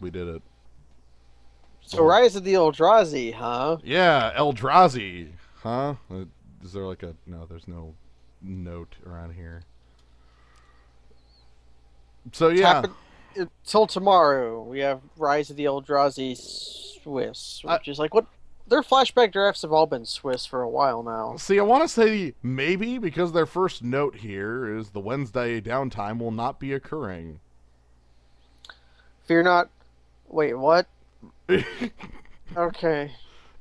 We did it. So Rise of the Eldrazi, huh? Yeah, Eldrazi, huh? Uh, Is there like a no? There's no note around here. So yeah, Until tomorrow, we have Rise of the Eldrazi Swiss, I- which is like what their flashback drafts have all been Swiss for a while now. see, I want to say maybe because their first note here is the Wednesday downtime will not be occurring. Fear not. Wait, what? Okay.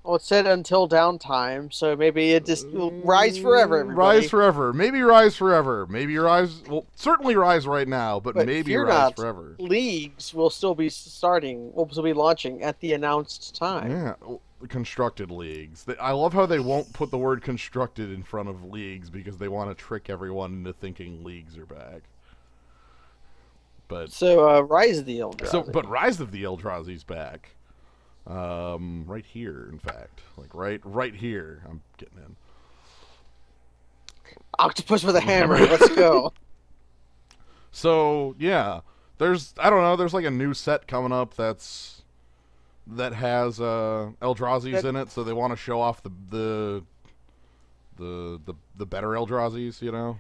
Well, it said until downtime, so maybe it just will rise forever. Mm, everybody. Rise forever. Maybe rise forever. Maybe rise. Well, certainly rise right now, but, But maybe rise not. forever. Leagues will still be starting. Will still be launching at the announced time. Yeah, oh, constructed leagues. I love how they won't put the word constructed in front of leagues because they want to trick everyone into thinking leagues are back. But So, uh, Rise of the Eldrazi. so, but Rise of the Eldrazi's back. Um, right here, in fact, like right, right here. I'm getting in. Octopus with a hammer. Let's go. So yeah, there's I don't know. There's like a new set coming up that's that has uh Eldrazi's That- in it, so they want to show off the the the the the better Eldrazi's, you know.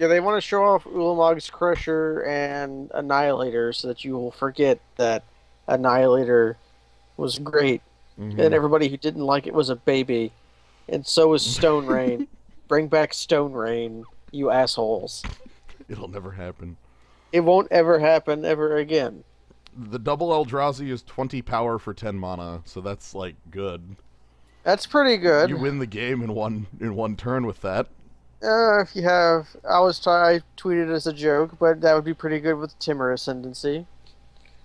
Yeah, they want to show off Ulamog's Crusher and Annihilator so that you will forget that Annihilator was great Mhm. and everybody who didn't like it was a baby. And so was Stone Rain. Bring back Stone Rain, you assholes. It'll never happen. It won't ever happen ever again. The double Eldrazi is 20 power for 10 mana, so that's like good. That's pretty good. You win the game in one in one turn with that. Uh, if you have, I was try- I tweeted as a joke, but that would be pretty good with Temur Ascendancy.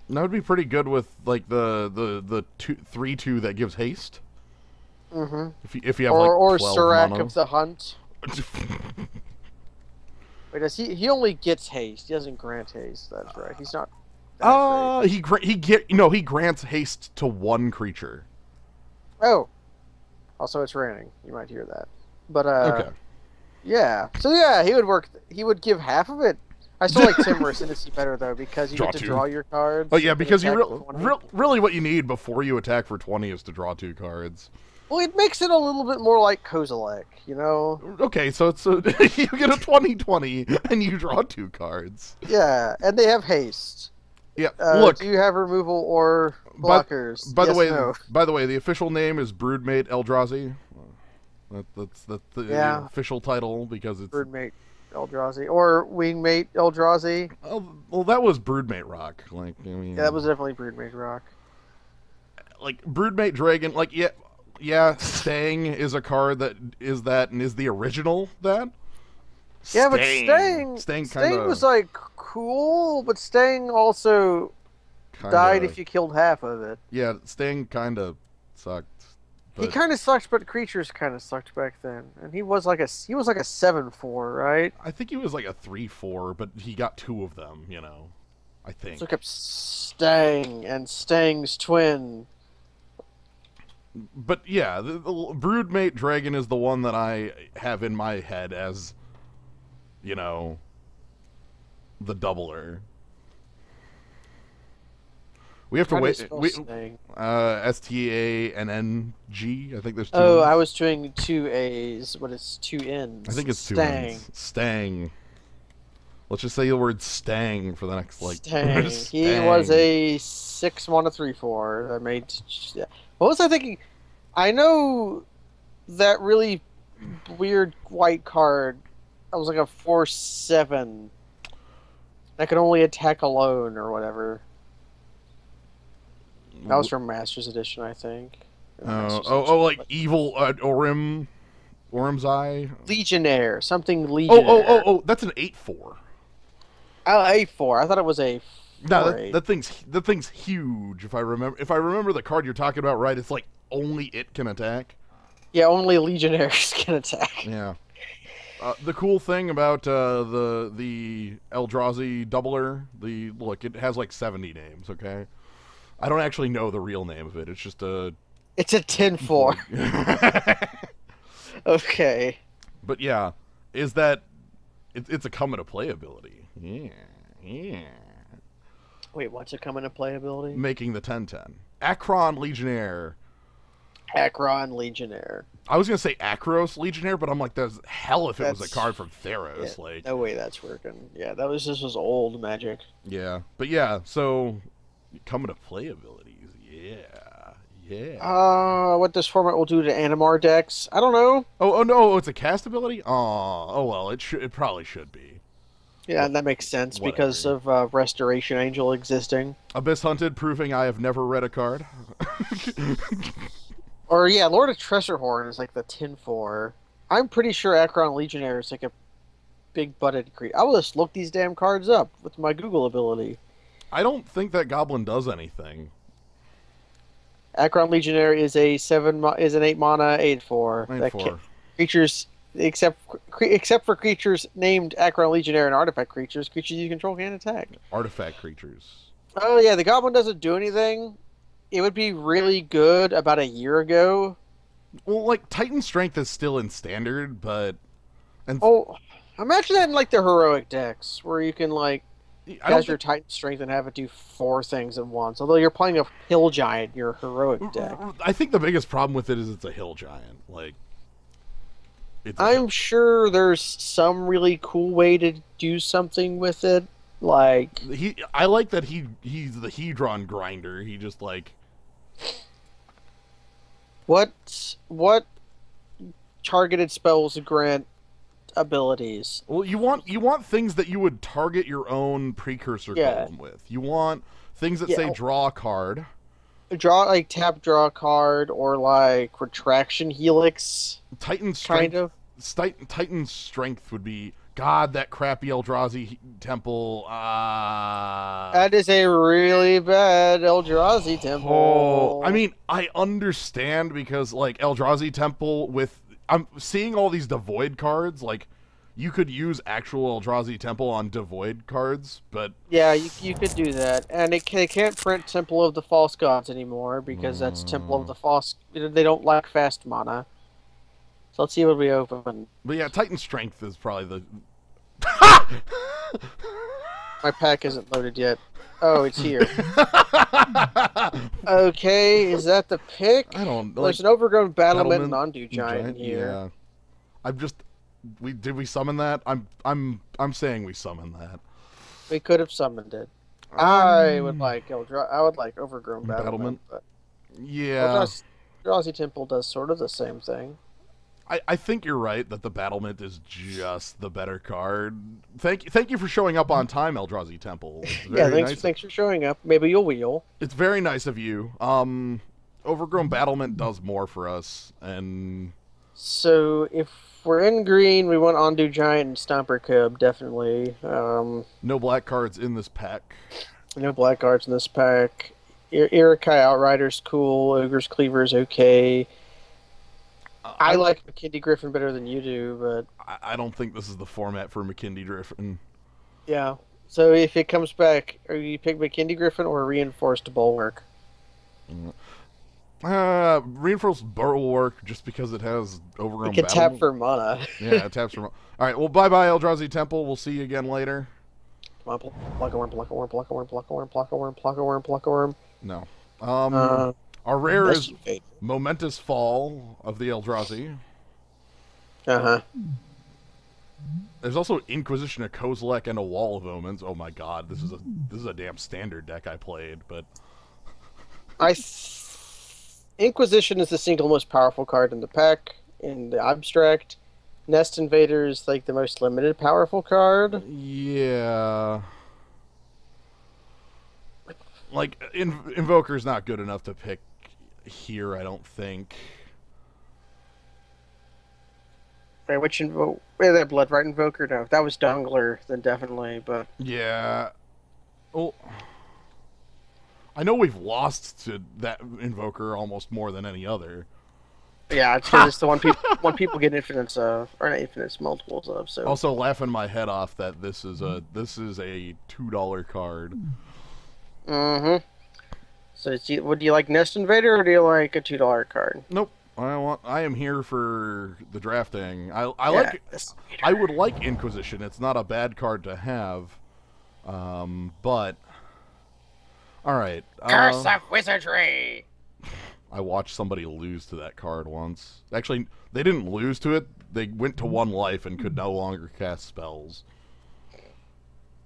That would be pretty good with like the the the two three two that gives haste. Mm-hmm. If you if you have Or like or 12 Surrak of the Hunt. Wait, does he? He only gets haste. He doesn't grant haste. That's right. He's not. Uh, he gra- he get no he grants haste to one creature. Oh. Also, it's raining. You might hear that. But uh, okay. Yeah. So yeah, he would work. He would give half of it. I still like Temur Ascendancy better though because you Draw get to two. draw your cards. Oh yeah, because you re- re- really what you need before you attack for twenty is to draw two cards. Well, it makes it a little bit more like Kozilek, you know? Okay, so it's a, you get a 20-20 and you draw two cards. Yeah, and they have haste. Yeah, Uh, look. do you have removal or By- blockers? By the Yes, way, no. by the way, the official name is Broodmate Eldrazi. That, that's that's the Yeah. official title because it's Birdmate Eldrazi or Wingmate Eldrazi. oh, well that was Broodmate Rock. Like I mean, Yeah, that was definitely Broodmate Rock. like Broodmate Dragon. Like yeah, yeah. Stang is a card that is that and is the original that. Yeah, but Stang, Stang Stang kind of was like cool, but Stang also died if you killed half of it. Yeah, Stang kind of sucked. He kind of sucked, but creatures kind of sucked back then, and he was like a he was like a seven four, right? I think he was like a three four, but he got two of them. You know, I think. Look up Stang and Stang's twin. But yeah, the, the Broodmate Dragon is the one that I have in my head as, you know, the doubler. We have to How you wait. We, uh, S T A N N G. I think there's two. Oh, N's. I was doing two A's, but it's two N's. I think it's two Stang. N's. Stang. Let's just say the word Stang for the next like. Stang. He was a six one to three four. I made. What was I thinking? I know that really weird white card. I was like a four seven. That could only attack alone or whatever. That was from Masters Edition, I think. Oh, Masters oh, oh, like evil uh, Orim, Orim's eye. Legionnaire, something Oh, Legionnaire. oh, oh, oh, that's an eight four. Oh, a four. I thought it was a. No, that, that thing's that thing's huge. If I remember, if I remember the card you're talking about right, it's like only it can attack. Yeah, only Legionnaires can attack. Yeah. Uh, the cool thing about uh, the the Eldrazi doubler, the look, it has like 70 names. Okay, I don't actually know the real name of it. It's just a. It's a 10 4. Okay. but yeah, is that it, it's a come to play ability? Yeah, yeah. Wait, what's it coming to playability? making the 1010. Akron Legionnaire. Akron Legionnaire. I was gonna say Akros Legionnaire, but I'm like, there's hell if it was a card from Theros. Yeah, Like, no way that's working. Yeah, that was this was old magic. yeah, but yeah. So coming to playabilities, yeah, yeah. Uh, what this format will do to Animar decks? I don't know. oh, oh no, it's a cast ability. Oh, oh well, it should, it probably should be. Yeah, that makes sense because of uh, Restoration Angel existing. Abyss Hunted, proving I have never read a card. Or yeah, Lord of Treasurehorn is like the tin four. I'm pretty sure Akron Legionnaire is like a big butted creature. I will just look these damn cards up with my Google ability. I don't think that goblin does anything. Akron Legionnaire is a seven is an eight mana eight four. Nine that four. ca- creatures except except for creatures named Akron Legionnaire and artifact creatures, creatures you control can attack. Artifact creatures. Oh yeah, the goblin doesn't do anything. It would be really good about a year ago. Well, like Titan Strength is still in standard, but and Oh, imagine that in like the heroic decks where you can like I cast your Titan strength and have it do four things at once. Although you're playing a hill giant, your heroic deck. I think the biggest problem with it is it's a hill giant. Like, I'm sure there's some really cool way to do something with it. Like he. I like that he he's the Hedron grinder. He just like what what targeted spells grant abilities? Well, you want you want things that you would target your own precursor Yeah. with. You want things that Yeah. say draw a card. Draw like tap draw a card or like retraction helix Titan strength. kind of. Titan, Titan strength would be God. That crappy Eldrazi temple. Ah. That is a really bad Eldrazi temple. Oh, I mean, I understand because like Eldrazi Temple with I'm seeing all these devoid cards. Like, you could use actual Eldrazi Temple on devoid cards, but Yeah, you, you could do that, and it, they can't print Temple of the False Gods anymore because that's Temple of the mm. False. They don't like fast mana. So let's see what we open. but yeah, Titan Strength is probably the. My pack isn't loaded yet. Oh, it's here. okay, is that the pick? I don't like There's an overgrown battlement, Battlement, non-do giant, here. Yeah, I'm just. We did we summon that? I'm I'm I'm saying we summon that. We could have summoned it. I would Um, like Eldra- I would like overgrown Battlement? battlement, but Yeah, Eldrazi Temple does sort of the same thing. I, I think you're right that the battlement is just the better card. Thank thank you for showing up on time, Eldrazi Temple. Yeah, thanks, nice. thanks for showing up. Maybe you'll wheel. It's very nice of you. Um, overgrown battlement does more for us, and So if we're in green, we want Ondu Giant and Stomper Cub, definitely. Um, no black cards in this pack. no black cards in this pack. Ir- Ikiral Outrider's cool. Ogre's Cleaver's okay. I like Makindi Griffin better than you do, but I, I don't think this is the format for Makindi Griffin. yeah. So if it comes back, are you pick Makindi Griffin or Reinforced Bulwark? Uh, reinforced bulwark just because it has overgrown can battle. tap for mana. yeah, it taps from. All right, well, bye bye, Eldrazi Temple. We'll see you again later. Come on, pluck a worm, pluck a worm, pluck a worm, pluck a worm, pluck a worm, pluck a worm, pluck a worm. No. Um, Uh, our rare is momentous fall of the Eldrazi. Uh-huh. There's also Inquisition of Kozilek and a Wall of Omens. Oh my god, this is a this is a damn standard deck I played, but I Inquisition is the single most powerful card in the pack in the abstract. Nest Invader is like the most limited powerful card. yeah. Like in, Invoker's not good enough to pick here, I don't think. Wait, which invo- wait, that Bloodrite Invoker? No, if that was Dawnglare, then definitely. But Yeah. Oh. I know we've lost to that Invoker almost more than any other. yeah, it's 'cause it's the one people one people get infinites of, or not infinites, multiples of. So Also, laughing my head off that this is a this is a two dollar card. Mm-hmm. So, it's, would you like Nest Invader or do you like a two dollar card? Nope. I want. I am here for the drafting. I I Yeah, like. I would like Inquisition. It's not a bad card to have, um, but All right. Curse um, of Wizardry. I watched somebody lose to that card once. Actually, they didn't lose to it. They went to one life and could no longer cast spells.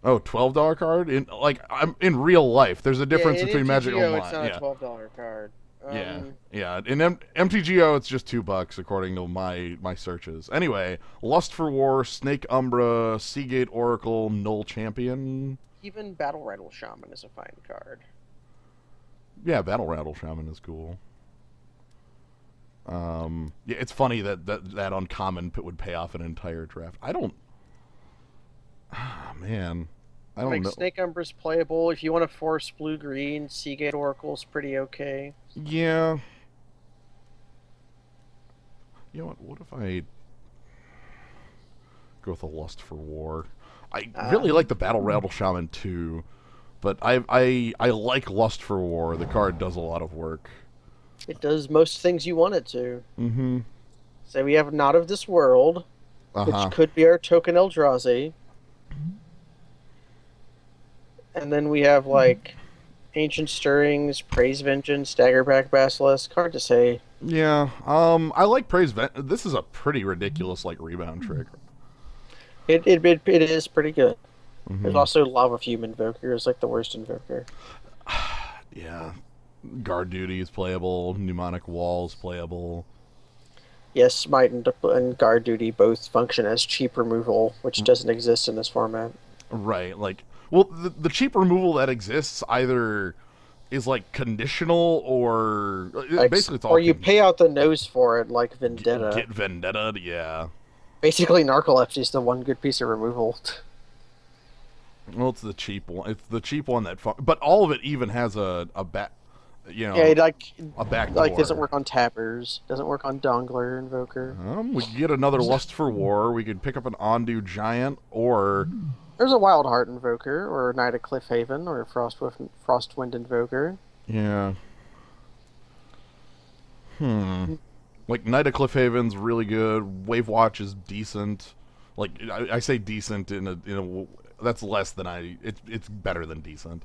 Oh, twelve dollar card in like I'm in real life. There's a difference yeah, between Magic MTGO, Online. It's not yeah. a twelve dollar card. Um, Yeah, yeah. In M- MTGO, it's just two bucks according to my my searches. Anyway, Lust for War, Snake Umbra, Seagate Oracle, Null Champion. Even Battle Rattle Shaman is a fine card. Yeah, Battle Rattle Shaman is cool. Um, yeah, it's funny that that, that uncommon would pay off an entire draft. I don't. Ah, man, I don't like know. Snake Umbra's playable. If you want to force blue green, Seagate Oracle's pretty okay. Yeah. You know what? What if I go with a lust for war? I really like the battle rattle shaman too, but I I I like lust for war. The card does a lot of work. It does most things you want it to. Mm-hmm. So we have Not of This World, Uh which could be our token Eldrazi. And then we have like Ancient Stirrings, Prey's Vengeance, Daggerback Basilisk. Hard to say. Yeah. Um. I like praise. Ven- this is a pretty ridiculous like rebound trick. It it, it, it is pretty good. Mhm. There's also Lava Fume Invoker is like the worst invoker. Yeah. Guard duty is playable. Mnemonic walls playable. Yes, Smite and, and Guard Duty both function as cheap removal, Mm. which doesn't exist in this format. Right, like, well, the, the cheap removal that exists either is like conditional or uh, Like, basically it's all or you pay out the nose for it, like Vendetta. get vendetta. Yeah, Basically, Narcolepsy is the one good piece of removal. well, it's the cheap one. It's the cheap one that, but all of it even has a a back, you know, Yeah, like a back like doesn't work on tappers, doesn't work on Dawnglare Invoker. Um, we could get another lust for war. We could pick up an Ondu giant, or There's a Wild Heart Invoker, or Knight of Cliffhaven, or Frostwind, Frostwind Invoker. yeah, hmm, like Knight of Cliffhaven's really good. Wave Watch is decent. Like I, I say decent in a in a that's less than I. It's it's better than decent.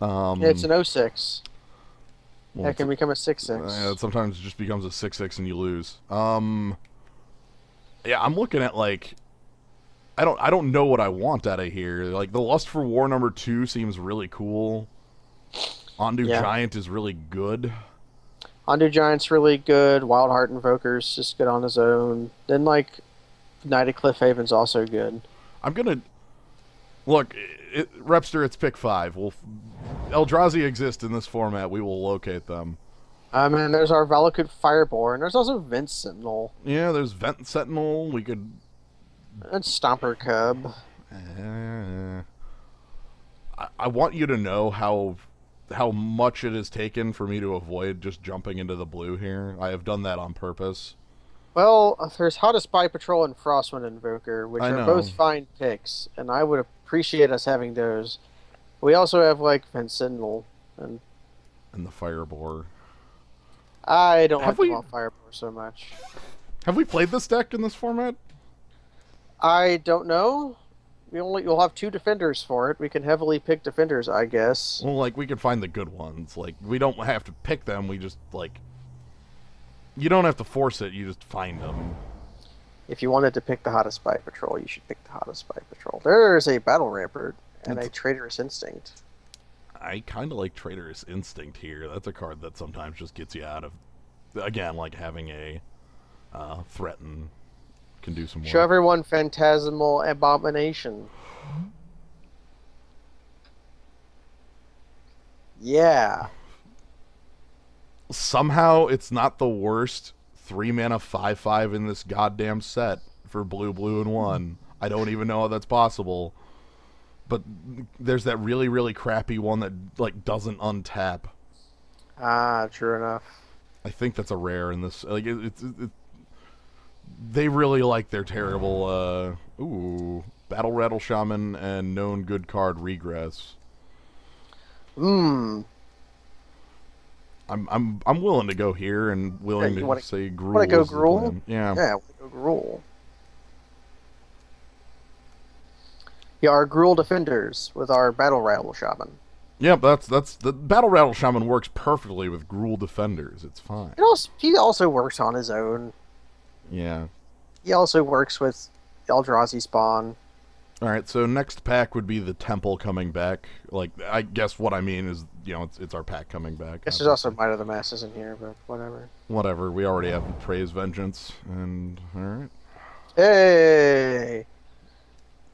Um, Yeah, it's an 06. Well, That can become a 6 6. Uh, it sometimes just becomes a six six and you lose. Um, yeah, I'm looking at like, I don't I don't know what I want out of here. Like the Lust for War number two seems really cool. Ondu Yeah. Giant is really good. Ondu Giant's really good. Wild Heart Invoker's just good on his own. Then, like, Knight of Cliffhaven's also good. I'm gonna look, it, Repster. It's pick five. We'll Eldrazi exist in this format. We will locate them. Um, and there's our Valakut Fireboar. There's also Vent Sentinel Yeah, there's Vent Sentinel. We could and Stomper Cub. Uh, I, I want you to know how how much it has taken for me to avoid just jumping into the blue here. I have done that on purpose. Well, there's Hada Spy Patrol and Frostwind Invoker, which I are know. both fine picks, and I would appreciate us having those. We also have like Sentinel, and And the Fireboar. I don't Have like we- on Fireboar so much. Have we played this deck in this format? I don't know. We only you'll have two defenders for it. We can heavily pick defenders, I guess. Well, like we can find the good ones. Like we don't have to pick them. We just like you don't have to force it. You just find them. If you wanted to pick the Hada Spy Patrol, you should pick the Hada Spy Patrol. There is a Battle Rampart and a Traitorous Instinct. I kind of like Traitorous Instinct here. That's a card that sometimes just gets you out of again like having a uh, threaten can do some work. Show everyone Phantasmal Abomination. Yeah. somehow it's not the worst three mana five five in this goddamn set for blue blue and one. I don't even know how that's possible. But there's that really really crappy one that like doesn't untap. Ah, true enough. I think that's a rare in this. Like it, it's it, they really like their terrible. uh Ooh, battle rattle shaman and known good card regress. Hmm. I'm I'm I'm willing to go here and willing Yeah, you to wanna- say Gruul. wanna go Gruul? the Gruul? plan. Yeah. Yeah, go Gruul. Yeah, our Gruul Defenders with our Battle Rattle Shaman. Yep, that's that's the battle rattle shaman works perfectly with Gruul defenders. It's fine. It also, he also works on his own. Yeah. He also works with Eldrazi spawn. All right, so next pack would be the temple coming back. Like, I guess what I mean is, you know, it's, it's our pack coming back. I guess there's also Might of the Masses in here, but whatever. Whatever, we already have Prey's Vengeance, and all right. Hey!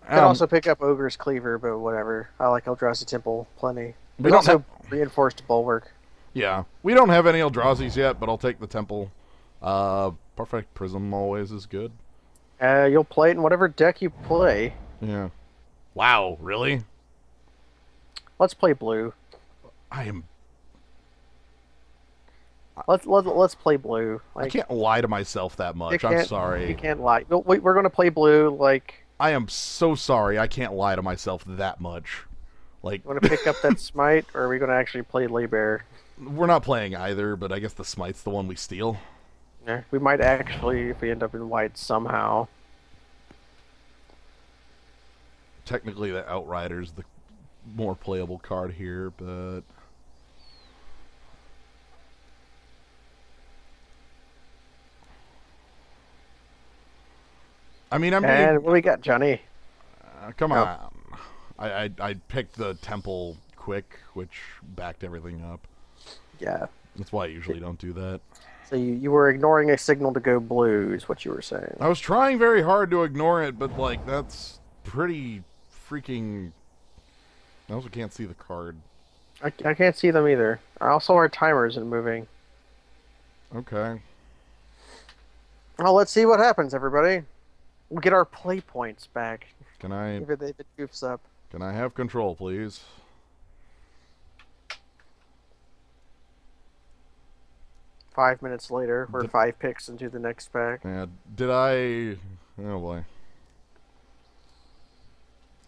Could Um, also pick up Ogre's Cleaver, but whatever. I like Eldrazi Temple plenty. we We don't also have, reinforced Bulwark. yeah, we don't have any Eldrazi's yet, but I'll take the temple. Uh, Prophetic Prism always is good. Uh, you'll play it in whatever deck you play. Yeah. Wow, really? Let's play blue. I am. Let's let, let's play blue. I can't lie to myself that much. I'm sorry. you can't lie. No, wait, we're gonna play blue. Like I am so sorry. I can't lie to myself that much. Like, want to pick up that smite, or are we gonna actually play Lay Bare? we're not playing either, but I guess the smite's the one we steal. Yeah, we might actually if we end up in white somehow. Technically, the Outrider's the more playable card here, but. I mean, I'm And what do we got, Johnny? uh, come Oh. on. I, I I picked the temple quick, which backed everything up. Yeah. That's why I usually don't do that. So you, you were ignoring a signal to go blue, is what you were saying. I was trying very hard to ignore it, but like that's pretty freaking. I also can't see the card. I, I can't see them either. I Also, our timer isn't moving. Okay. Well, let's see what happens, everybody. We'll get our play points back Can I if it, if it goofs up. can I have control, please? Five minutes later, we're Did- five picks into the next pack. Yeah. Did I? Oh boy.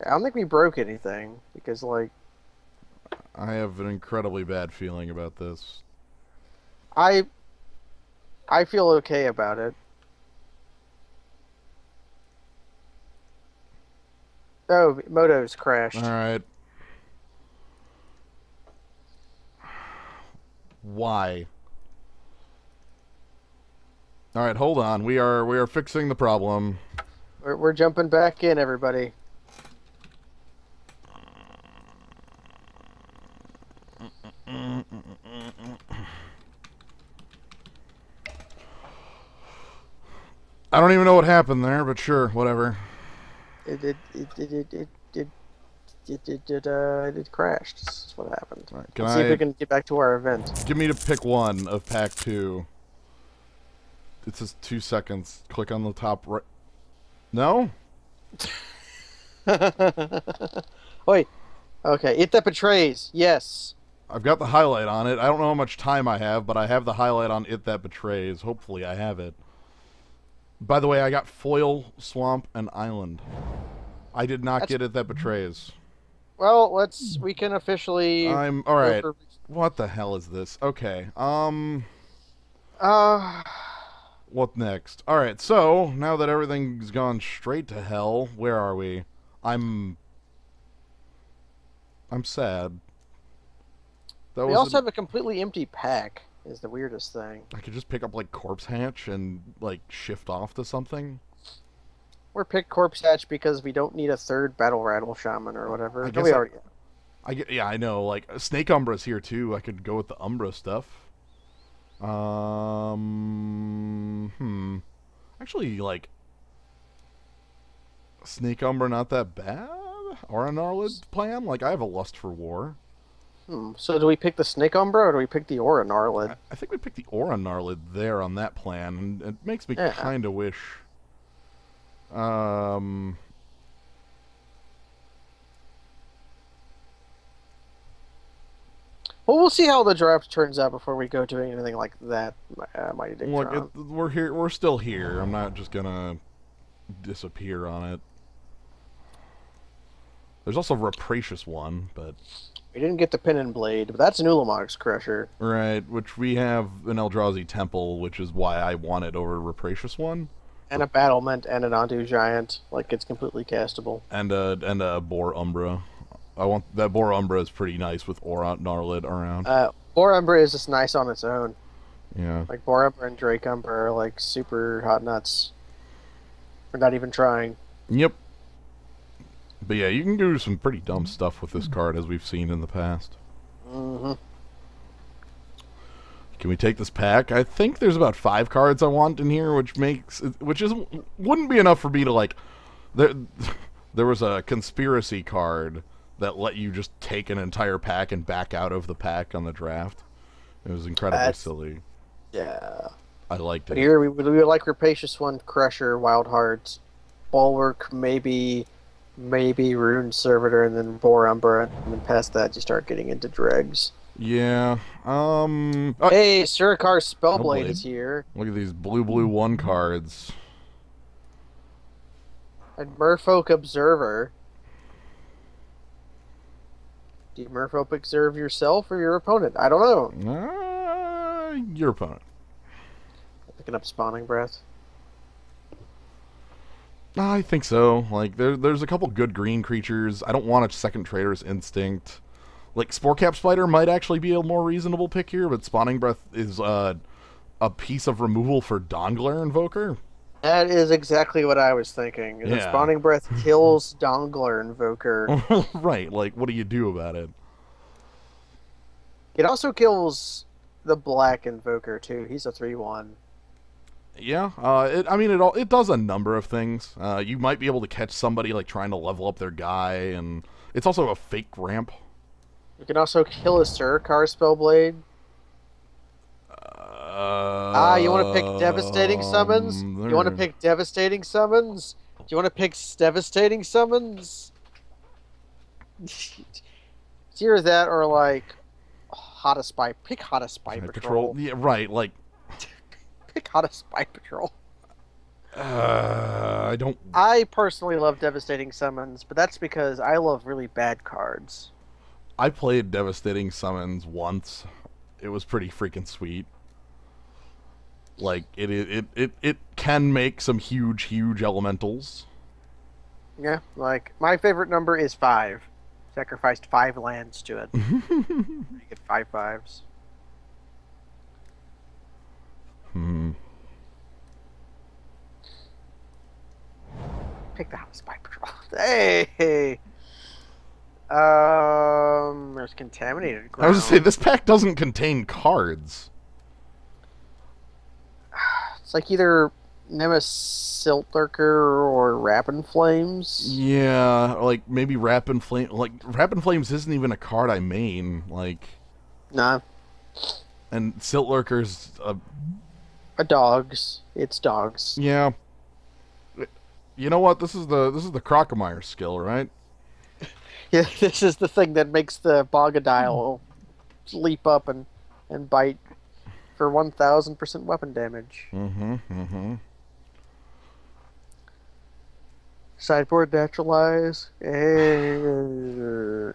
I don't think we broke anything because, like, I have an incredibly bad feeling about this. I I feel okay about it. Oh, Modo's crashed. All right. Why? All right, hold on. We are we are fixing the problem. We're, we're jumping back in, everybody. I don't even know what happened there, but sure, whatever. It it it it it it it it, it, it, uh, it crashed. That's what happened. Right, can Let's see if we can get back to our event. give me to pick one of pack two? It says two seconds. Click on the top right. No. Wait. Okay, it that betrays. Yes. I've got the highlight on it. I don't know how much time I have, but I have the highlight on it that betrays. Hopefully, I have it. By the way, I got foil, swamp, and island. I did not That's- get it that betrays. Well, let's. We can officially. I'm all right. for- What the hell is this? Okay. Um. Uh, What next? All right. So now that everything's gone straight to hell, where are we? I'm. I'm sad. That we was. also an- have a completely empty pack. Is the weirdest thing. I could just pick up like corpse hatch and like shift off to something. We're picked corpse hatch because we don't need a third battle rattle shaman or whatever. I guess I- already. I get, yeah, I know. Like Snake Umbra's here too. I could go with the Umbra stuff. Um, hmm. Actually, like Snake Umbra, not that bad. Or an Arlid plan. Like I have a lust for war. Hmm. So do we pick the snake umbra or do we pick the aura I, gnarlid? I think we picked the Aura Gnarlid there on that plan, and it makes me Yeah. kind of wish. Um. Well, we'll see how the draft turns out before we go doing anything like that. Uh, Mighty Dick Look, it, we're here. We're still here. I'm not just gonna disappear on it. There's also a rapacious one, but We didn't get the Pennon Blade, but that's an Ulamog's crusher. right, which we have an Eldrazi temple, which is why I want it over rapacious one, And a battlement and an Ondu giant. Like it's completely castable. and a and a boar umbra. I want that Boar Umbra is pretty nice with Aura Gnarlid around. Uh, Boar Umbra is just nice on its own. yeah. Like Boar Umbra and Drake Umbra are like super hot nuts. We're not even trying. Yep. But yeah, you can do some pretty dumb stuff with this card as we've seen in the past. hmm Can we take this pack? I think there's about five cards I want in here, which makes which is wouldn't be enough for me to like. There, there was a conspiracy card that let you just take an entire pack and back out of the pack on the draft. It was incredibly That's- silly. Yeah. I liked But it. here we we would like Rapacious One, Crusher, Wild Hearts, Bulwark, maybe maybe Rune Servitor, and then Boar Umbra, and then past that you start getting into dregs. Yeah. Um. oh, Hey, Surrakar Spellblade Spellblade. is here, Look at these blue blue one cards. and Merfolk Observer. Do you Merfolk observe yourself or your opponent? I don't know. Uh, your opponent. Picking up Spawning Breath. I think so. Like there, there's a couple good green creatures. I don't want a second Traitorous Instinct. Like Sporecap Spider might actually be a more reasonable pick here, but Spawning Breath is uh, a piece of removal for Dawnglare Invoker. That is exactly what I was thinking. Yeah. Spawning Breath kills Dawnglare Invoker. right. Like, what do you do about it? It also kills the Black Invoker too. He's a three-one. Yeah. Uh, it, I mean, it all it does a number of things. Uh, you might be able to catch somebody like trying to level up their guy, and it's also a fake ramp. You can also kill a Surrakar Spellblade. Uh, Ah, you want to pick Devastating Summons? um, You want to pick Devastating Summons? Do you want to pick Devastating Summons? it's either that or like Hada Spy. Pick Hada Spy Spy Patrol. Yeah, right. Like, Pick Hada Spy Patrol. uh, I don't. I personally love Devastating Summons, but that's because I love really bad cards. I played Devastating Summons once. It was pretty freaking sweet. Like it, it, it, it, it can make some huge, huge elementals. Yeah, like my favorite number is five. Sacrificed five lands to it. you get five fives. Hmm. Pick the Hada Spy Patrol. Hey. Um, there's contaminated ground. I was gonna say this pack doesn't contain cards. It's like either Nemesis Silt Lurker or Wrap in Flames. Yeah, like maybe Wrap in Flame. Like Wrap in Flames isn't even a card I main. Like, Nah, and Silt Lurker's a a dogs. It's dogs. yeah. You know what? This is the this is the Crocomire skill, right? Yeah, this is the thing that makes the Bogadile leap up and, and bite for 1000% weapon damage. Mm-hmm. Mm-hmm. Sideboard naturalize. Eh,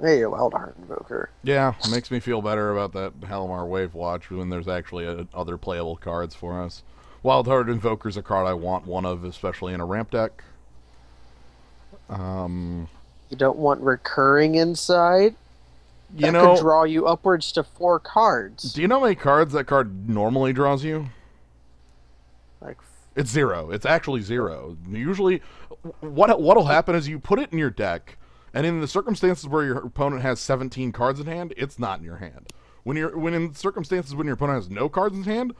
Hey, Wild Heart Invoker. Yeah, it makes me feel better about that Halimar Wave Watch when there's actually a, other playable cards for us. Wild Heart Invoker's a card I want one of, especially in a ramp deck. Um, You don't want recurring insight? you know, could draw you upwards to four cards. do you know how many cards that card normally draws you? Like, It's zero. It's actually zero. Usually, what what'll happen is you put it in your deck, and in the circumstances where your opponent has 17 cards in hand, it's not in your hand. When you're when in circumstances when your opponent has no cards in hand,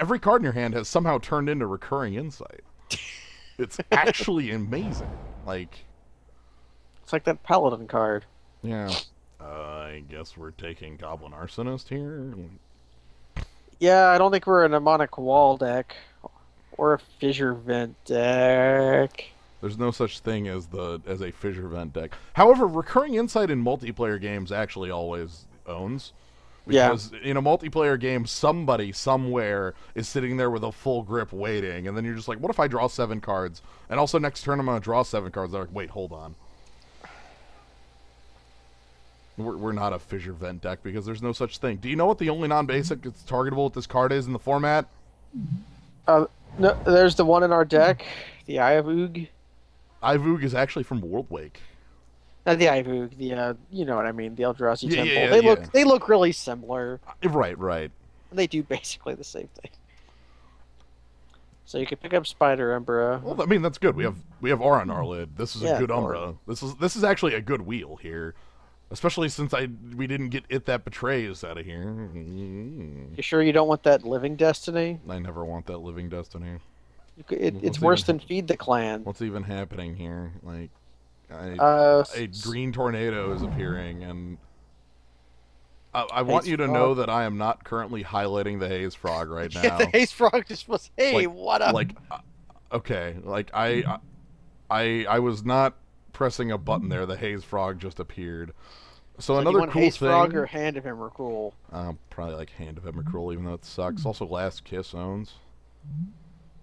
every card in your hand has somehow turned into recurring insight. It's actually amazing. Like, it's like that Paladin card. yeah. Uh, I guess we're taking Goblin Arsonist here. Yeah, I don't think we're a mnemonic wall deck or a fissure vent deck. There's no such thing as the as a fissure vent deck. However, recurring insight in multiplayer games actually always owns. Yeah. Because in a multiplayer game, somebody somewhere is sitting there with a full grip waiting, and then you're just like, what if I draw seven cards? And also next turn I'm gonna draw seven cards. They're like, wait, hold on. We're, we're not a fissure vent deck because there's no such thing. Do you know what the only non-basic that's targetable with this card is in the format? Uh, no, there's the one in our deck, the Ivug. Ivug is actually from Worldwake. Not the Ivug, the uh, you know what I mean, the Eldrazi Yeah, Temple. yeah, they yeah. look they look really similar. Right, right. and They do basically the same thing. So you can pick up Spider Umbra. Well, I mean that's good. We have we have Aura on our lid. This is a good. Umbra. This is this is actually a good wheel here, especially since I we didn't get it that betrays out of here. You sure you don't want that Living Destiny? I never want that living destiny. It, it's worse even- than Feed the Clan. What's even happening here? Like, I, Uh, a green tornado is appearing, and I, I want you to frog. know that I am not currently highlighting the haze frog right Yeah, now. the Haze Frog just was, hey, Like- what up? like, uh, okay, like I, I, I was not pressing a button there. The haze frog just appeared. So, So another cool Haze thing. Frog or Hand of Emrakul? Uh, probably like Hand of Emrakul, even though it sucks. Also, Last Kiss owns.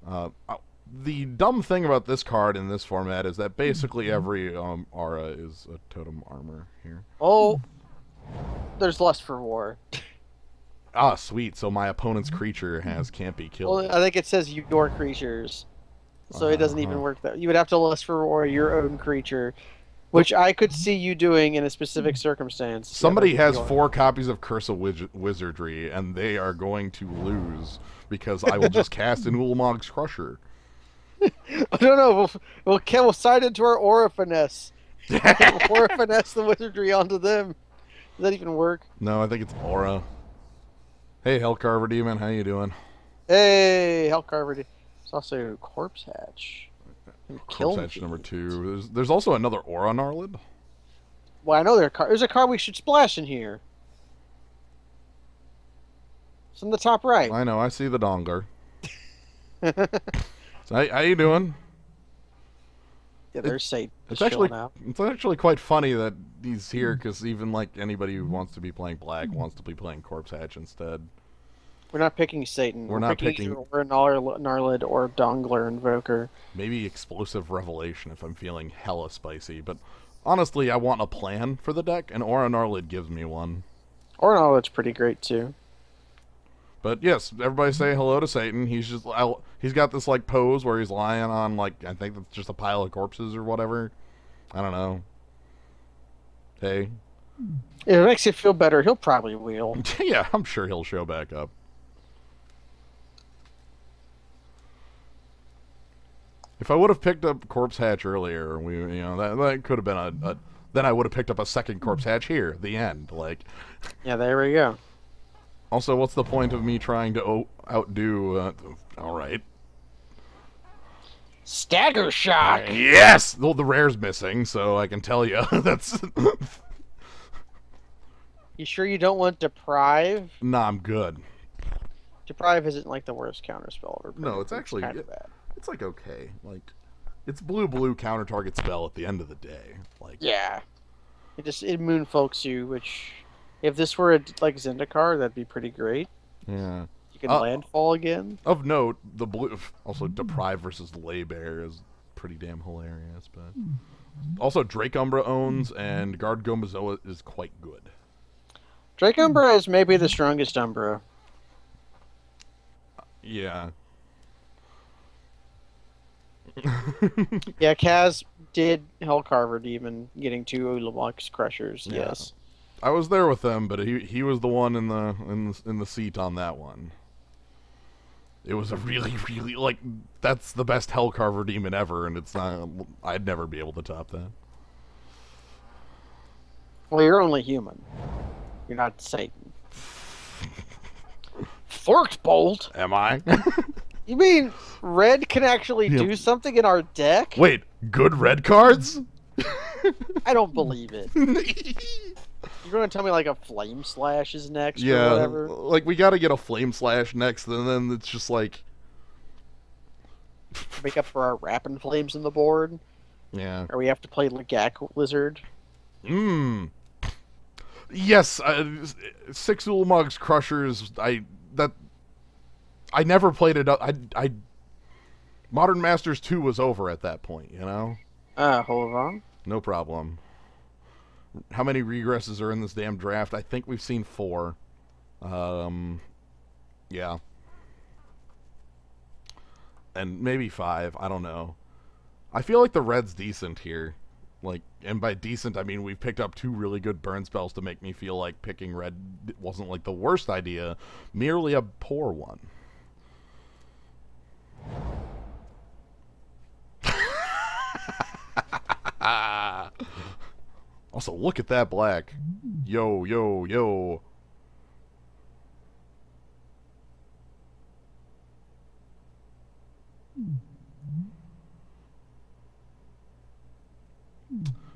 Uh, uh, the dumb thing about this card in this format is that basically every um, aura is a totem armor here. Oh, there's Lust for War. Ah, sweet. So my opponent's creature has can't be killed. Well, I think it says your creatures, so it doesn't even Uh-huh. work. That you would have to lust for war your own creature, which I could see you doing in a specific circumstance. Somebody that'd has four copies of Curse of Wiz- Wizardry, and they are going to lose because I will just cast an Ulamog's Crusher. I don't know. We'll we'll, we'll side into our aura finesse. aura finesse the wizardry onto them. Does that even work? No, I think it's Aura. Hey, Hellcarver Demon, how you doing? Hey, Hellcarver. It's also Corpse Hatch. Kill Corpse Hatch number two. There's, there's also another Aura Gnarlid. Well, I know there are car- there's a card we should splash in here. It's in the top right. I know, I see the Dongar. So, how, you doing? Yeah, there's Satan. It's actually out. it's actually quite funny that he's here because even like anybody who wants to be playing black wants to be playing Corpse Hatch instead. We're not picking Satan. We're not picking, picking- either or Nar- Gnarlid or Dawnglare Invoker. Maybe Explosive Revelation if I'm feeling hella spicy, but honestly, I want a plan for the deck, and Aura Gnarlid gives me one. Or Gnarlid's pretty great too. But yes, everybody say hello to Satan. He's just he's got this like pose where he's lying on like I think that's just a pile of corpses or whatever. I don't know. Hey, If it makes you feel better, he'll probably wheel. yeah, I'm sure he'll show back up. If I would have picked up Corpse Hatch earlier, we you know that that could have been a, a then I would have picked up a second Corpse Hatch here. The end. Like, Yeah, there we go. Also, what's the point of me trying to o- outdo? Uh, all right. Stagger Shock! Yes. Well, the rare's missing, so I can tell you that's. You sure you don't want Deprive? nah, I'm good. Deprive isn't like the worst counterspell ever. No, it's actually- kind of bad. It's like okay, like it's blue blue counter target spell at the end of the day. Like, Yeah. It just it moonfolks you, which if this were a, like Zendikar, that'd be pretty great. yeah. You can Uh, landfall again. Of note, the blue also deprive versus lay bare is pretty damn hilarious. But also Drake Umbra owns and Guard Gomazoa is quite good. Drake Umbra is maybe the strongest Umbra. Yeah. Yeah, Kaz did Hellcarver Demon getting two Ulamog's Crushers. Yeah. Yes. I was there with them, but he he was the one in the in the, in the seat on that one. It was a really really like that's the best Hellcarver demon ever, and it's not. I'd never be able to top that. Well, you're only human. You're not Satan. Forked Bolt? Am I? You mean red can actually Yeah. do something in our deck? Wait, good red cards? I don't believe it. You're going to tell me like a Flame Slash is next or yeah, whatever? like we got to get a flame slash next, and then it's just like, Make up for our Wrap in Flames in the board? yeah, Or we have to play Lagac Lizard? mmm. Yes, uh, six Ulamog's Crushers. I that I never played it. I I Modern Masters two was over at that point. You know, Uh, hold on. no problem. How many regresses are in this damn draft? I think we've seen four. Um, yeah. and maybe five. I don't know. I feel like the red's decent here. Like, and by decent, I mean we've picked up two really good burn spells to make me feel like picking red wasn't like the worst idea, merely a poor one. Also, look at that black. Yo, yo, yo.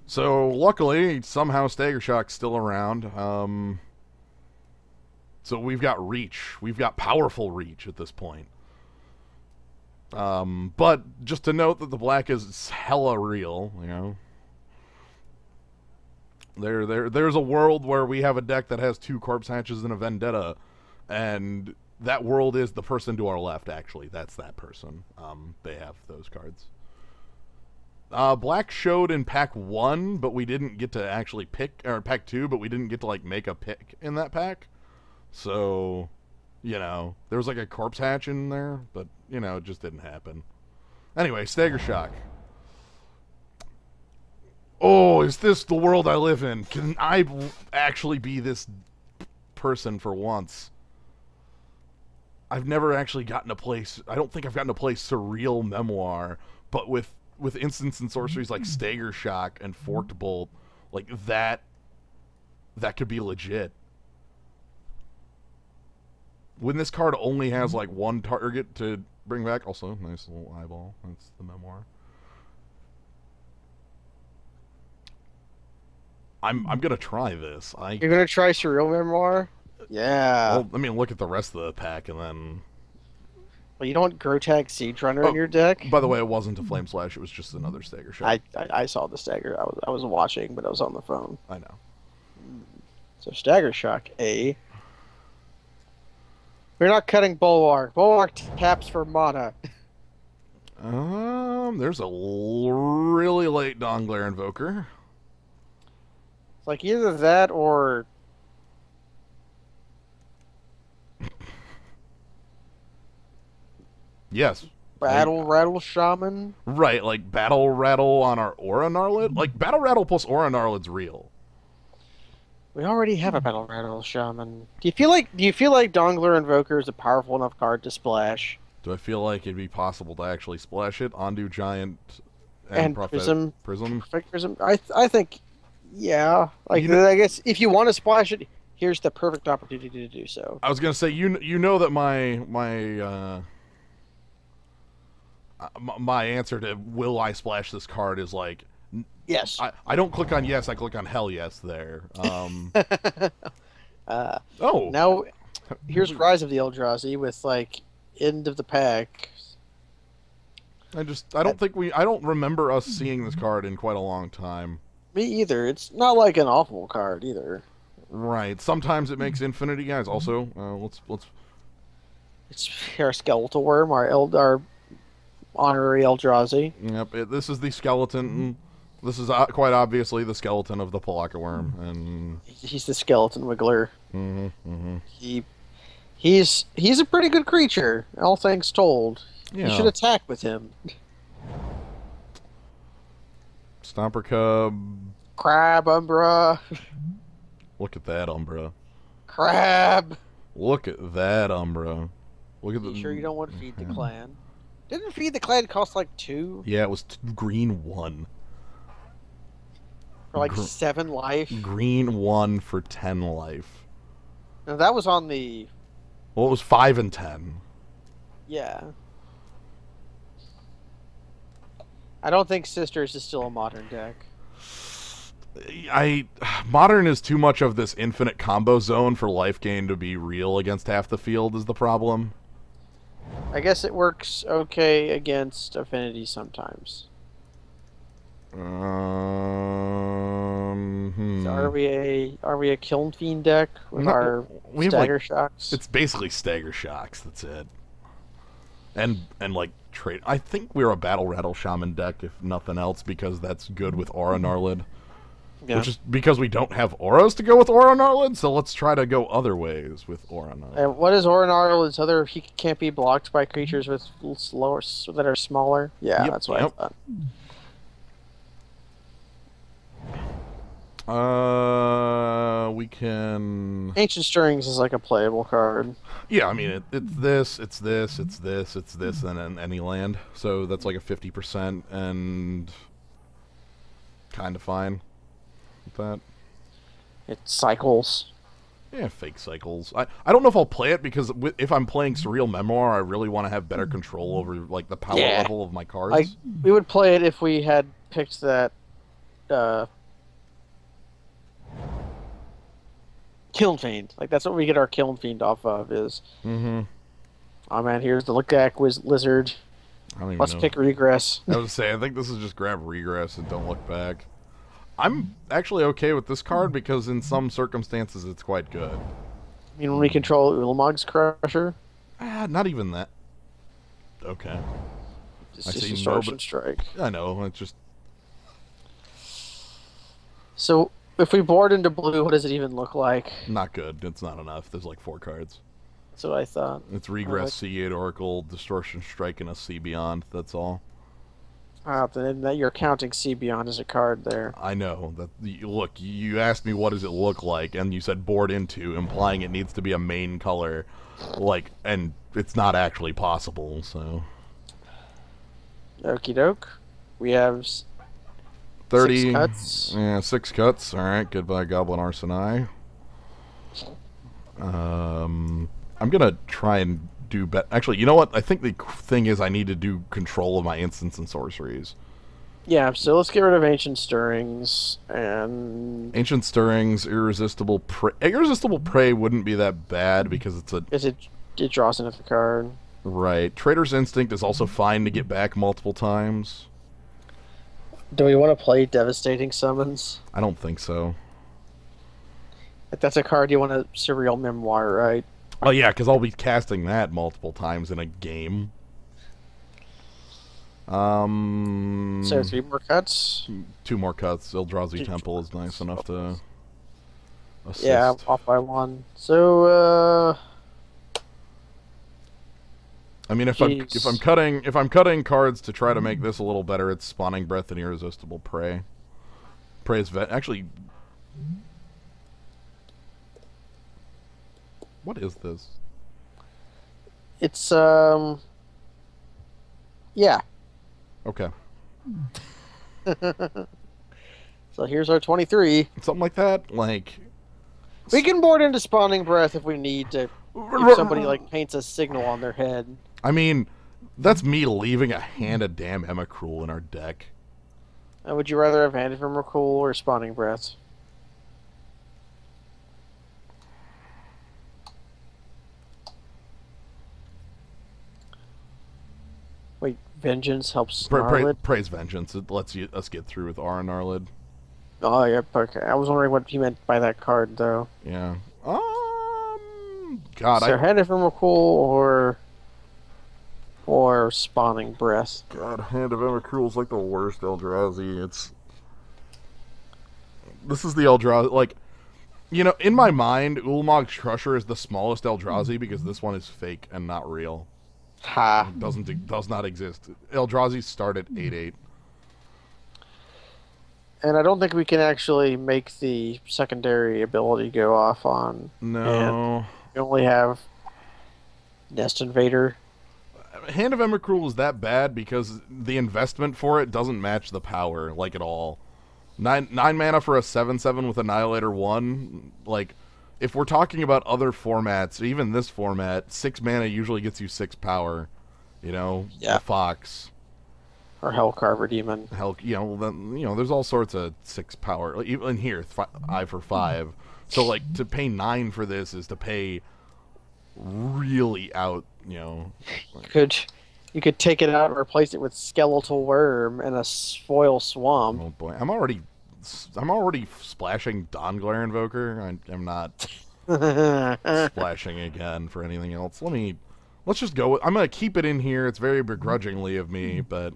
So luckily, somehow Stagger Shock's still around. Um, so we've got reach. We've got powerful reach at this point. Um, but just to note that the black is hella real, you know. There, there, there's a world where we have a deck that has two corpse hatches and a vendetta, and that world is the person to our left. Actually, that's that person. Um, they have those cards. Uh, Black showed in pack one, but we didn't get to actually pick, or pack two, but we didn't get to like make a pick in that pack. So, you know, there was like a corpse hatch in there, but you know, it just didn't happen. Anyway, Stagger Shock. Oh, is this the world I live in? Can I actually be this person for once? I've never actually gotten a place. I don't think I've gotten a place surreal memoir, but with with instants and sorceries like hmm. Stagger Shock and Forked Bolt, like that, that could be legit. When this card only has hmm. like one target to bring back, also nice little eyeball. That's the memoir. I'm I'm gonna try this. I You're gonna try surreal memoir? Yeah. well, I mean, look at the rest of the pack, and then. Well, you don't want Grotag Siege Runner Oh, in your deck? By the way, it wasn't a flame slash; it was just another stagger shock. I, I I saw the stagger. I was I was watching, but I was on the phone. I know. So stagger shock A. We're not cutting Bulwark. Bulwark taps for mana. Um, there's a l- really late Dawnglare Invoker. It's like either that or Yes, Battle Rattle Shaman. right. Like Battle Rattle on our Aura Gnarlid. Like Battle Rattle plus Aura Gnarlid's real. We already have a Battle Rattle Shaman. Do you feel like Do you feel like Dawnglare Invoker is a powerful enough card to splash? Do I feel like it'd be possible to actually splash it? Ondu Giant and, And Prophet Prism. Prism. Perfect Prism. I th- I think, yeah. Like You know- I guess if you want to splash it, here's the perfect opportunity to do so. I was gonna say you you know that my my uh, my answer to will I splash this card is like Yes. I, I don't click on yes I click on hell yes there. Um, uh, oh now, here's Rise of the Eldrazi with like end of the pack. I just I don't think we I don't remember us seeing this card in quite a long time. Me either. It's not like an awful card either. Right. Sometimes it makes Infinity guys. Also, uh, let's let's It's our Skeletal Wurm, our our honorary Eldrazi. Yep, it, this is the skeleton. This is uh, quite obviously the skeleton of the Pelakka Wurm, and He's the skeleton wiggler. hmm hmm He, he's he's a pretty good creature, all things told. yeah, You should attack with him. Stomper Cub. Crab, Umbra, Look at that Umbra. crab. Look at that Umbra. Look at the. You sure you don't want to feed the mm-hmm. clan? Didn't feed the clan cost like two Yeah, it was t- green one. for like Gr- seven life? Green one for ten life. Now that was on the Well, it was five and ten. yeah. I don't think Sisters is still a modern deck. I modern is too much of this infinite combo zone for life gain to be real against half the field is the problem. I guess it works okay against Affinity sometimes. Um, hmm. So are we a are we a Kiln Fiend deck with No, our we have, like, stagger shocks? It's basically stagger shocks. That's it. And and like trade. I think we're a battle rattle shaman deck if nothing else because that's good with aura Gnarlid. Yeah. Which is because we don't have auras to go with Aura Gnarlid, so let's try to go other ways with Aura Gnarlid. And what is Orinarl's other? He can't be blocked by creatures with slower that are smaller. Yeah, Yep, that's what yep. I thought. Uh, we can. Ancient Stirrings is like a playable card. Yeah, I mean, it, it's this, it's this, it's this, it's this, and any land. So that's like a 50%, and kind of fine with that. It cycles. Yeah, fake cycles. I, I don't know if I'll play it because if I'm playing Surreal Memoir, I really want to have better control over like the power Yeah. level of my cards. Like we would play it if we had picked that uh Kiln Fiend. Like that's what we get our Kiln Fiend off of is mm-hmm. oh man, here's the look back wiz- lizard. I don't even Let's know. pick regress. I was saying, I think this is just grab regress and don't look back. I'm actually okay with this card because in some circumstances it's quite good. I mean when we control Ulamog's Crusher, Ah, not even that. Okay, it's I just see distortion nobody- strike. I know. It's just So if we board into blue, what does it even look like? not good. It's not enough. There's like four cards. That's what I thought. It's regress, Sea Gate Oracle, Distortion Strike, and a See Beyond. That's all. Ah, then that you're counting See Beyond as a card there. I know that. Look, you asked me what does it look like, and you said board into, implying it needs to be a main color, like, and it's not actually possible. So Okie doke. We have s- thirty six cuts. Yeah, six cuts. All right, goodbye, Goblin Arsonist. Um, I'm gonna try and do bet. Actually, you know what? I think the thing is I need to do control of my instants and sorceries. Yeah, so let's get rid of Ancient Stirrings and Ancient Stirrings, Irresistible Prey. Irresistible Prey wouldn't be that bad because it's a is it it draws another card. right. Trader's Instinct is also fine to get back multiple times. Do we want to play Devastating Summons? I don't think so. If that's a card you want to Surreal Memoir, right? Oh yeah, because I'll be casting that multiple times in a game. Um, So three more cuts. two more cuts. Eldrazi Two Temple is nice enough to assist. Yeah, off by one. So uh I mean, if I'm if I'm cutting if I'm cutting cards to try to make this a little better, it's Spawning Breath and Irresistible Prey. Prey's vet actually. What is this? it's um yeah. Okay, So here's our 23. something like that. Like We can board into Spawning Breath if we need to. If somebody like paints a signal on their head. I mean, that's me leaving a hand of damn Emrakul in our deck. Uh, would you rather have Hand of Emrakul or Spawning Breath? Wait, Vengeance helps Pra- pra- Prey's Vengeance. It lets you us get through with Aura Gnarlid. Oh, yeah, okay. I was wondering what he meant by that card, though. Yeah. Um. God, so I Handed from Recall or or Spawning Breath. God, Hand of Emrakul is like the worst Eldrazi. It's this is the Eldrazi. Like, you know, in my mind, Ulamog's Crusher is the smallest Eldrazi because this one is fake and not real. Ha. It doesn't does not exist. Eldrazi start at eight eight. And I don't think we can actually make the secondary ability go off on. No. We only have Nest Invader. Hand of Emrakul is that bad because the investment for it doesn't match the power like at all. Nine nine mana for a seven seven with Annihilator one. Like, if we're talking about other formats, even this format, six mana usually gets you six power. You know, Yeah. Fox, Or Hellcarver Demon. hell, you know, then you know, there's all sorts of six power. Like, even here, fi- I for five. So like to pay nine for this is to pay really out. You know, You could you could take it out and replace it with Skeletal Wurm and a Spoil Swamp. Oh boy, I'm already, I'm already splashing Don Dawnglare Invoker. I, I'm not splashing again for anything else. Let me, let's just go. With, I'm gonna keep it in here. It's very begrudgingly of me, mm-hmm. but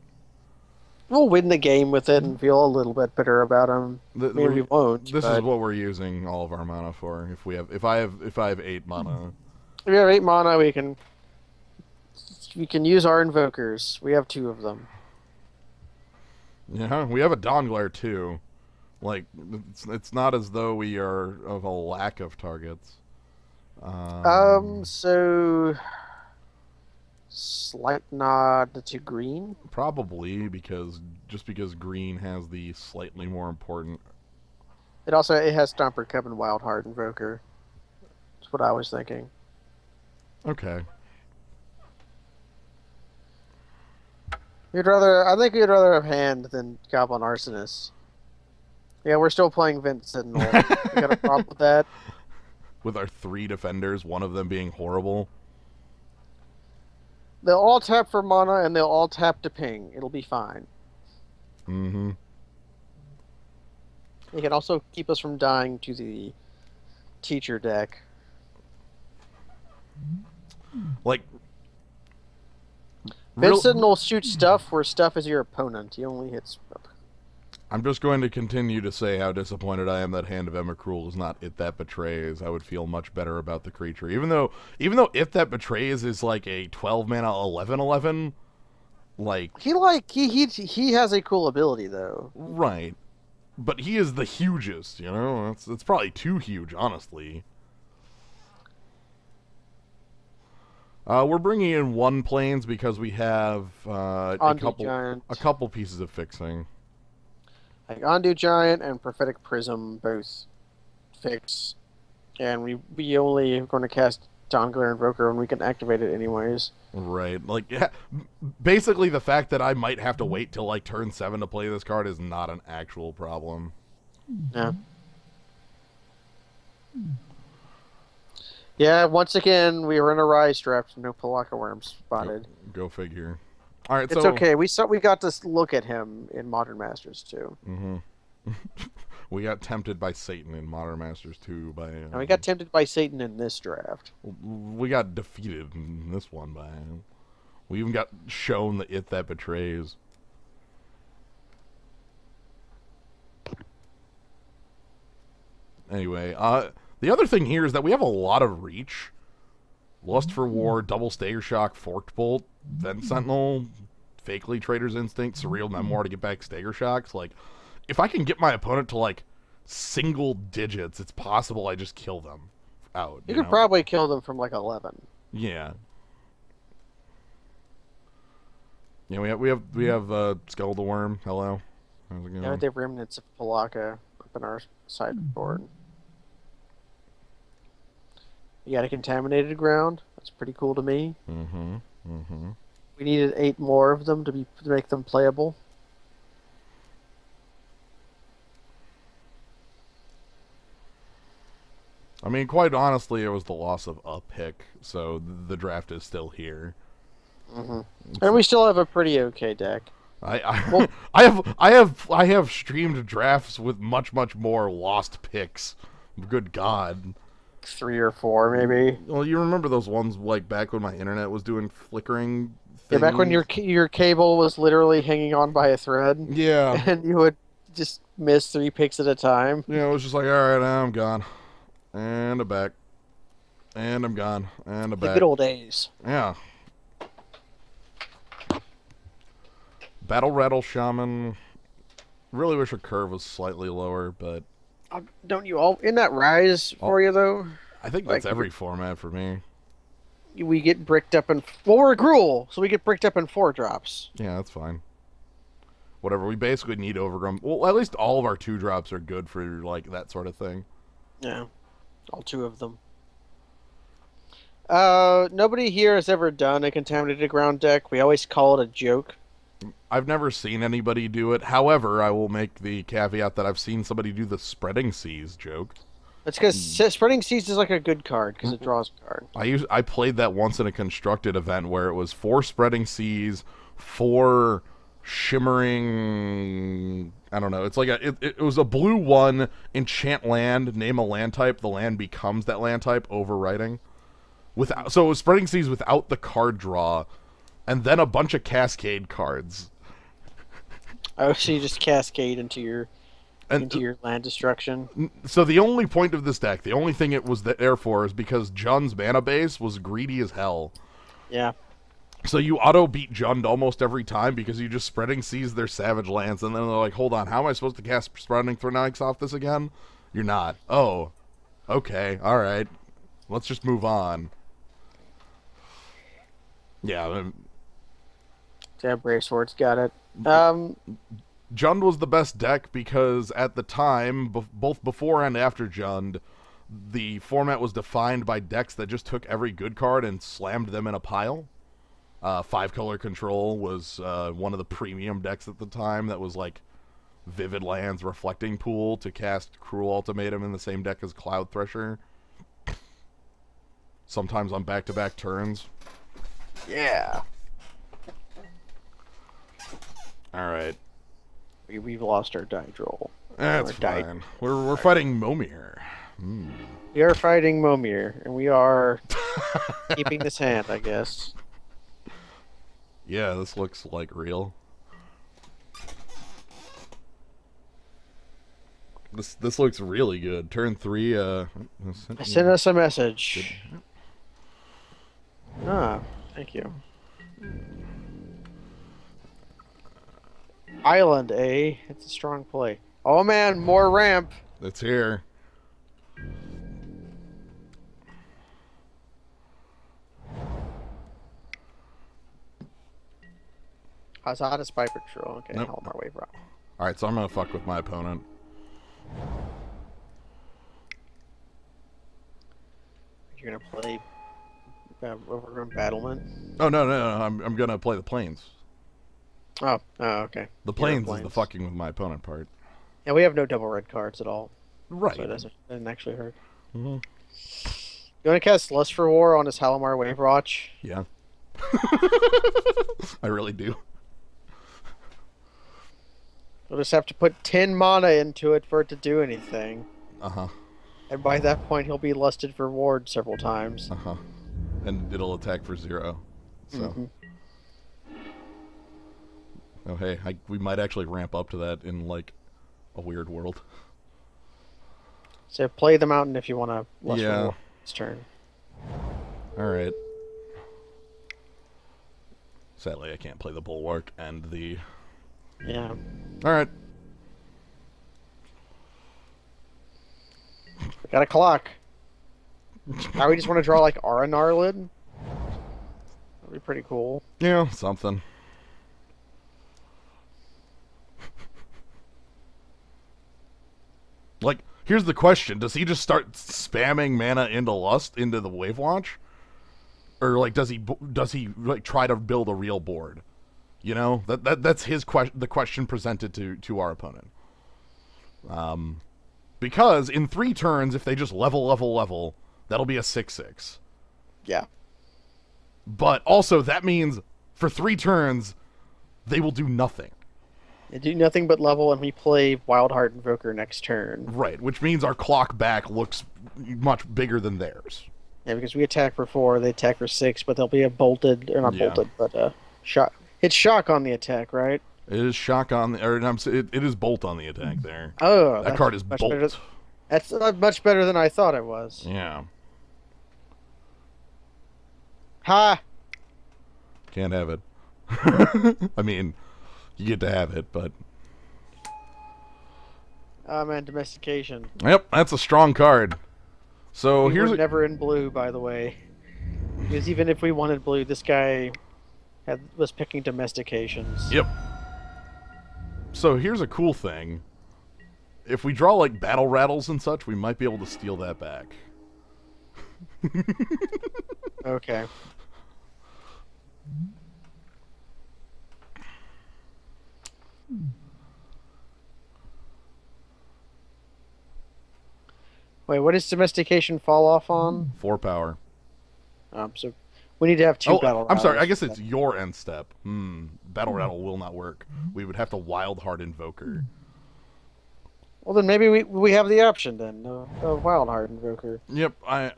we'll win the game with it and feel a little bit better about them. The- Maybe we won't. this is what we're using all of our mana for. If we have, if I have, if I have eight mana, if we have eight mana. We can we can use our invokers. We have two of them. yeah, we have a Dawnglare too. Like it's, it's not as though we are of a lack of targets. Um, Um, so slight nod to green. probably because just because green has the slightly more important. It also it has Stomper Cub and Wild Heart Invoker. That's what I was thinking. Okay, You'd rather I think you'd rather have hand than Goblin Arsonist. Yeah, we're still playing Vincent. You got a problem with that? with our three defenders, one of them being horrible. They'll all tap for mana and they'll all tap to ping. It'll be fine. Mm-hmm. It can also keep us from dying to the teacher deck. Hmm. Like. Vince real- Sentinel shoots stuff where stuff is your opponent. He only hits. I'm just going to continue to say how disappointed I am that Hand of Emrakul is not It That Betrays. I would feel much better about the creature. Even though even though It That Betrays is like a 12 mana 11 11, like He like he he he has a cool ability though. right. But he is the hugest, you know? It's it's probably too huge, honestly. Uh, we're bringing in one Plains because we have uh, a couple Giant, a couple pieces of fixing. like Ondu Giant and Prophetic Prism both fix, and we we only are going to cast Dawnglare Broker when we can activate it anyways. Right. Like, yeah, basically, the fact that I might have to wait till like turn seven to play this card is not an actual problem. Yeah. Yeah, once again, we were in a rise draft. No Pelakka Wurms spotted. Go figure. All right, It's so okay. We saw we got to look at him in Modern Masters too, hmm we got tempted by Satan in Modern Masters too. by. And we got tempted by Satan in this draft. we got defeated in this one by. him. We even got shown the it that betrays. Anyway, uh, the other thing here is that we have a lot of reach. Lust for War, Double Stagger Shock, Forked Bolt, Vent Sentinel, Fakely Trader's Instinct, Surreal Memoir to get back Stagger Shocks. Like, if I can get my opponent to like single digits, it's possible I just kill them out. You you could know? probably kill them from like eleven. Yeah. Yeah, we have we have we have uh Skull the Worm. Hello. How's it going? Yeah, they have remnants of Pelakka up in our sideboard. You got a contaminated ground. That's pretty cool to me. Mm-hmm. Mm-hmm. We needed eight more of them to be to make them playable. I mean, quite honestly, it was the loss of a pick, so the draft is still here. Mm-hmm. And we still have a pretty okay deck. I I, Well- I have I have I have streamed drafts with much much more lost picks. Good God. Three or four, maybe. Well, you remember those ones like back when my internet was doing flickering. Yeah, back when your your cable was literally hanging on by a thread, yeah and you would just miss three picks at a time. Yeah, it was just like, all right, I'm gone, and I'm back, and I'm gone, and I'm The back. good old days. Yeah. Battle Rattle Shaman. Really wish her curve was slightly lower, but Uh, Don't you all in that rise Oh. for you though? I think Like, that's every format for me. We get bricked up in well, we're Gruul, so we get bricked up in four drops. Yeah, that's fine. Whatever. We basically need Overgrown. Well, at least all of our two drops are good for like that sort of thing. Yeah, all two of them. Uh, nobody here has ever done a contaminated ground deck. We always call it a joke. I've never seen anybody do it. However, I will make the caveat that I've seen somebody do the spreading seas joke. That's because hmm. spreading seas is like a good card because it draws a card. I used I played that once in a constructed event where it was four spreading seas, four shimmering. I don't know. It's like a it, it was a blue one enchant land. Name a land type. The land becomes that land type. Overwriting. Without so it was spreading seas without the card draw, and then a bunch of cascade cards. Oh, so you just cascade into your And into your land destruction. So the only point of this deck, the only thing it was there for, is because Jund's mana base was greedy as hell. Yeah. So you auto beat Jund almost every time because you just spreading seas their savage lands, and then they're like, "Hold on, how am I supposed to cast Sprouting Thrinax off this again?" You're not. Oh, okay, all right. Let's just move on. Yeah, um, Yeah, Brave Swords got it. Um, Jund was the best deck because at the time, both before and after Jund, the format was defined by decks that just took every good card and slammed them in a pile. Uh, five color control was uh, one of the premium decks at the time that was like Vivid Lands Reflecting Pool to cast Cruel Ultimatum in the same deck as Cloud Thresher. Sometimes on back to back turns. yeah. Alright. We, we've lost our die droll. That's fine. We're, we're fighting Momir. Hmm. We are fighting Momir, and we are keeping this hand, I guess. Yeah, this looks like real. This this looks really good. Turn three. Uh, Send us a message. Ah, thank you. Island, eh? It's a strong play. Oh man, more ramp. It's here. Hada Spy Patrol. Okay, Nope. Halimar Wave Rock. All right, so I'm gonna fuck with my opponent. You're gonna play uh, Overgrown Battlement. Oh no, no, no! I'm I'm gonna play the Plains. Oh, oh, okay. The Hero Plains is the fucking with my opponent part. Yeah, we have no double red cards at all, Right. so it doesn't, doesn't actually hurt. Mhm. You want to cast Lust for War on his Halimar Wave Watch? Yeah. I really do. You'll just have to put 10 mana into it for it to do anything. Uh huh. And by that point, he'll be lusted for ward several times. Uh huh. And it'll attack for zero. So. Mhm. Oh hey, I, we might actually ramp up to that in like a weird world. So play the mountain if you want to Yeah. this turn. All right. Sadly, I can't play the bulwark and the. Yeah. All right. We got a clock. now we just want to draw like Aura Gnarlid. That'd be pretty cool. Yeah, something. Like, here's the question: Does he just start spamming mana into lust into the wave launch, or like does he does he like try to build a real board? You know that, that that's his question. The question presented to to our opponent. Um, because in three turns, if they just level level level, that'll be a six six. Yeah. But also that means for three turns, they will do nothing. They do nothing but level, and we play Wild Heart Invoker next turn. Right, which means our clock back looks much bigger than theirs. Yeah, because we attack for four, they attack for six, but they'll be a bolted, or not Yeah. bolted, but uh, shock. It's shock on the attack, right? It is shock on the, or I'm, it, it is bolt on the attack there. Oh, That card is much bolt. better- That's much better than I thought it was. Yeah, Ha! can't have it. I mean, you get to have it, but Oh man, domestication. yep, that's a strong card. So we here's were a, never in blue, by the way. Because even if we wanted blue, this guy had was picking domestications. Yep. So here's a cool thing. If we draw like battle rattles and such, we might be able to steal that back. Okay. Wait, what does domestication fall off on? Four power. Um, so we need to have two oh, battle. I'm sorry. I guess it's your end step. Hmm. Battle rattle will not work. We would have to wild heart invoker. Well, then maybe we we have the option then of of Wild Heart Invoker. Yep. I.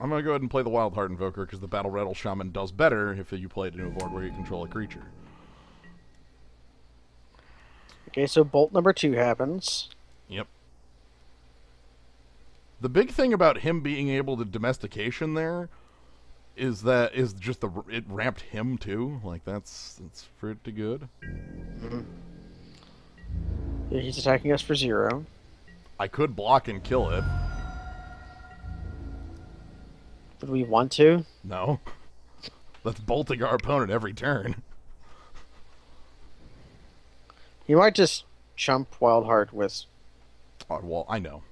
I'm gonna go ahead and play the wild heart invoker because the battle rattle shaman does better if you play it into a board where you control a creature. Okay, so bolt number two happens. Yep. The big thing about him being able to domestication there is that is just the it ramped him too. Like that's that's pretty good. Yeah, He's attacking us for zero. I could block and kill it. Would we want to? No. That's bolting our opponent every turn. He might just chump Wild Heart with Oh, well, I know.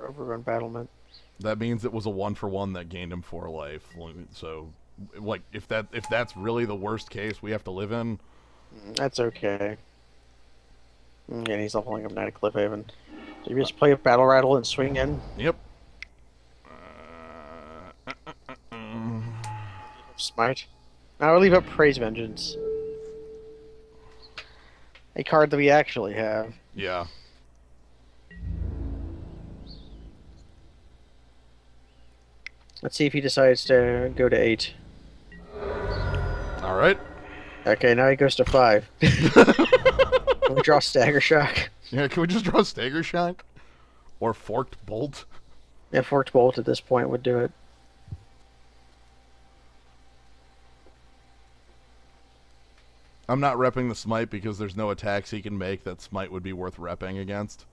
Overgrown Battlement. That means it was a one for one that gained him four life. So, like, if that if that's really the worst case we have to live in, That's okay. Mm, And he's leveling up Knight of Cliffhaven. So you just play a Battle Rattle and swing in. yep. Smite. Now I'll leave up Prey's Vengeance. A card that we actually have. Yeah. Let's see if he decides to go to eight. All right. Okay, now he goes to five. Can we draw Stagger Shock? Yeah, can we just draw Stagger Shock? Or Forked Bolt? Yeah, Forked Bolt at this point would do it. I'm not repping the Smite because there's no attacks he can make that Smite would be worth repping against.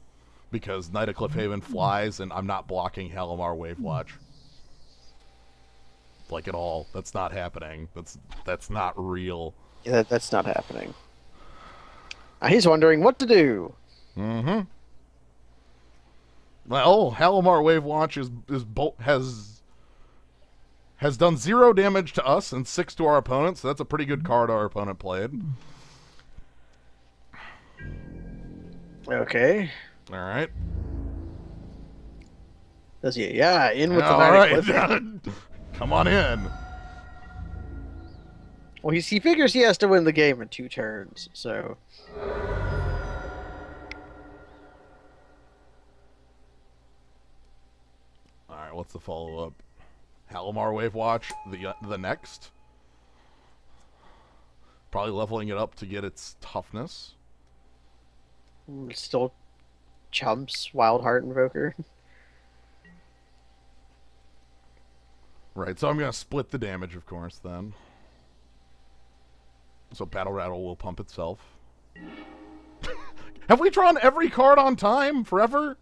Because Knight of Cliffhaven flies, and I'm not blocking Halimar Wave Watch. Like at all. That's not happening. That's that's not real. Yeah, that, that's not happening. Uh, he's wondering what to do. Mm-hmm. Well, Halimar Wave Watch is is bolt has has done zero damage to us and six to our opponent, so that's a pretty good card our opponent played. Okay. All right. Does he? Yeah, in with the All of right. Come on in. Well, he's, he figures he has to win the game in two turns, so. All right, what's the follow up? Halimar Wave Watch, the uh, the next. Probably leveling it up to get its toughness. mm, Still chumps Wild Heart Invoker. Right, so I'm gonna split the damage, of course, then. So Battle Rattle will pump itself. Have we drawn every card on time forever?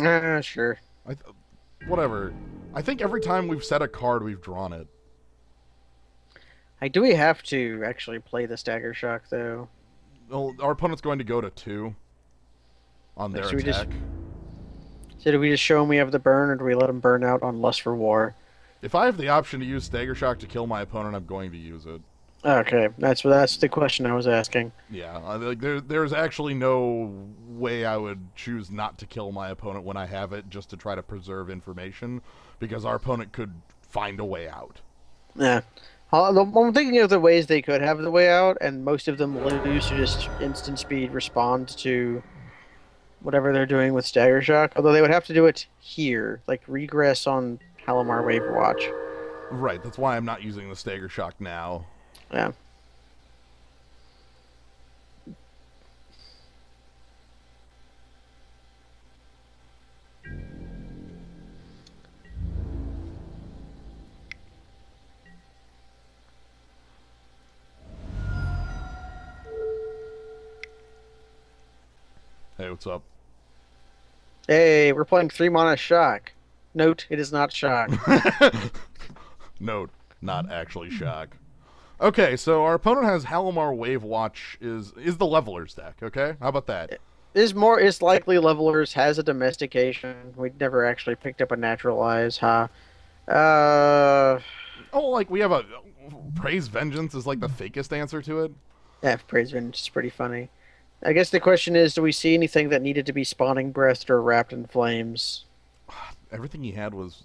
Ah, sure. I th- whatever. I think every time we've set a card, we've drawn it. Like, do we have to actually play the Stagger Shock, though? Well, our opponent's going to go to two on their we just- attack. So do we just show him we have the burn, or do we let him burn out on Lust for War? If I have the option to use Stagger Shock to kill my opponent, I'm going to use it. Okay, that's that's the question I was asking. Yeah, like there, there's actually no way I would choose not to kill my opponent when I have it, just to try to preserve information, because our opponent could find a way out. Yeah. The- I'm thinking of the ways they could have the way out, and most of them lose to just instant speed respond to whatever they're doing with Stagger Shock. Although they would have to do it here, like regress on Halimar Wave Watch. Right, that's why I'm not using the Stagger Shock now. Yeah. Hey, what's up? Hey, we're playing three mana Shock. Note, it is not Shock. Note, not actually shock. Okay, so our opponent has Halimar Wave Watch is is the levelers deck, okay? How about that? is more is likely levelers has a domestication. We never actually picked up a naturalize, huh? Uh, Oh, like we have a Prey's Vengeance is like the fakest answer to it. yeah, Prey's Vengeance is pretty funny. I guess the question is, do we see anything that needed to be spawning breathed or wrapped in flames? Everything he had was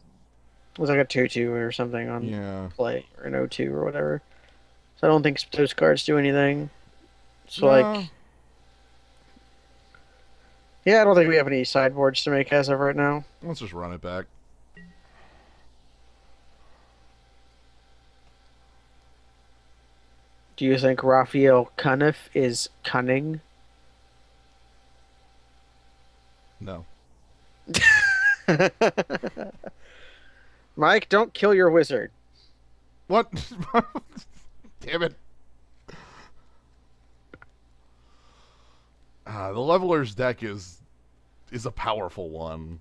It was like a two-two or something on yeah. play or an O2 or whatever. So I don't think those cards do anything. So No. like, yeah, I don't think we have any sideboards to make as of right now. Let's just run it back. Do you think Raphael Cunniff is cunning? No. Mike, don't kill your wizard. What? Damn it. Uh, the leveler's deck is is a powerful one.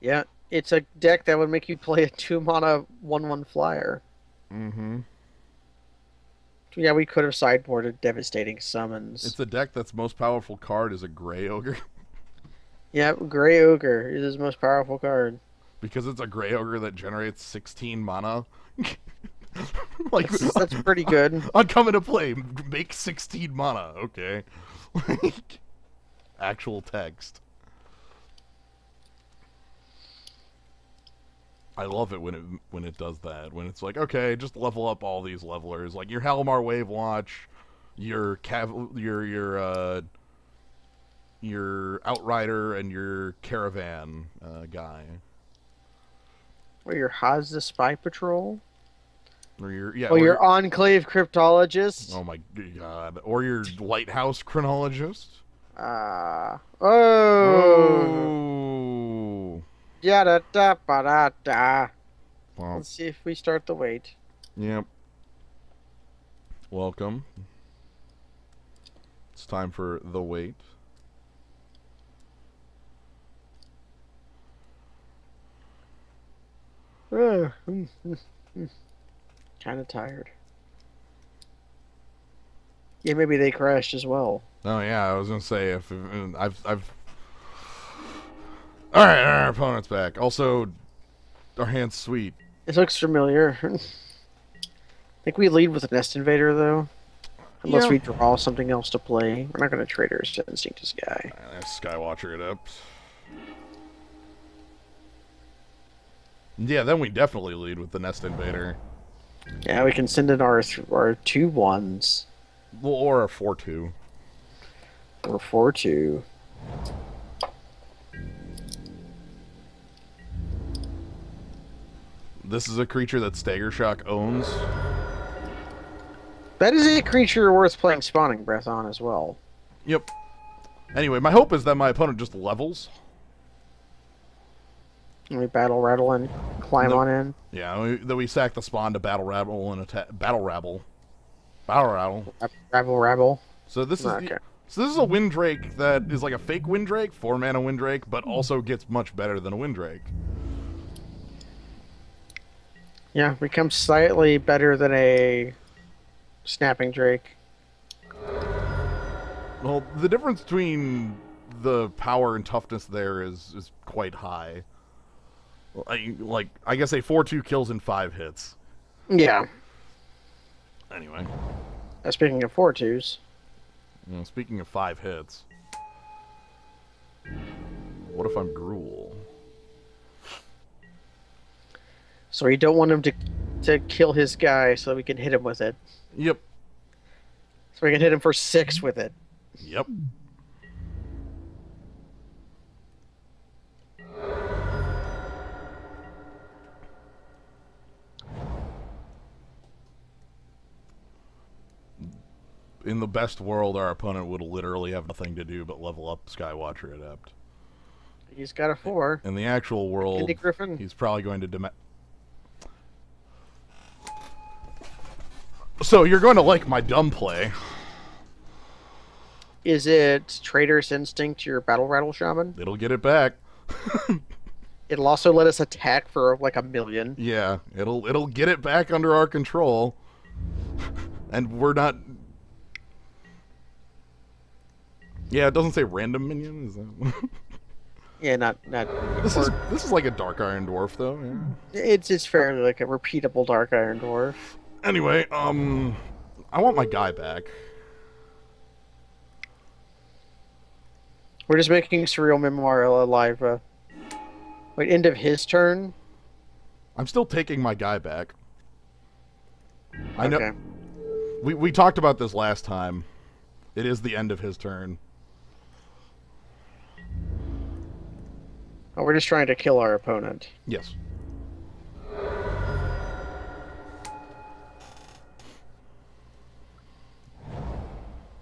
Yeah, it's a deck that would make you play a two mana one one flyer. Mm-hmm. Yeah, we could have sideboarded devastating summons. It's a deck that's most powerful card is a gray ogre. Yeah, Gray Ogre is his most powerful card. because it's a gray ogre that generates 16 mana. like That's, that's pretty good. I'm coming to play. Make 16 mana, okay? Like actual text. I love it when it when it does that. When it's like, okay, just level up all these levelers, like your Halimar Wave Watch, your Cav, your your uh, your Outrider, and your Caravan uh, guy, Or your Hada Spy Patrol. or your yeah, Oh, or your Enclave Cryptologist. Oh my god. Or your lighthouse chronologist. Ah. oh. Oh. Ya da da ba da da. Well, Let's see if we start the wait. yep. Welcome. It's time for the wait. kind of tired. Yeah, maybe they crashed as well. Oh yeah, I was gonna say if, if I've I've. All right, our opponent's back. Also, our hand's sweet. This looks familiar. I think we lead with a Nest Invader though. Unless Yeah. we draw something else to play. We're not going to trade our Instinct this guy. Uh, Skywatcher it up. Yeah, then we definitely lead with the Nest Invader. Yeah, we can send in our, th- our two ones. Well, or a 4 2. Or four two. This is a creature that Stagger Shock owns. That is a creature worth playing Spawning Breath on as well. Yep. Anyway, my hope is that my opponent just levels. And we battle rattle and climb No. on in. Yeah, we, that we sack the spawn to battle rabble and attack battle rabble, battle rattle. Ra- Rabble rabble. So this is the- Okay. so this is a Windrake that is like a fake Windrake, four mana Windrake, but hmm. also gets much better than a Windrake. Yeah, becomes slightly better than a Snapping Drake. Well, the difference between the power and toughness there is is quite high. Like I guess a four two kills in five hits. Yeah. Anyway, Uh, speaking of four twos, you speaking of five hits, what if I'm gruel? so we don't want him to to kill his guy, so we can hit him with it. Yep, So we can hit him for six with it. yep. In the best world, our opponent would literally have nothing to do but level up Skywatcher Adept. He's got a four. In the actual world, Andy Griffin. he's probably going to demand. So you're going to like my dumb play. Is it Trader's Instinct, your Battle Rattle Shaman? It'll get it back. It'll also let us attack for like a million. Yeah, it'll it'll get it back under our control. And we're not Yeah, it doesn't say random minion, is that Yeah, not not. This is this is like a dark iron dwarf though, yeah. It's it's fairly like a repeatable Dark Iron Dwarf. Anyway, um I want my guy back. We're just making Surreal Memorial alive. Uh, wait, end of his turn. I'm still taking my guy back. I know we we talked about this last time. It is the end of his turn. Oh, we're just trying to kill our opponent. Yes.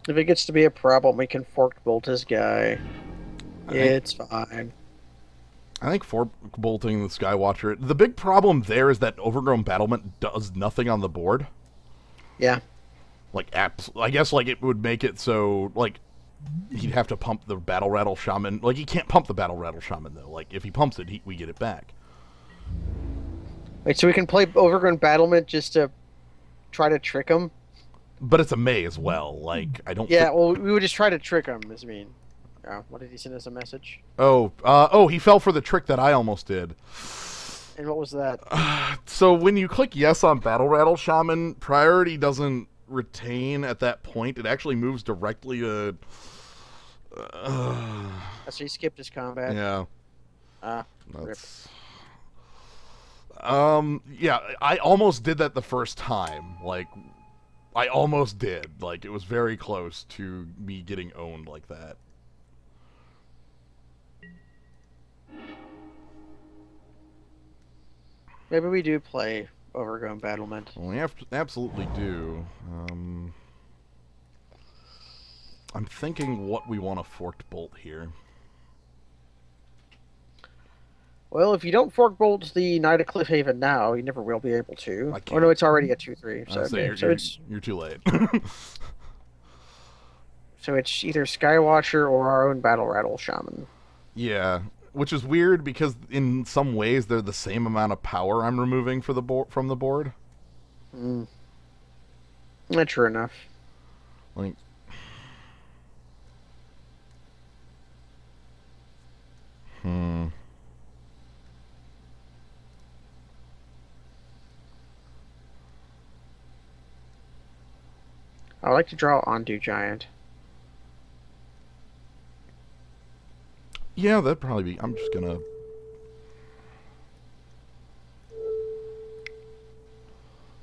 If it gets to be a problem, we can fork bolt his guy. I think- It's fine. I think for bolting the Skywatcher, the big problem there is that Overgrown Battlement does nothing on the board. Yeah. Like, I guess like it would make it so like he'd have to pump the Battle Rattle Shaman. Like he can't pump the Battle Rattle Shaman though. Like if he pumps it, he, we get it back. Wait, so we can play Overgrown Battlement just to try to trick him? But it's a May as well. Like I don't. Yeah, well, we would just try to trick him, is mean. Oh, what did he send us a message? oh, uh, oh, he fell for the trick that I almost did. And what was that? So when you click yes on Battle Rattle Shaman, priority doesn't retain at that point. It actually moves directly to. Uh, So he skipped his combat. yeah. Ah, That's. Um. Yeah, I almost did that the first time. Like, I almost did. Like, it was very close to me getting owned like that. maybe we do play Overgrown Battlement. Well, we have absolutely do. Um. I'm thinking what we want a forked bolt here. Well, if you don't fork bolt the Knight of Cliffhaven now, you never will be able to. I Oh no, it's already at two three. So, okay, you're, so you're- it's you're too late. so it's either Skywatcher or our own Battle Rattle Shaman. yeah, which is weird because in some ways they're the same amount of power I'm removing for the board from the board. Mm. Not true enough. Like, hmm. I would like to draw Ondu Giant. Yeah, that'd probably be. I'm just gonna.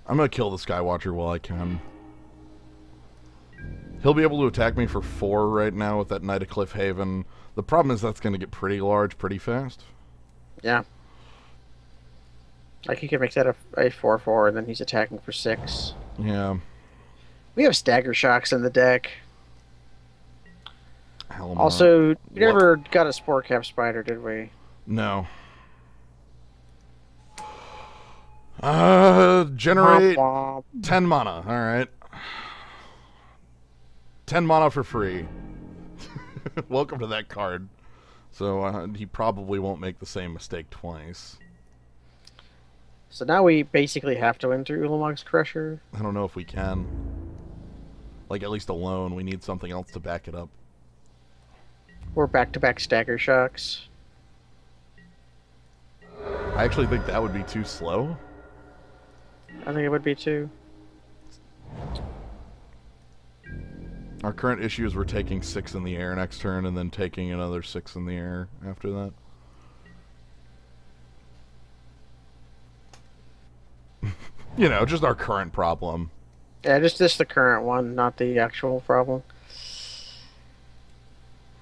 I'm gonna kill the Skywatcher while I can. He'll be able to attack me for four right now with that Knight of Cliffhaven. The problem is that's gonna get pretty large pretty fast. Yeah. Like he could make that a, a four four, and then he's attacking for six. Yeah. We have stagger shocks in the deck. Hell, Also, we What? never got a Sporecap Spider, did we? no. Uh, generate Womp womp. 10 mana. All right. 10 mana for free. Welcome to that card. So uh, he probably won't make the same mistake twice. So now we basically have to enter Ulamog's Crusher. I don't know if we can. Like, at least alone, we need something else to back it up. Or back to back stagger shocks. I actually think that would be too slow. I think it would be too. Our current issue is we're taking six in the air next turn and then taking another six in the air after that. you know, just our current problem. Yeah, just just the current one, not the actual problem.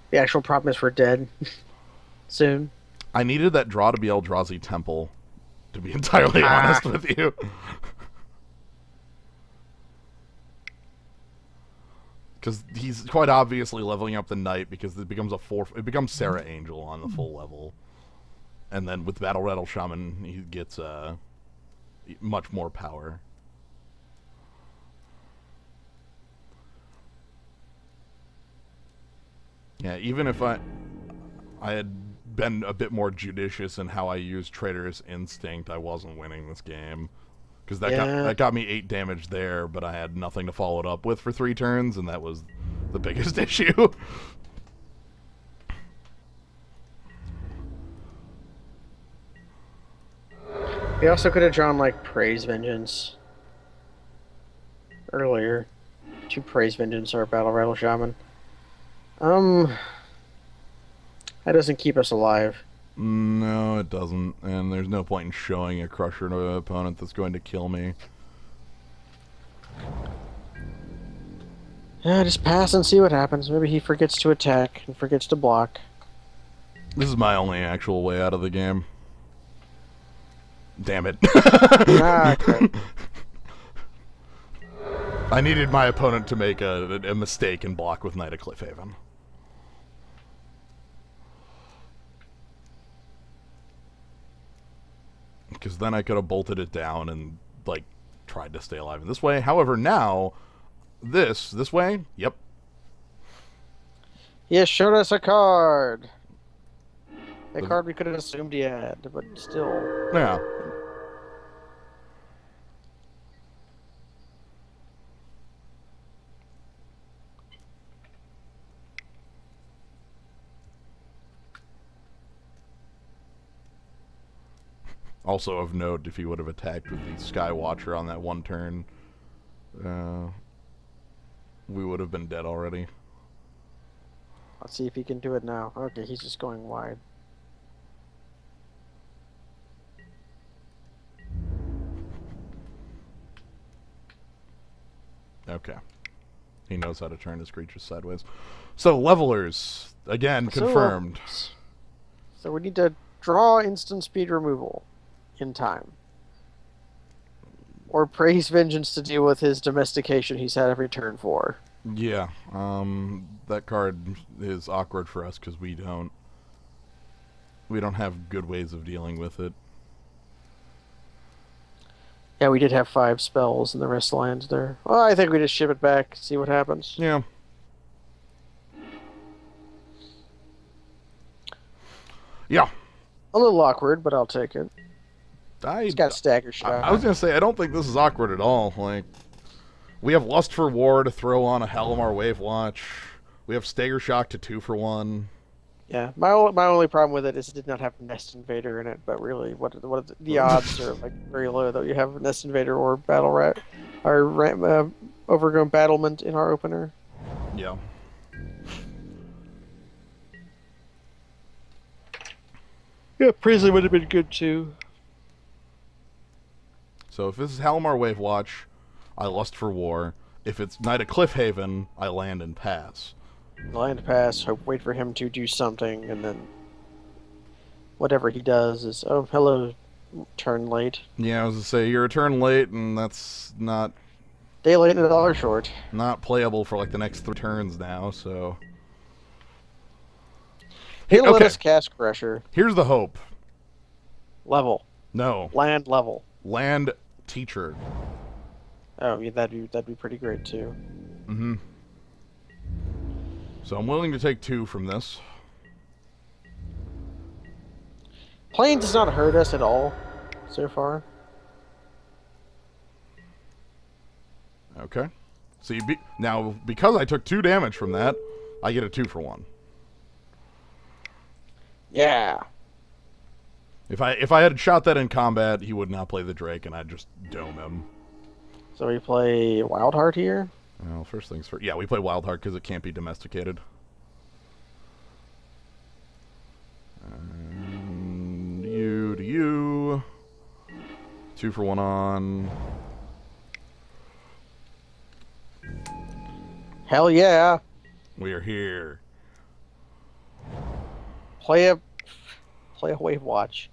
The actual problem is we're dead soon. I needed that draw to be Eldrazi Temple, to be entirely Ah. honest with you. Because he's quite obviously leveling up the knight because it becomes a four. It becomes Serra Angel on the full level, and then with Battle Rattle Shaman, he gets uh, much more power. Yeah, even if I I had been a bit more judicious in how I used Traitorous Instinct, I wasn't winning this game. Because that, got, that got me 8 damage there, but I had nothing to follow it up with for 3 turns, and that was the biggest issue. We also could have drawn like Prey's Vengeance earlier. Two Prey's Vengeance or Battle Rattle Shaman. Um, that doesn't keep us alive. No, it doesn't, and there's no point in showing a Crusher to an opponent that's going to kill me. Yeah, just pass and see what happens. Maybe he forgets to attack and forgets to block. This is my only actual way out of the game. Damn it. Ah. I needed my opponent to make a, a mistake and block with Knight of Cliffhaven. Because then I could have bolted it down and like tried to stay alive in this way. However, now this this way, yep, He shown us a card. A card we could have assumed he had, but still. yeah. Also of note, if he would have attacked with the Skywatcher on that one turn, uh, we would have been dead already. Let's see if he can do it now. Okay, he's just going wide. Okay. He knows how to turn his creatures sideways. So, levelers, again, So, confirmed. So we need to draw instant speed removal in time. Or prey's vengeance to deal with his domestication he's had every turn for. Yeah, um, that card is awkward for us because we don't we don't have good ways of dealing with it. Yeah, we did have five spells in the rest lands there. Well, I think we just ship it back, see what happens. Yeah. Yeah, A little awkward, but I'll take it. I, He's got stagger shock. I was gonna say I don't think this is awkward at all. Like, we have Lust for War to throw on a Halimar Wave Watch. We have Stagger Shock to two for one. Yeah, my o- my only problem with it is it did not have Nest Invader in it. But really, what are the, what are the, the odds are like very low that you have Nest Invader or Battle Rat or Ram, uh, Overgrown Battlement in our opener. Yeah. Yeah, Prison would have been good too. So if this is Halimar Wave Watch, I lust for war. If it's Knight of Cliffhaven, I land and pass. Land pass. Hope wait for him to do something, and then whatever he does is oh hello, turn late. Yeah, I was to say you're a turn late, and that's not Day late and a dollar short. not playable for like the next three turns now. So He'll let us cast Crusher. here's the hope. Level. No, Land level. land teacher. Oh, yeah, that'd be that'd be pretty great too. Mm-hmm. So I'm willing to take two from this. Plane does not hurt us at all so far. Okay. So you be now because I took two damage from that, I get a two for one. Yeah. If I if I had shot that in combat, he would not play the Drake, and I'd just dome him. So we play Wildheart here. Well, first things first. Yeah, we play Wildheart because it can't be domesticated. And you to you. Two for one on. Hell yeah. We are here. Play a play a Wave Watch.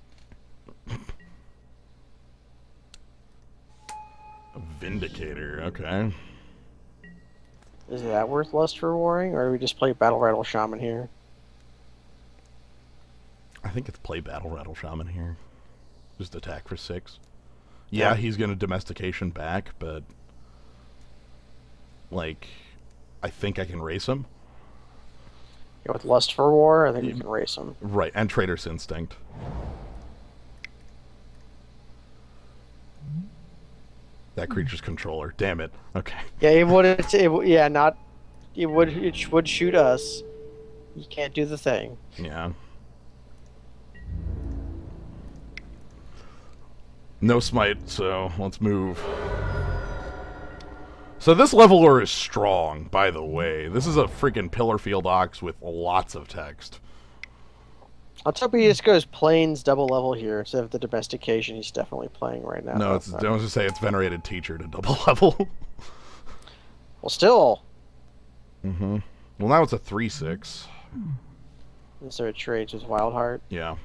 A Vindicator. Okay. Is that worth Lust for Warring, or do we just play Battle Rattle Shaman here? I think it's play Battle Rattle Shaman here. Just attack for six. Yeah, Yeah. he's gonna domestication back, but like, I think I can race him. Yeah, with Lust for War, I think you can race him. Right, and Trader's Instinct. That creature's controller. Damn it. Okay. Yeah, it would. It, yeah, not. It would. It would shoot us. You can't do the thing. Yeah. No smite, so let's move. So this leveler is strong, by the way. This is a freaking Pillarfield Ox with lots of text. Let's hope he just goes plains double level here instead of the domestication he's definitely playing right now. No, it's I was just say it's venerated teacher to double level. well, still. mm-hmm. Well, now it's a three six. So it trades with Wildheart. Yeah.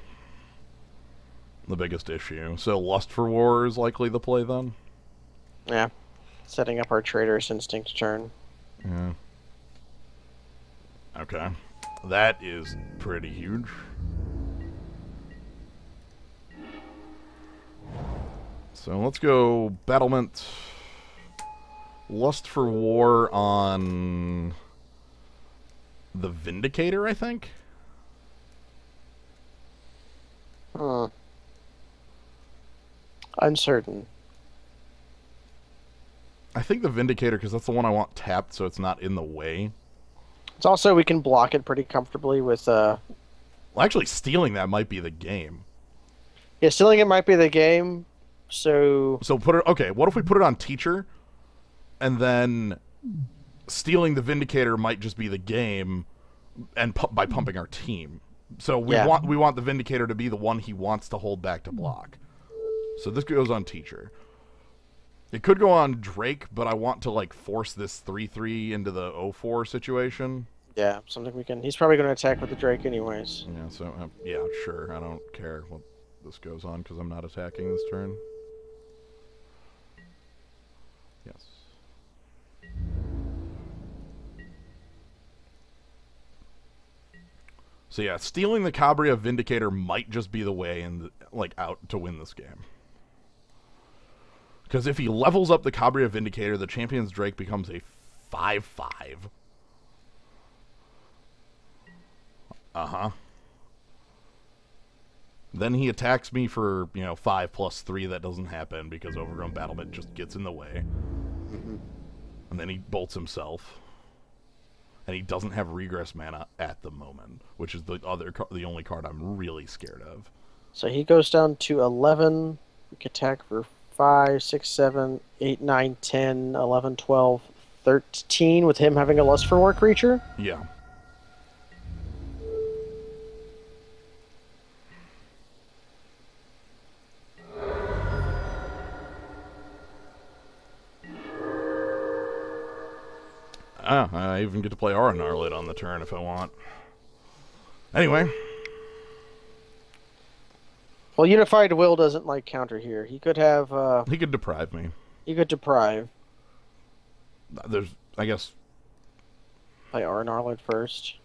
The biggest issue. So lust for war is likely the play then. Yeah. Setting up our Trader's Instinct turn. Yeah. Okay. That is pretty huge. So let's go battlement. Lust for War on the Vindicator, I think. Hmm. Uncertain. I think the Vindicator because that's the one I want tapped, so it's not in the way. It's also we can block it pretty comfortably with uh Well, actually, stealing that might be the game. yeah, stealing it might be the game. So So put it. Okay, what if we put it on teacher, and then stealing the Vindicator might just be the game, and pu- by pumping our team. So we Yeah. want we want the Vindicator to be the one he wants to hold back to block. So this goes on teacher. It could go on Drake, but I want to like force this three three into the 0-4 situation. yeah, something we can. He's probably going to attack with the Drake anyways. Yeah. So uh, yeah, sure. I don't care what this goes on because I'm not attacking this turn. So yeah, stealing the Kabira Vindicator might just be the way and like out to win this game. Because if he levels up the Kabira Vindicator, the Champion's Drake becomes a five-five. Uh huh. Then he attacks me for, you know, 5 plus 3. That doesn't happen because Overgrown Battlement just gets in the way. And then he bolts himself. And he doesn't have regress mana at the moment, which is the other the only card I'm really scared of. So he goes down to 11. We can attack for 5, 6, 7, 8, 9, 10, 11, 12, 13 with him having a Lust for War creature. Yeah. Ah, I even get to play Aura Gnarlid on the turn if I want. Anyway, Well, Unified Will doesn't like counter here. He could have, uh, he could deprive me. he could deprive There's, I guess, by Aura Gnarlid first.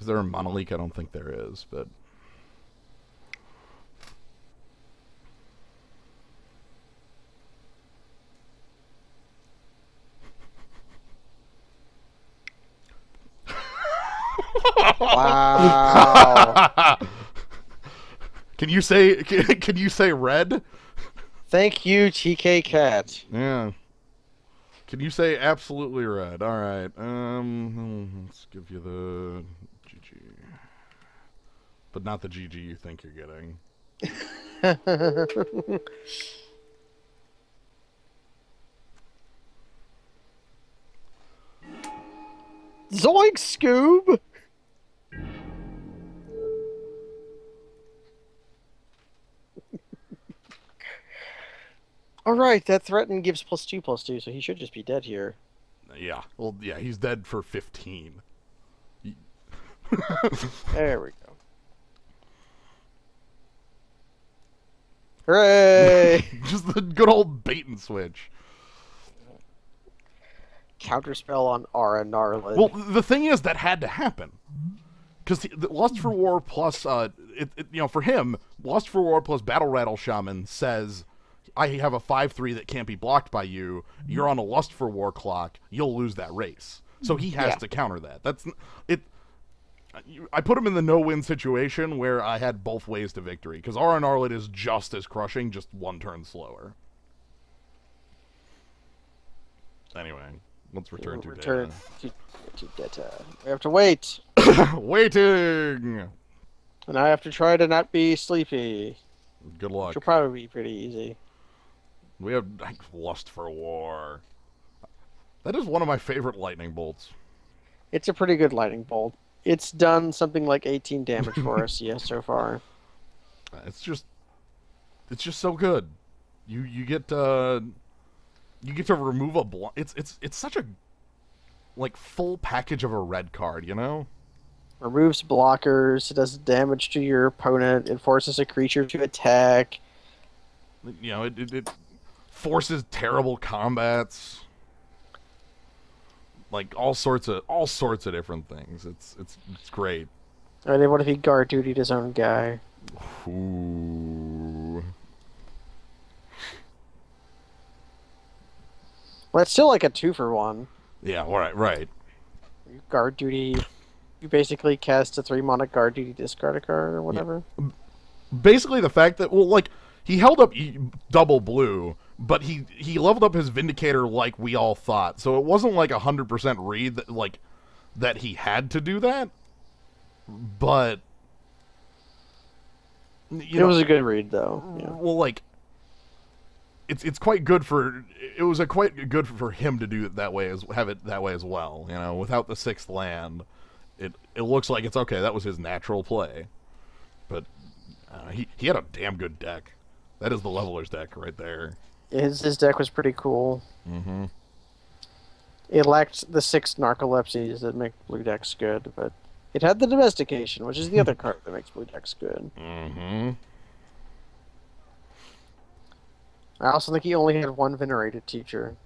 is there a Monolith? I don't think there is, but Wow. can you say can, can you say red? Thank you, TK Cat. Yeah. Can you say absolutely red? All right. Um, let's give you the GG, but not the GG you think you're getting. Zoink, Scoob! Alright, that threaten gives plus two plus two, so he should just be dead here. Yeah. Well, yeah, he's dead for 15. There we go. Hooray! Just the good old bait and switch. Counterspell on Aura Gnarlid. Well, the thing is that had to happen because Lust for War plus, uh, it, it, you know, for him, Lust for War plus Battle Rattle Shaman says, "I have a five three that can't be blocked by you. You're on a Lust for War clock. You'll lose that race." So he has Yeah. to counter that. That's it. I put him in the no-win situation where I had both ways to victory because Aura Gnarlid is just as crushing, just one turn slower. Anyway, let's return to Return data. to, to data. We have to wait, Waiting. and I have to try to not be sleepy. Good luck. Which will probably be pretty easy. We have like, lust for war. That is one of my favorite lightning bolts. It's a pretty good lightning bolt. It's done something like 18 damage for us, yes, so far. It's just, it's just so good. You you get uh, you get to remove a bl- It's it's it's such a like full package of a red card. You know. Removes blockers, it does damage to your opponent, it forces a creature to attack. You know it it, it forces terrible combats. Like all sorts of all sorts of different things. It's it's it's great. And then what if he guard dutied his own guy? Ooh. Well, it's still like a two for one. Yeah, right, right. Guard duty. You basically cast a three mana guard duty, discard a card or whatever. Basically, the fact that well, like he held up double blue, but he he leveled up his Vindicator like we all thought. So it wasn't like a hundred percent read that like that he had to do that. But you it know, was a good read though. Yeah. well, like it's it's quite good for it was a quite good for him to do it that way as have it that way as well. You know, without the sixth land, it it looks like it's okay. That was his natural play, but uh, he he had a damn good deck. That is the leveler's deck right there. His his deck was pretty cool. Mm-hmm. It lacked the six narcolepsies that make blue decks good, but it had the domestication, which is the other card that makes blue decks good. Mm-hmm. I also think he only had one venerated teacher.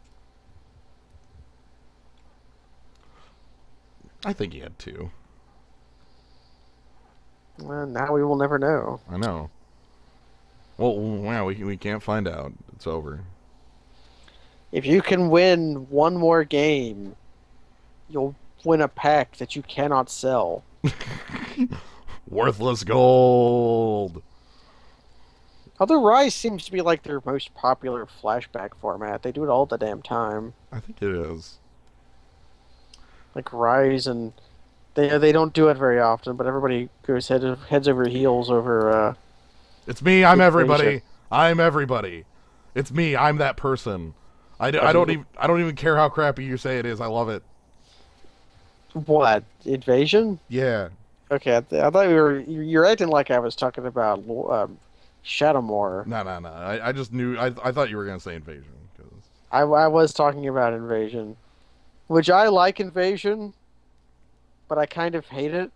I think he had two. Well, now we will never know. I know. Well, wow, we we can't find out. It's over. If you can win one more game, you'll win a pack that you cannot sell. Worthless gold. Although Rise seems to be like their most popular flashback format. They do it all the damn time. I think it is. Like Rise and they they don't do it very often, but everybody goes head heads over heels over uh It's me. I'm everybody. I'm everybody. It's me. I'm that person. I, d- I don't even I don't even care how crappy you say it is. I love it. what? Invasion? Yeah. Okay, I, th- I thought you were you- you're acting like I was talking about um, Shadowmoor. No, no, no. I, I just knew. I, I thought you were gonna say invasion. 'cause- I, I was talking about Invasion, which I like Invasion, but I kind of hate it.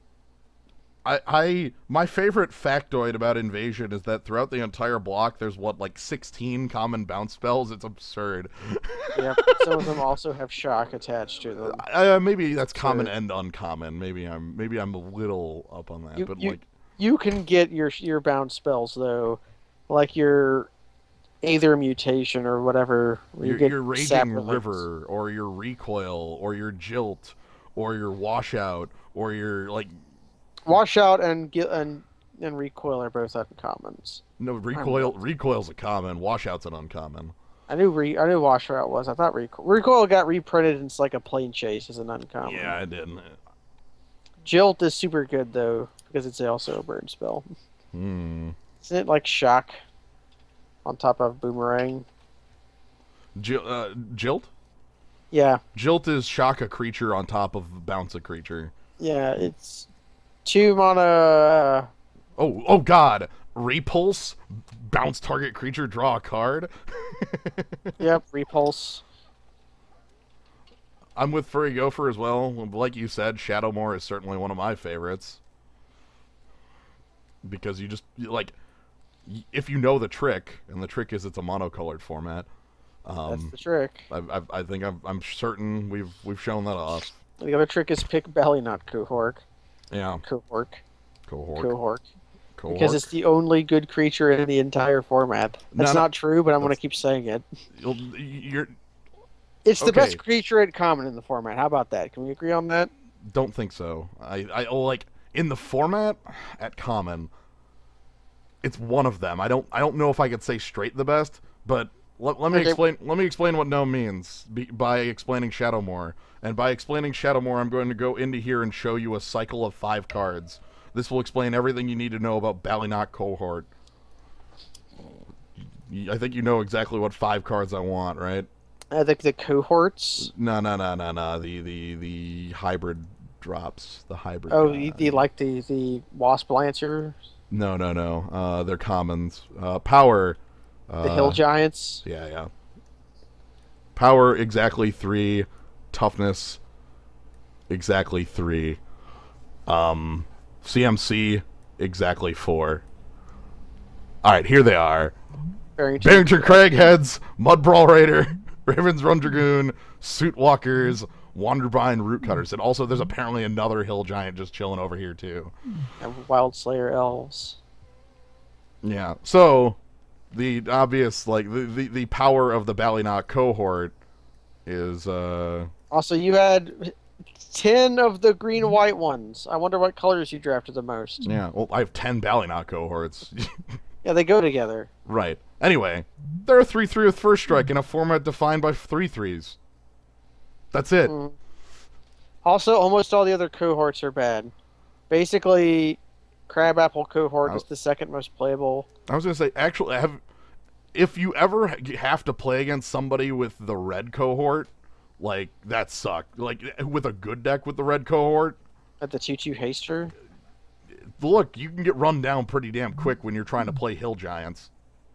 I, I my favorite factoid about invasion is that throughout the entire block, there's what like 16 common bounce spells. It's absurd. Yep, some of them also have shock attached to them. Uh, maybe that's common and uncommon. Maybe I'm maybe I'm a little up on that. You- but you- like, You can get your your bounce spells though, like your Aether mutation or whatever. you your, get your raging saplings. river or your recoil or your jilt or your washout or your like washout and and and recoil are both uncommons. no recoil recoil's a common washout's an uncommon I knew re, I knew washout was. I thought recoil recoil got reprinted and it's like a plane chase as an uncommon. yeah i didn't Jilt is super good though because it's also a burn spell. hmm Isn't it like shock on top of boomerang? Jil- uh, jilt Yeah, jilt is shock a creature on top of bounce a creature yeah. It's two mana. Uh, oh oh god repulse bounce target creature draw a card yep, repulse. i'm with furry gopher as well like you said shadowmoor is certainly one of my favorites because you just like if you know the trick and the trick is it's a monocolored format That's um the trick. I, I, I think I'm, I'm certain we've we've shown that off The other trick is pick Ballynock cohort. Yeah Cohort. cohort Cohort. cohort Because it's the only good creature in the entire format. That's no, not true, but I'm going to keep saying it. You're It's the okay. best creature in common in the format. How about that? Can we agree on that? don't think so I I like in the format at common it's one of them I don't I don't know if I could say straight the best but let, let me Okay. explain let me explain what no means be, by explaining Shadowmoor and by explaining Shadowmoor I'm going to go into here and show you a cycle of five cards this will explain everything you need to know about Ballynock cohort I think you know exactly what five cards I want right I think the cohorts. no no no no no the the the hybrid drops the hybrid Oh, guy. the, the like the the wasp lancer, No, no, no. Uh, they're commons. Uh, power. Uh, the hill giants. Yeah, yeah. Power exactly three. Toughness exactly three. Um, CMC exactly four. All right, here they are. Barrington. Barrenton Cragtreads, Mud Brawl Raider, Ravens Run Dragoon, Sootwalkers, Wanderbine Root Cutters, and also there's apparently another hill giant just chilling over here too. and Wildslayer elves. Yeah. So, the obvious, like the the, the power of the Ballynock cohort is uh Also, you had ten of the green white ones. I wonder what colors you drafted the most. yeah. Well, I have ten Ballynock cohorts. Yeah, they go together. right. Anyway, they're a three three with first strike in a format defined by three threes. That's it. Mm. Also, almost all the other cohorts are bad. Basically, Crabapple cohort Oh. is the second most playable. I was gonna say, actually, have if you ever have to play against somebody with the red cohort, like that sucked. Like eh, with a good deck with the red cohort, At the Choo Choo Haster. look, you can get run down pretty damn quick when you're trying to play hill giants.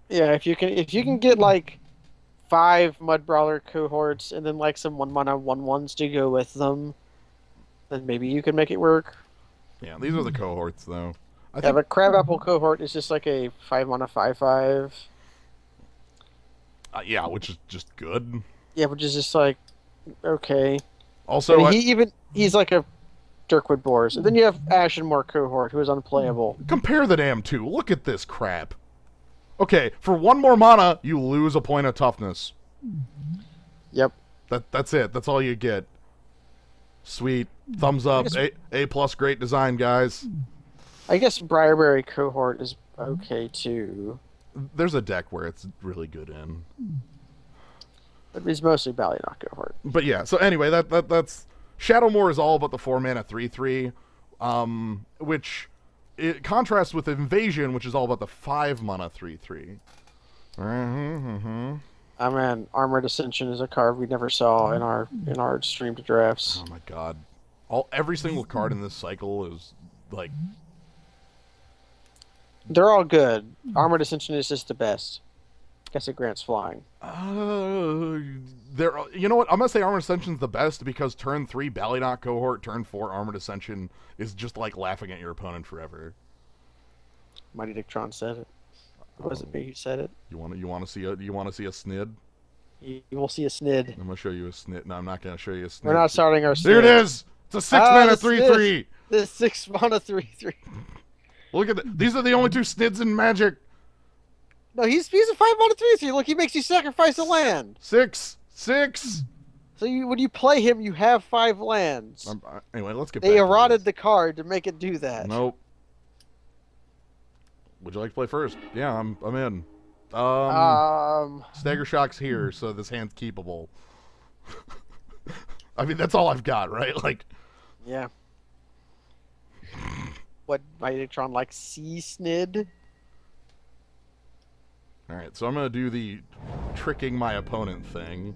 Yeah, if you can, if you can get like five Mudbrawler cohorts and then like some one mana one ones to go with them, then maybe you can make it work. Yeah, these are the cohorts though. I Yeah, think but Crabapple cohort is just like a five mana five five. Uh, yeah, which is just good. Yeah, which is just like okay. Also, I he even he's like a Durkwood Boars. And then you have Ash and Ashenmoor cohort who is unplayable. compare the damn two. Look at this crap. Okay, for one more mana, you lose a point of toughness. Yep. That that's it. That's all you get. Sweet. Thumbs up. guess- A A plus. Great design, guys. I guess Briarberry cohort is okay too. There's a deck where it's really good in. But it's mostly Ballynock cohort. But yeah. So anyway, that that that's Shadowmoor is all about the four mana three three, um, which it contrasts with Invasion, which is all about the five mana three three. Mm-hmm, I mean, Armored Ascension is a card we never saw in our in our streamed drafts. Oh my god. All every single card in this cycle is like They're all good. Armored Ascension is just the best. Guess it grants flying. uh there you know what I'm gonna say Armored Ascension's the best because turn three Ballynock cohort, turn four Armored Ascension is just like laughing at your opponent forever. Mighty Dictron said it. Was it me who said it? You wanna you wanna see a you wanna see a snid? You, you will see a snid. I'm gonna show you a snid. No, I'm not gonna show you a snid. We're not starting our. There it snid. is. It's a six Ah, mana three snid. three. The six mana three three. Look at that. These are the only two snids in Magic. No, he's he's a five mana three three. Look, he makes you sacrifice a land. Six six. So you, when you play him, you have five lands. Um, anyway, let's get. they eroded the card to make it do that. Nope. Would you like to play first? Yeah, I'm. I'm in. Um, Um, Stagger Shock's here, so this hand's keepable. I mean, that's all I've got, right? Like, yeah. What Mighty Dictron like C snid? all right. So I'm gonna do the tricking my opponent thing.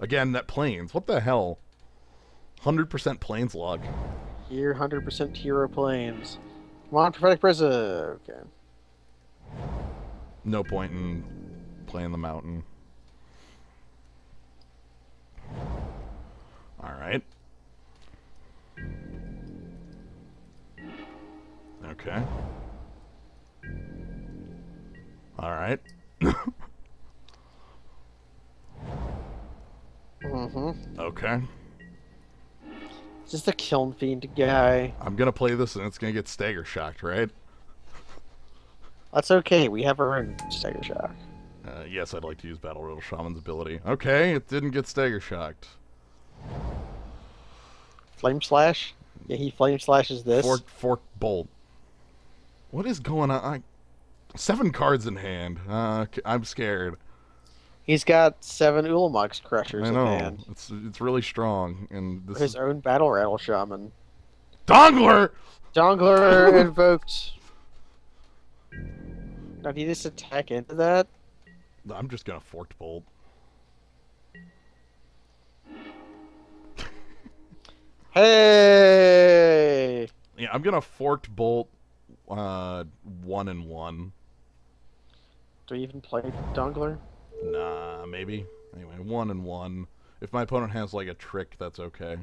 Again, that planes. What the hell? Hundred percent planes log. Here, hundred percent hero planes. Come on, prophetic prism. Okay. No point in playing the mountain. All right. Okay. All right. Mm-hmm. Okay. Just a kiln fiend guy. I'm gonna play this and it's gonna get stagger shocked, right? That's okay. We have our own stagger shock. Uh, yes, I'd like to use Battle Rattle Shaman's ability. Okay, it didn't get stagger shocked. Flame slash. Yeah, he flame slashes this. Fork, fork, bolt. What is going on? I, seven cards in hand. Uh, I'm scared. He's got seven Ulamog's crushers I in hand. it's it's really strong, and this His is own battle rattle shaman. Dawnglare. Dawnglare invoked. Now, did he just attack into that? I'm just gonna forked bolt. Hey! Yeah, I'm gonna forked bolt. Uh, one and one. Do we even play Dawnglare? Nah, maybe. Anyway, one and one. If my opponent has like a trick, that's okay.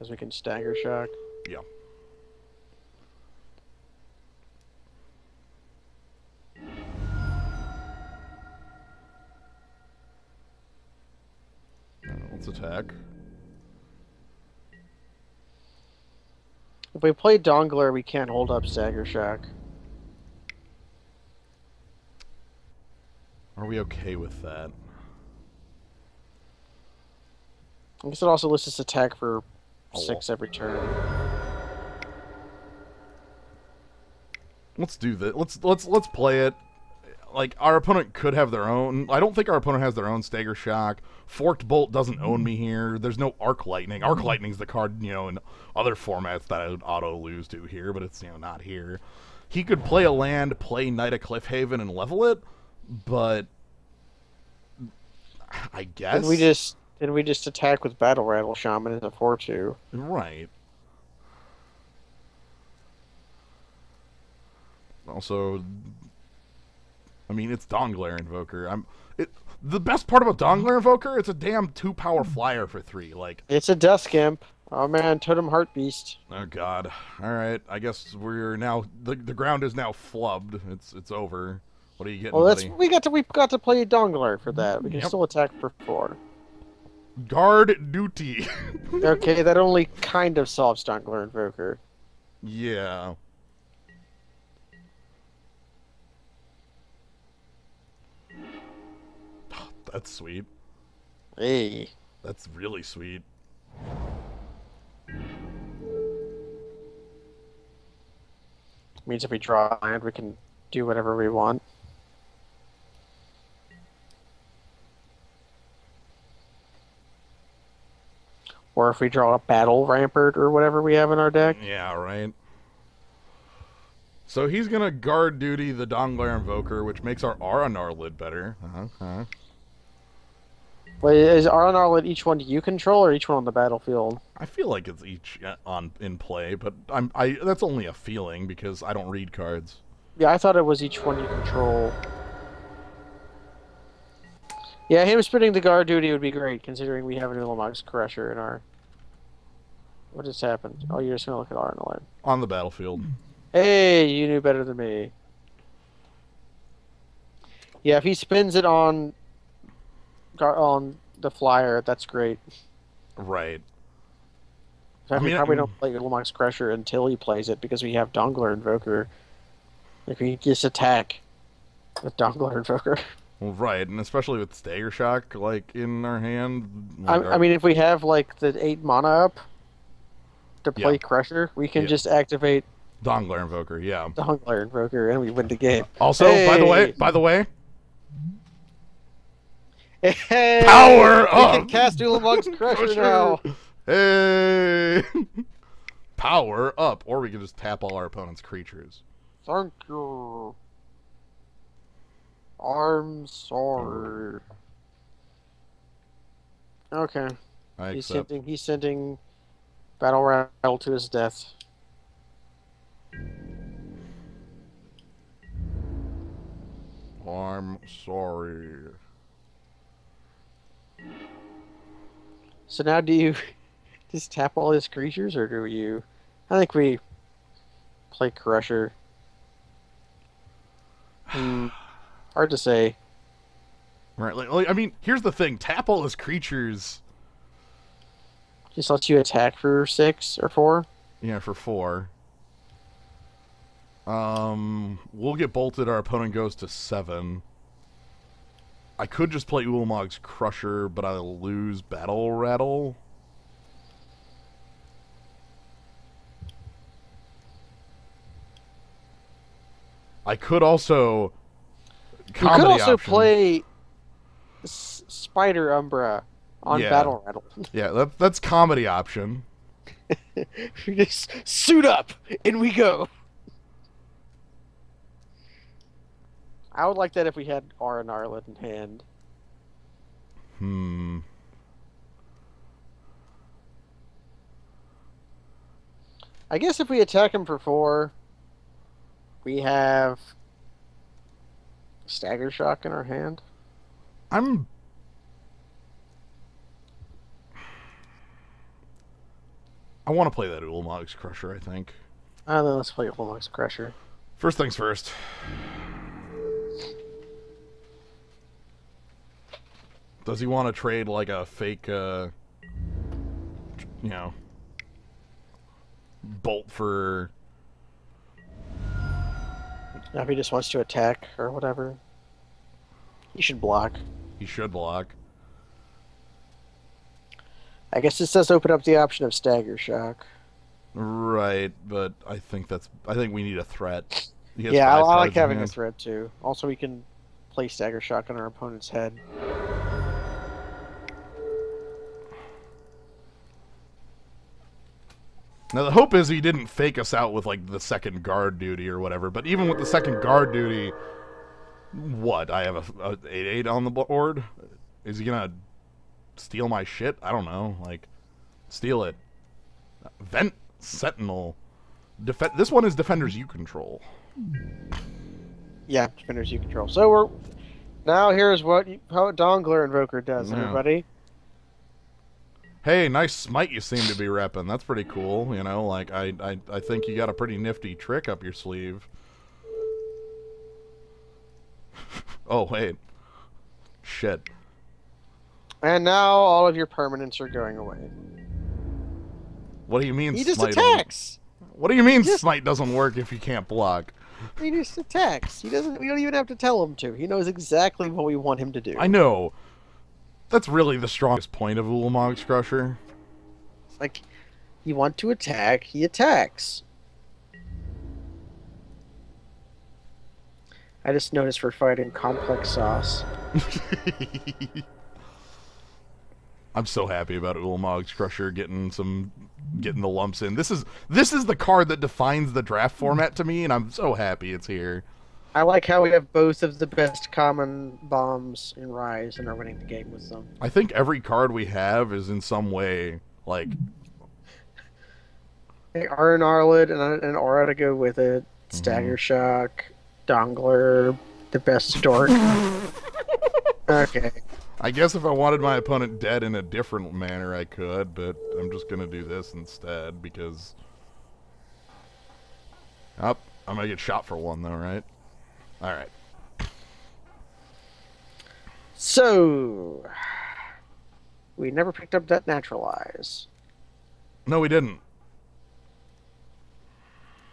As we can stagger shock. Yeah. Let's attack. If we play Dawnglare, we can't hold up stagger shock. Are we okay with that? I guess it also lists its attack for Oh. six every turn. Let's do this. Let's let's let's play it. Like our opponent could have their own. I don't think our opponent has their own stagger shock. Forked bolt doesn't own me here. There's no arc lightning. Arc lightning's the card you know in other formats that I would auto lose to here, but it's you know not here. He could play a land, play Knight of Cliffhaven, and level it, but I guess Did we just did we just attack with Battle Rattle Shaman as a four two? Right. Also, I mean, it's Dawnglare Invoker. I'm. The best part about Dawnglare Invoker, it's a damn two power flyer for three. Like, It's a Death Skimp. Oh man, Totem Heart Beast. oh god. All right, I guess we're now the the ground is now flubbed. It's it's over. What are you getting, Well, that's buddy? we got to we got to play Dawnglare for that. We can Yep. still attack for four. Guard duty. Okay, that only kind of solves Dawnglare Invoker. yeah. That's sweet. Hey, That's really sweet. means if we draw land, we can do whatever we want. Or if we draw a battle rampart or whatever we have in our deck. Yeah, right. So he's gonna guard duty the Dawnglare Invoker, which makes our Aura Gnarlid better. Uh-huh. Wait, is Aura Gnarlid each one you control or each one on the battlefield? I feel like it's each uh, on in play, but I'm I that's only a feeling because I don't read cards. Yeah, I thought it was each one you control. Yeah, him spinning the guard duty would be great, considering we have an Ulamog's Crusher in our. What just happened? Oh, you're just gonna look at Arnold. On the battlefield. Hey, you knew better than me. Yeah, if he spins it on, gar- on the flyer, that's great. Right. I, I mean, probably mm. don't play Ulamog's Crusher until he plays it because we have Dawnglare Invoker. If he just attack with Dawnglare Invoker. Well, right, and especially with Stagger Shock like in our hand. I, our- I mean, if we have like the eight mana up to play Yeah. Crusher, we can Yeah. just activate Dawnglare Invoker, yeah. Dawnglare Invoker and we win the game. Also, by the way, by the way, Hey, Power we up! can cast Ulamog's Crusher now. Hey! Power up, or we can just tap all our opponent's creatures. Thank you. Arm sword. Okay, I he's accept. sending he's sending battle rattle to his death. I'm sorry. So now, do you just tap all his creatures, or do you? I think we play Crusher. Hmm, hard to say. Right, like, like I mean, here's the thing: tap all his creatures. Just lets you attack for six or four. Yeah, for four. Um, we'll get bolted. Our opponent goes to seven. I could just play Ulamog's Crusher, but I'll lose Battle Rattle. I could also. You could also option. play S- Spider Umbra on Yeah. Battle Rattle. Yeah, that, that's comedy option. we just suit up and we go. I would like that if we had Aura Gnarlid in hand. Hmm. I guess if we attack him for four, we have Stagger Shock in our hand. I'm. I want to play that Ulamog's Crusher, I think. Uh, then let's play Ulamog's Crusher. First things first. Does he want to trade like a fake, uh, you know, bolt for? If he just wants to attack or whatever, he should block. He should block. I guess this does open up the option of stagger shock. Right, but I think that's. I think we need a threat. Yeah, I, like having a threat too. Also, we can play stagger shock on our opponent's head. Now the hope is he didn't fake us out with like the second guard duty or whatever. But even with the second guard duty, what? I have a, a eight eight on the board. Is he gonna steal my shit? I don't know. Like, steal it. Vent Sentinel. Defe- this one is defenders you control. Yeah, defenders you control. So we're now here's what you, how Dawnglare Invoker does. Yeah. Everybody, Hey, nice smite you seem to be repping. That's pretty cool. You know, like I, I, I think you got a pretty nifty trick up your sleeve. oh wait, shit. and now all of your permanents are going away. What do you mean? He just attacks. What do you mean Just- smite doesn't work if you can't block? He just attacks. He doesn't. We don't even have to tell him to. He knows exactly what we want him to do. I know. That's really the strongest point of Ulamog's Crusher. It's like, you want to attack, he attacks. I just noticed we're fighting complex sauce. I'm so happy about Ulamog's Crusher getting some getting the lumps in. This is this is the card that defines the draft format to me, and I'm so happy it's here. I like how we have both of the best common bombs in Rise and are winning the game with them. I think every card we have is in some way like Hey, Aura Gnarlid and an aura to go with it. Mhm. Stagger Shock, Dawnglare, the best dork. okay. I guess if I wanted my opponent dead in a different manner I could, but I'm just gonna do this instead because Up, I'm gonna get shot for one though, right? Alright. So, we never picked up that Naturalize. No we didn't.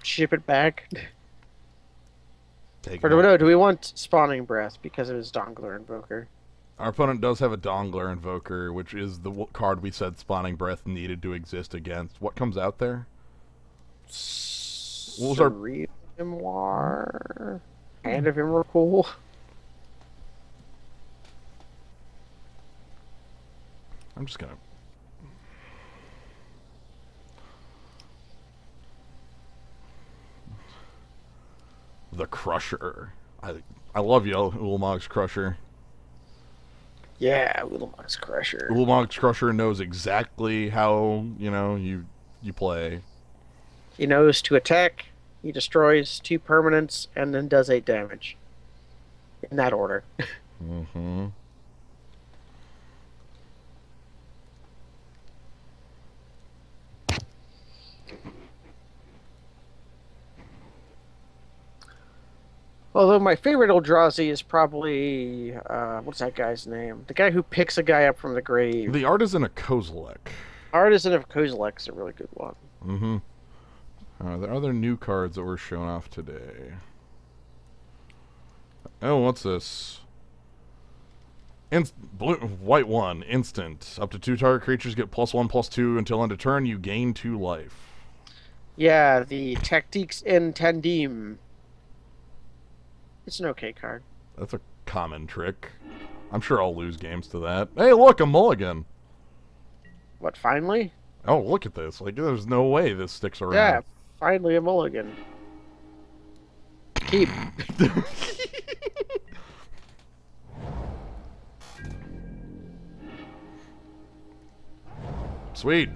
Ship it back. Take Or it do we, no, do we want Spawning Breath because of his Dawnglare Invoker? Our opponent does have a Dawnglare Invoker, which is the card we said Spawning Breath needed to exist against. What comes out there? What was our- Hand of Emrakul? I'm just gonna. The Crusher. I I love you, Ulamog's Crusher. Yeah, Ulamog's Crusher. Ulamog's Crusher knows exactly how you know you you play. He knows to attack, he destroys two permanents, and then does eight damage. In that order. Mm-hmm. Although my favorite Eldrazi is probably uh, what's that guy's name? The guy who picks a guy up from the grave. The Artisan of Kozilek. Artisan of Kozilek is a really good one. Mm-hmm. Uh, there are other new cards that were shown off today. Oh, what's this? Inst- blue, white one, instant. Up to two target creatures get plus one, plus two until end of turn. You gain two life. Yeah, the Tactiques in Tandem. It's an okay card. That's a common trick. I'm sure I'll lose games to that. Hey, look, a mulligan. What, finally? Oh, look at this. Like, there's no way this sticks around. Yeah, finally a mulligan. Keep. Sweet.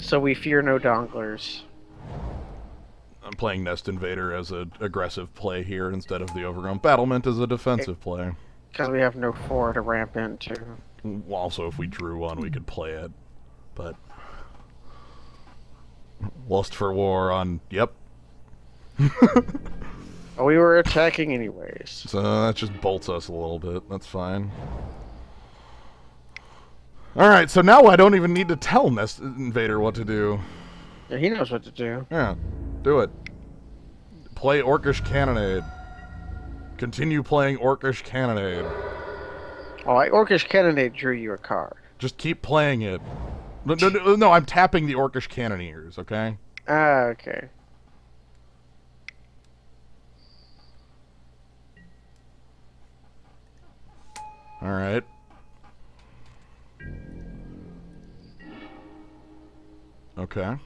So we fear no Dawnglares. I'm playing Nest Invader as an aggressive play here instead of the Overgrown Battlement as a defensive eh, play. Because we have no four to ramp into. Also, if we drew one, we could play it. But. Lust for War on. Yep. Oh, we were attacking anyways. So that just bolts us a little bit. That's fine. Alright, so now I don't even need to tell Nest Invader what to do. Yeah, he knows what to do. Yeah, do it. Play Orcish Cannonade. Continue playing Orcish Cannonade. Oh, I Orcish Cannonade drew you a card. Just keep playing it. No, no, no, no, I'm tapping the Orcish Cannoneers, okay? Ah, okay. Alright. Okay.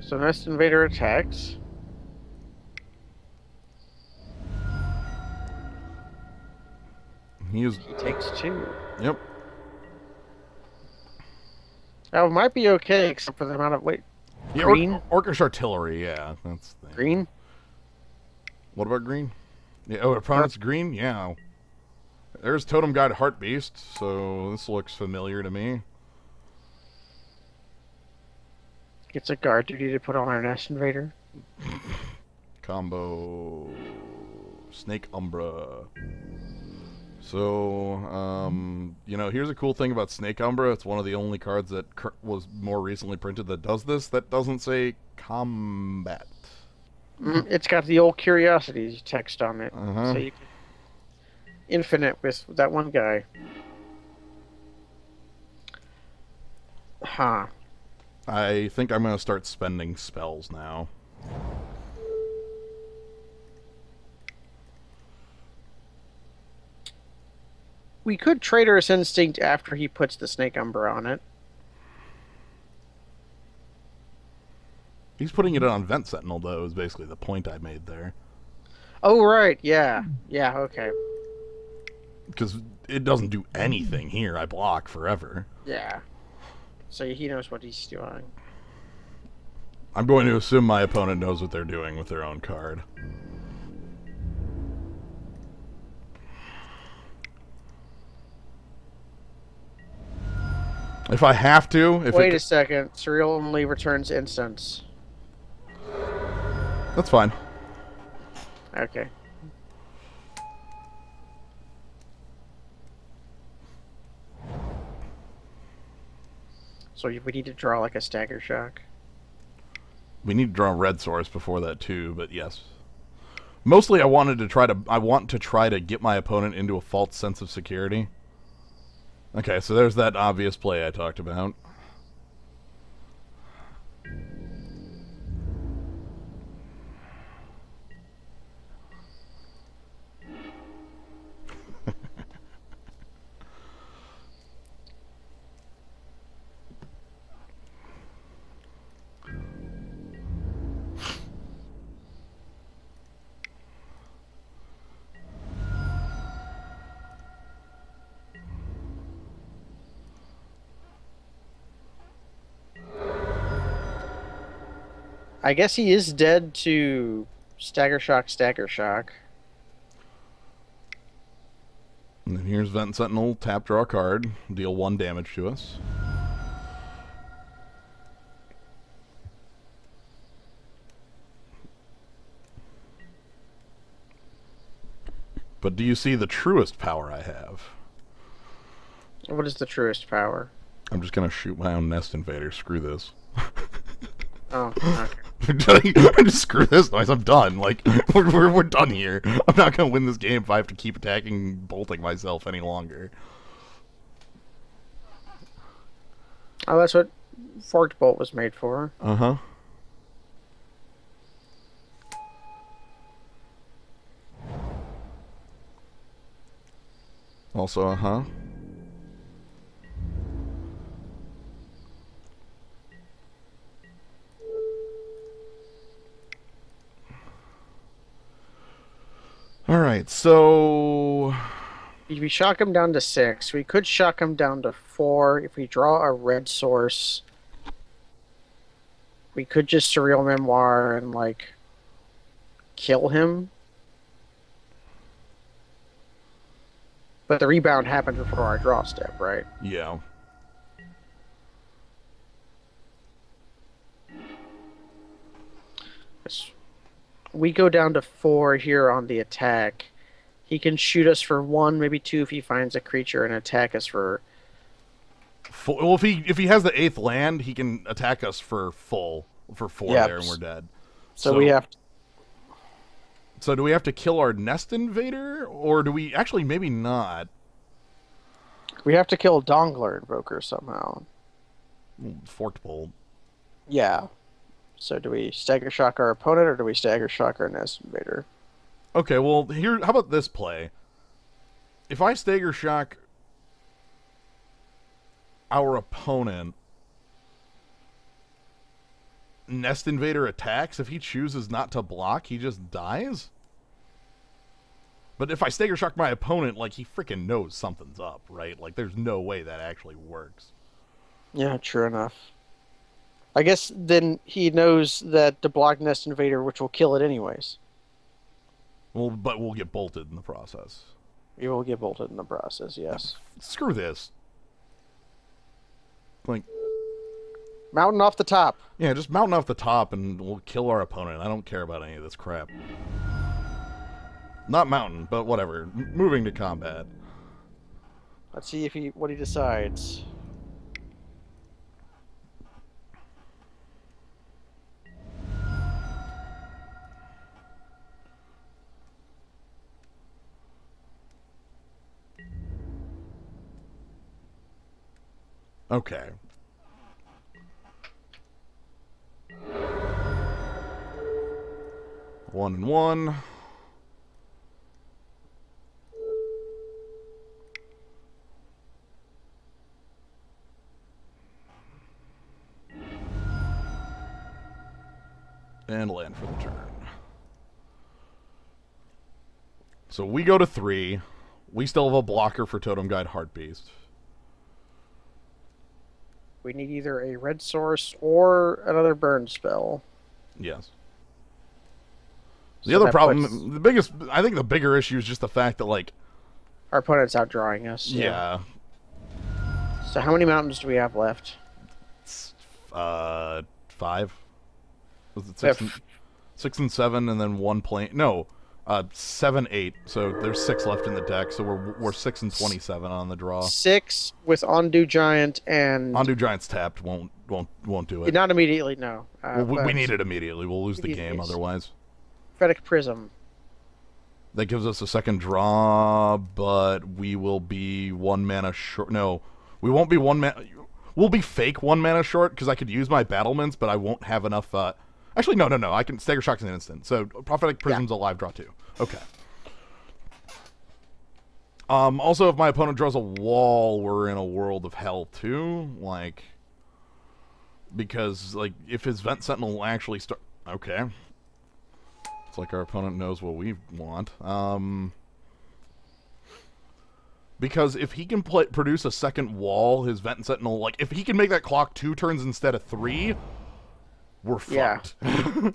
So Nest Invader attacks. He is. He takes two. Yep. That might be okay, except for the amount of wait. Yeah, Or- Green? Orcish Artillery, yeah. That's the. Green? What about green? Yeah, oh, opponent's green? Yeah. There's Totem Guide Hartebeest, so this looks familiar to me. Gets a guard duty to put on our Nest Invader. Combo Snake Umbra. So, um, you know, here's a cool thing about Snake Umbra. It's one of the only cards that was more recently printed that does this. That doesn't say combat. Mm, It's got the old curiosities text on it. Uh-huh. So you can infinite with that one guy. Huh. I think I'm going to start spending spells now. We could Traitorous Instinct after he puts the Snake Umbra on it. He's putting it on Vent Sentinel, though, is basically the point I made there. Oh, right. Yeah. Yeah, okay. Because it doesn't do anything here. I block forever. Yeah. So he knows what he's doing. I'm going to assume my opponent knows what they're doing with their own card. If I have to, if Wait it, a second. Surreal only returns instants. that's fine. Okay. So we need to draw like a stagger shock. We need to draw a red source before that too, but yes. Mostly, I wanted to try to. I want to try to get my opponent into a false sense of security. Okay, so there's that obvious play I talked about. I guess he is dead to stagger shock, stagger shock. And then here's Vent Sentinel, tap draw a card, deal one damage to us. But do you see the truest power I have? What is the truest power? I'm just gonna shoot my own nest invader. Screw this. Oh, okay. I'm telling just screw this noise. I'm done. Like we're, we're we're done here. I'm not gonna win this game if I have to keep attacking, bolting myself any longer. Oh, that's what Forked Bolt was made for. Uh huh. Also, uh huh. All right, so If we shock him down to six, we could shock him down to four. If we draw a red source, we could just surreal memoir and like kill him. But the rebound happened before our draw step, right? yeah. We go down to four here on the attack. He can shoot us for one, maybe two if he finds a creature, and attack us for. Full, well, if he if he has the eighth land, he can attack us for full for four Yeah. there, and we're dead. So, we have. To, So do we have to kill our nest invader, or do we actually maybe not? We have to kill Dawnglare Invoker somehow. Forked bolt. Yeah. So do we stagger shock our opponent or do we stagger shock our nest invader? Okay, well here, how about this play? If I stagger shock our opponent, Nest Invader attacks. If he chooses not to block, he just dies. But if I stagger shock my opponent, like he freaking knows something's up, right? Like there's no way that actually works. Yeah, true enough. I guess then he knows that the block Nest Invader, which will kill it anyways. Well, but we'll get bolted in the process. We will get bolted in the process, yes. Screw this. Like, Mountain off the top. yeah, just mountain off the top and we'll kill our opponent. I don't care about any of this crap. Not mountain, but whatever. M- moving to combat. Let's see if he what he decides. Okay. One and one. And land for the turn. So we go to three. We still have a blocker for Totem Guide Hartebeest. We need either a red source or another burn spell. Yes. The So other problem, puts- the biggest, I think the bigger issue is just the fact that, like, Our opponent's outdrawing us. yeah, So how many mountains do we have left? uh, five. Was it six? And, six and seven, and then one plane. No, uh, seven, eight. So there's six left in the deck. So we're we're six and twenty-seven on the draw. Six with Ondu Giant and Ondu Giants tapped won't won't won't do it. not immediately. No. Uh, we, we need it immediately. We'll lose the game otherwise. Prophetic Prism. That gives us a second draw, but we will be one mana short. No, we won't be one mana. We'll be fake one mana short because I could use my battlements, but I won't have enough. Uh... Actually, no, no, no. I can stagger shock in an instant. So prophetic prism's a live draw too. Okay. Um. Also, if my opponent draws a wall, we're in a world of hell too. Like, because like if his vent sentinel will actually start. Okay. It's like our opponent knows what we want. Um, because if he can pl- produce a second wall, his Vent Sentinel, like, if he can make that clock two turns instead of three, we're Yeah. fucked.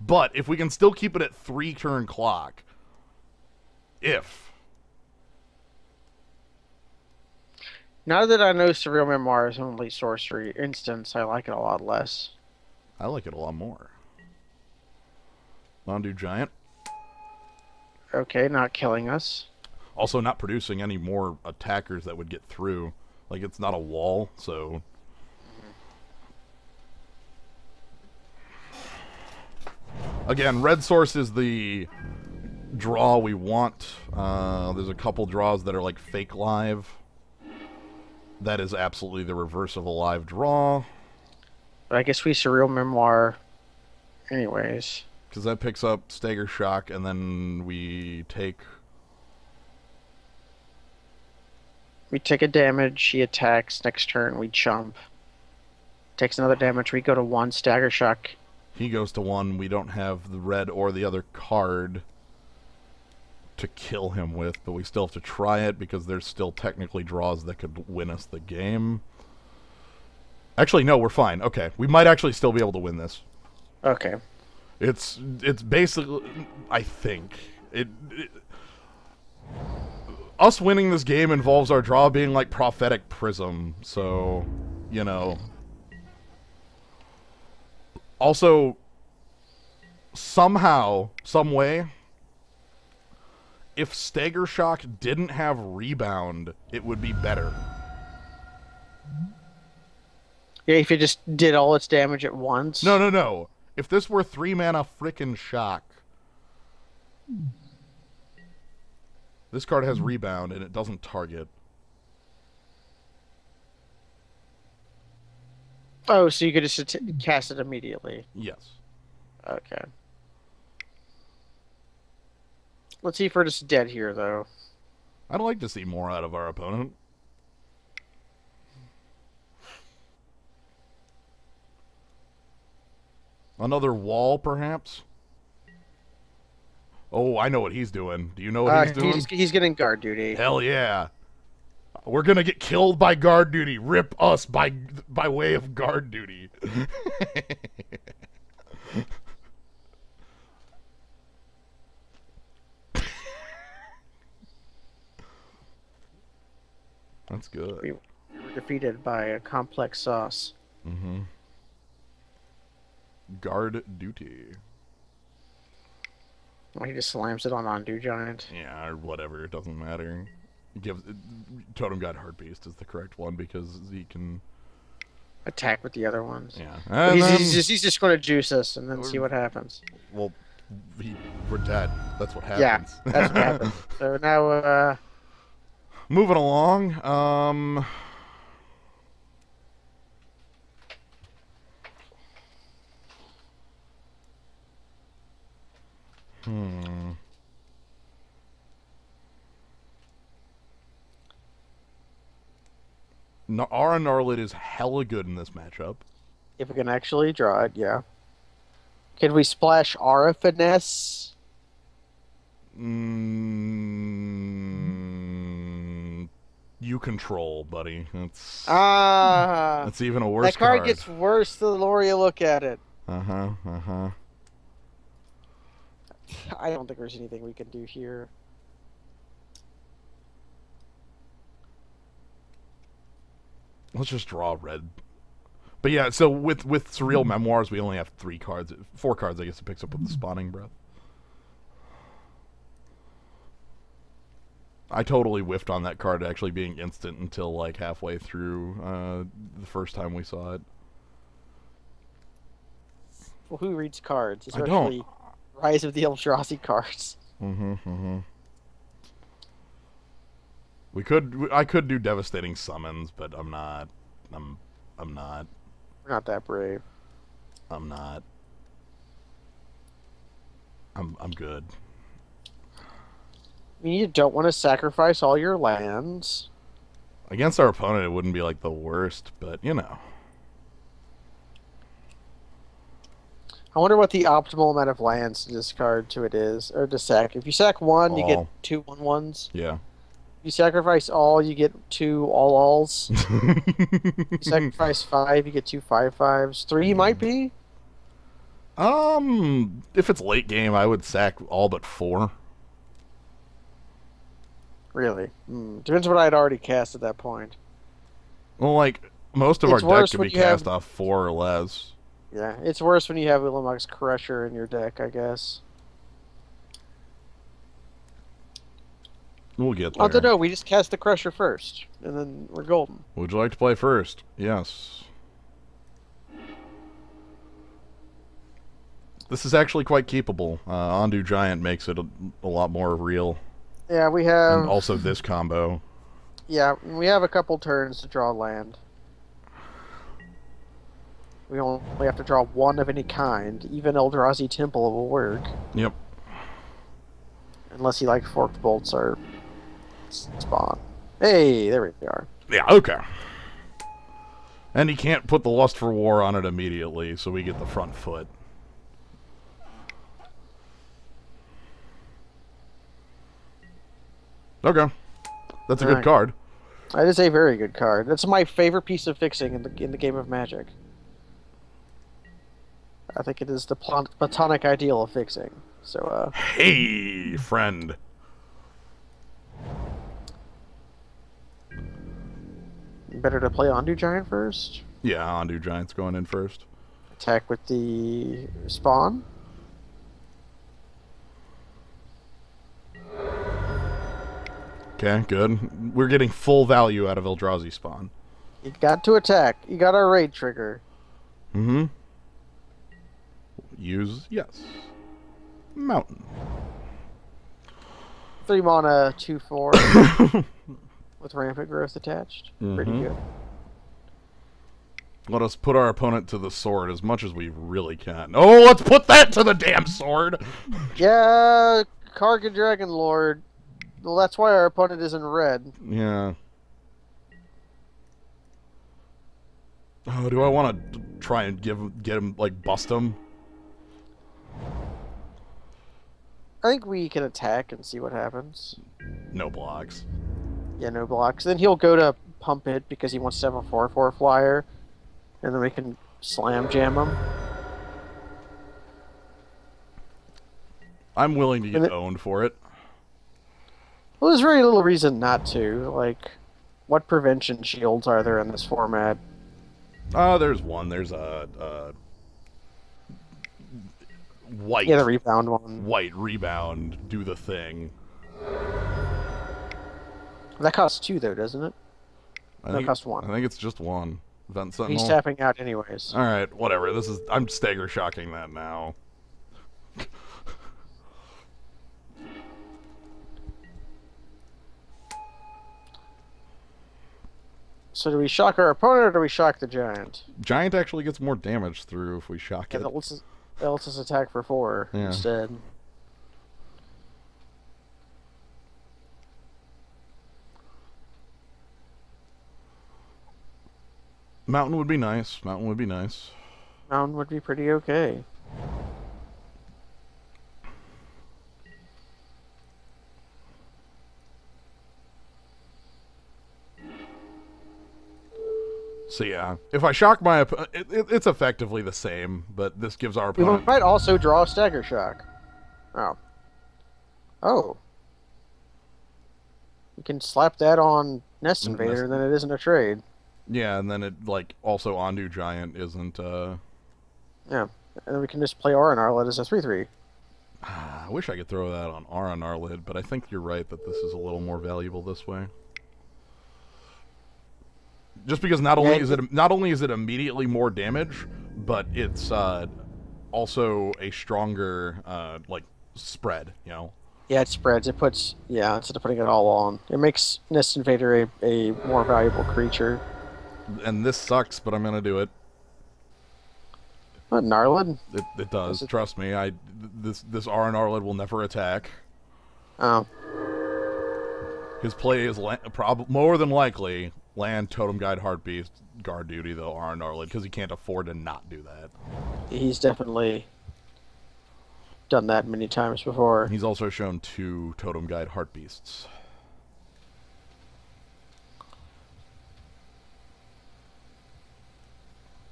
but if we can still keep it at three turn clock, if. Now that I know Surreal Memoir is only sorcery instance, I like it a lot less. I like it a lot more. Ondu Giant. Okay, not killing us. Also, not producing any more attackers that would get through. Like, it's not a wall, so. Again, red source is the draw we want. Uh, there's a couple draws that are like fake live. That is absolutely the reverse of a live draw. But I guess we Surreal Memoir anyways. Because that picks up Stagger Shock, and then we take. We take a damage, he attacks, next turn we jump. Takes another damage, we go to one, stagger shock. He goes to one. We don't have the red or the other card to kill him with, but we still have to try it because there's still technically draws that could win us the game. Actually, no, we're fine. Okay, we might actually still be able to win this. Okay. It's it's basically, I think it, it. Us winning this game involves our draw being like prophetic prism, so you know. Also, somehow, some way, if Stagger Shock didn't have rebound, it would be better. Yeah, if it just did all its damage at once. No, no, no. if this were three mana frickin' shock. This card has rebound and it doesn't target. Oh, so you could just cast it immediately. Yes. Okay. Let's see if we're just dead here, though. I'd like to see more out of our opponent. Another wall, perhaps? Oh, I know what he's doing. Do you know what Uh, he's doing? he's, he's getting guard duty. Hell yeah. We're gonna get killed by guard duty. Rip us by by way of guard duty. That's good. We were defeated by a complex sauce. Mm-hmm. Guard duty. Well, he just slams it on Ondu Giant. Yeah, or whatever. It doesn't matter. Gives Totem God Hartebeest is the correct one because he can. Attack with the other ones. Yeah. He's, he's just, he's just going to juice us and then see what happens. Well, he, we're dead. That's what happens. Yeah, that's what happens. So now, uh, Moving along. Um. Hmm. Na- Aura Gnarlid is hella good in this matchup. if we can actually draw it, yeah. Can we splash Aura Finesse? Mm, you control, buddy. That's Ah! that's even a worse that card, gets worse the more you look at it. Uh huh. Uh huh. I don't think there's anything we can do here. Let's just draw red. But yeah, so with with surreal memoirs, we only have three cards, four cards. I guess it picks up with the spawning breath. I totally whiffed on that card actually being instant until like halfway through uh, the first time we saw it. Well, who reads cards? I don't. Especially Rise of the Eldrazi cards. Mm-hmm. Mm-hmm. We could. I could do devastating summons, but I'm not. I'm. I'm not. We're not that brave. I'm not. I'm. I'm good. I mean, you don't want to sacrifice all your lands. Against our opponent, it wouldn't be like the worst, but you know. I wonder what the optimal amount of lands to discard to it is, or to sack. If you sack one, you get two one ones. Yeah. You sacrifice all, you get two all alls. You sacrifice five, you get two five fives. Three might be. um, if it's late game, I would sack all but four. Really? Hmm. Depends what I'd already cast at that point. Well, like most of It's our deck could be you have- cast off four or less. Yeah, it's worse when you have Ulamog's Crusher in your deck, I guess. We'll get there. I don't know. We just cast the Crusher first, and then we're golden. Would you like to play first? Yes. This is actually quite keepable. Uh, Ondu Giant makes it a, a lot more real. Yeah, we have. and also this combo. Yeah, we have a couple turns to draw land. We only have to draw one of any kind. Even Eldrazi Temple will work, Yep. unless he like forked bolts or spawn. Hey, there we are. Yeah, okay. And he can't put the Lust for War on it immediately, so we get the front foot. Okay. That's a good card. That is a very good card. That's my favorite piece of fixing in the in the game of Magic. I think it is the platonic ideal of fixing. So, uh, Hey, friend. Better to play Ondu Giant first. Yeah, Ondu Giant's going in first. Attack with the spawn. Okay, good. We're getting full value out of Eldrazi spawn. You got to attack. You got our raid trigger. Mm-hmm. use yes. Mountain. Three mana, two four, with rampant growth attached. Pretty Mhm. good. Let us put our opponent to the sword as much as we really can. Oh, let's put that to the damn sword! Yeah, Kargan Dragon Lord. Well, that's why our opponent is in red. Yeah. Oh, do I want to try and give get him like bust him? I think we can attack and see what happens. No blocks. Yeah, no blocks. Then he'll go to pump it because he wants to have a 4 4 flyer. And then we can slam jam him. I'm willing to get owned for it. Well, there's very little reason not to. Like, what prevention shields are there in this format? Uh, there's one. There's a, uh white Yeah, the rebound one. white rebound. Do the thing. That costs two, though, doesn't it? I No, think, it costs one. I think it's just one. Vent Sentinel. He's tapping out anyways. All right, whatever. This is I'm stagger shocking that now. So do we shock our opponent or do we shock the giant? Giant actually gets more damage through if we shock Yeah, it. that lets us, that lets us attack for four Yeah. instead. Mountain would be nice. Mountain would be nice. Mountain would be pretty okay. So yeah, if I shock my, op- it, it, it's effectively the same, but this gives our We opponent. might also draw a stagger shock. Oh. Oh. We can slap that on Nest Mm, Invader, Nest- then it isn't a trade. Yeah, and then it like also Ondu Giant isn't. uh Yeah, And then we can just play Aura Gnarlid as a 3 3. I wish I could throw that on R on our lid, but I think you're right that this is a little more valuable this way. Just because not only Yeah, is it not only is it immediately more damage, but it's uh, also a stronger uh, like spread. You know, Yeah, it spreads. It puts, yeah, instead of putting it all on. It makes Nest Invader a, a more valuable creature. And this sucks, but I'm gonna do it. What, Gnarlid? It, it does. It- Trust me. I this this Aura Gnarlid will never attack. Oh. His play is la- prob- more than likely land Totem Guide Hartebeest guard duty though Aura Gnarlid because he can't afford to not do that. He's definitely done that many times before. He's also shown two Totem Guide Hartebeests.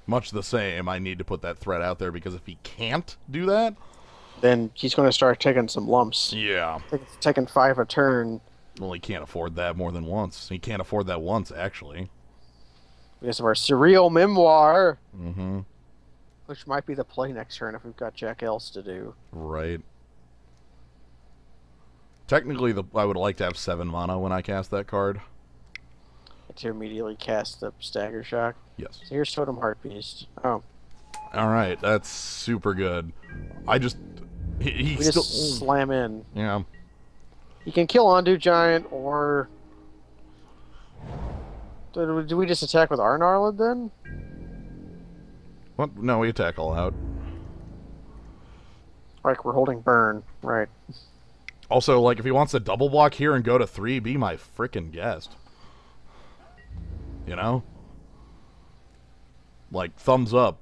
Much the same, I need to put that threat out there because if he can't do that, Then he's going to start taking some lumps. yeah, taking five a turn well, he can't afford that more than once. He can't afford that once, actually. because of our surreal memoir, Mm-hmm. which might be the play next turn if we've got Jack else to do. Right. Technically, the, I would like to have seven mana when I cast that card. To immediately cast the Stagger Shock. Yes. So here's Totem Hartebeest. Oh, All right, that's super good. I just he, he we still just slam in. yeah. He can kill Ondu Giant or. Do we- do we just attack with Aura Gnarlid then? What? No, we attack all out. Like we're holding burn, right? Also, like if he wants to double block here and go to three, be my freaking guest. You know? Like thumbs up.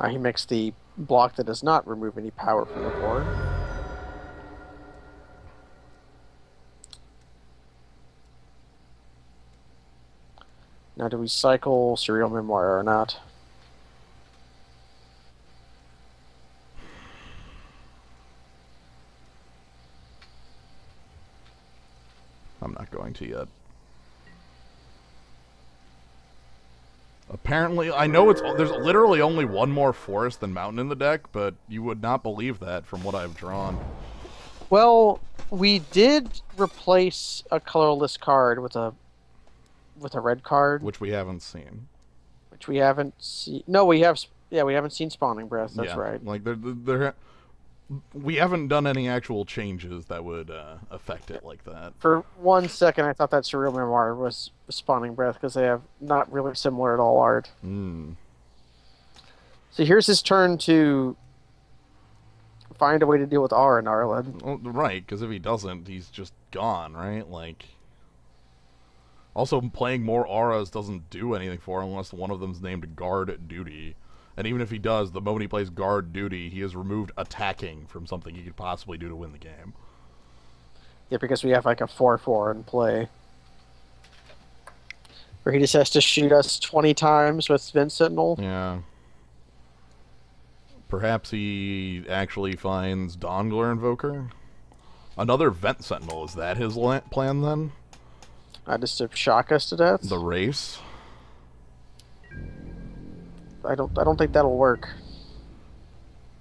Uh, he makes the block that does not remove any power from the board. Now, do we cycle Surreal Memoir or not? I'm not going to yet. Apparently, I know it's there's literally only one more forest than mountain in the deck, but you would not believe that from what I've drawn. Well, we did replace a colorless card with a with a red card, which we haven't seen. which we haven't seen. No, we have. Yeah, we haven't seen spawning breath. That's yeah, right. Like there, there, we haven't done any actual changes that would uh, affect it like that. For one second, I thought that surreal memoir was spawning breath because they have not really similar at all art. Mm. So here's his turn to find a way to deal with Aura Gnarlid. Well, right, because if he doesn't, he's just gone, right? Like. Also, playing more auras doesn't do anything for him unless one of them's named guard duty. And even if he does, the moment he plays guard duty, he has removed attacking from something he could possibly do to win the game. Yeah, because we have like a 4 4 in play. Where he just has to shoot us 20 times with Vent Sentinel. Yeah. Perhaps he actually finds Dawnglare Invoker? Another Vent Sentinel. Is that his la- plan then? Uh, just to shock us to death. The race? I don't. I don't think that'll work.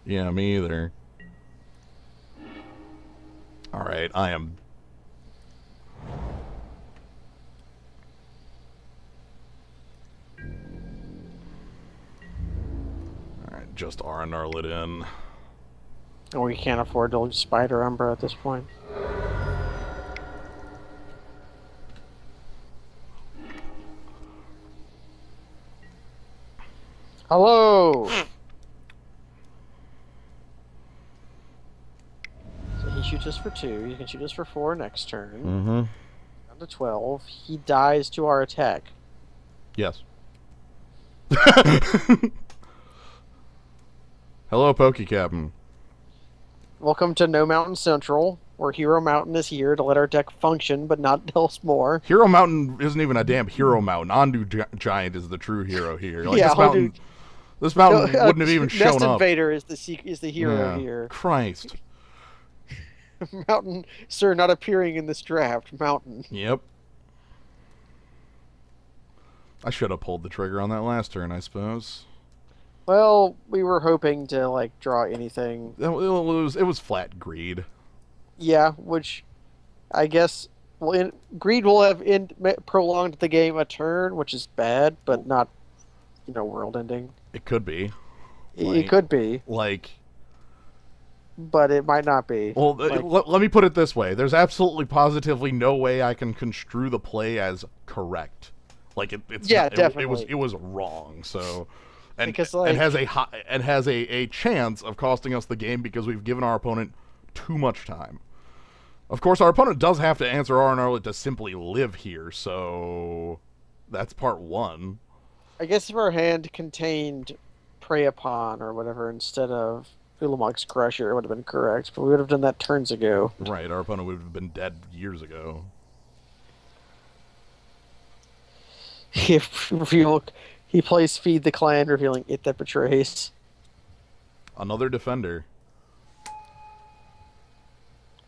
Yeah, me either. Alright, I am. Alright, just Aura Gnarlid in. And we can't afford to lose Spider Umbra at this point. Hello! so he shoots us for two. He can shoot us for four next turn. Mm-hmm. Down to 12. He dies to our attack. Yes. Hello, Pokey Captain. Welcome to No Mountain Central, where Hero Mountain is here to let our deck function, but not else more. Hero Mountain isn't even a damn hero mountain. Ondu Gi- Giant is the true hero here. Like Yeah, this mountain, Ondu- this mountain No, uh, wouldn't have even shown Nest up. Invader is the is the hero Yeah. here. Christ. Mountain, sir, not appearing in this draft. Mountain. Yep. I should have pulled the trigger on that last turn, I suppose. Well, we were hoping to like draw anything. It, it was it was flat greed. Yeah, which I guess well, in, greed will have in, prolonged the game a turn, which is bad, but not you know world ending. It could be It- Like- it could be, like but it might not be. Well, uh, Like- let, let me put it this way: there's absolutely, positively no way I can construe the play as correct. Like it, it's Yeah, not- it- It, was it was wrong. So, and Because, and has a high, and has a, a chance of costing us the game because we've given our opponent too much time. Of course, our opponent does have to answer R and R to simply live here. So, that's part one. I guess if our hand contained Prey Upon or whatever instead of Ulamog's Crusher, it would have been correct, but we would have done that turns ago. Right, our opponent would have been dead years ago. if reveal, he plays Feed the Clan, revealing it that betrays. Another defender.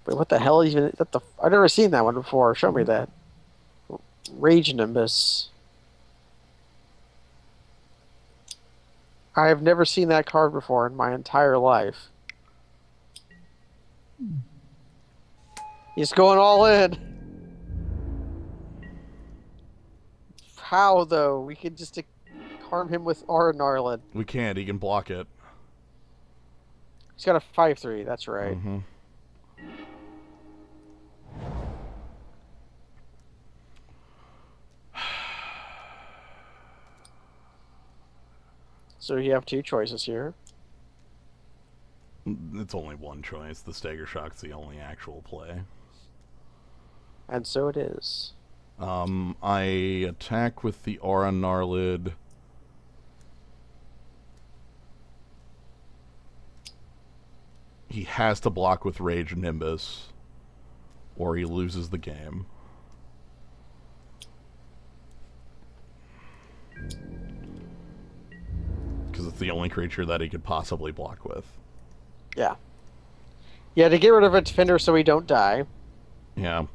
Wait, what the hell? Even that the I've never seen that one before. Show me that. Rage Nimbus. I have never seen that card before in my entire life. He's going all in. How though? We could just harm him with Aura Gnarlid. We can't. He can block it. He's got a five three. That's right. hmm So you have two choices here. It's only one choice. The Stagger Shock's the only actual play. And so it is. Um, I attack with the Aura Gnarlid. He has to block with Rage Nimbus, or he loses the game. The only creature that he could possibly block with. Yeah. Yeah, to get rid of a defender so we don't die. Yeah.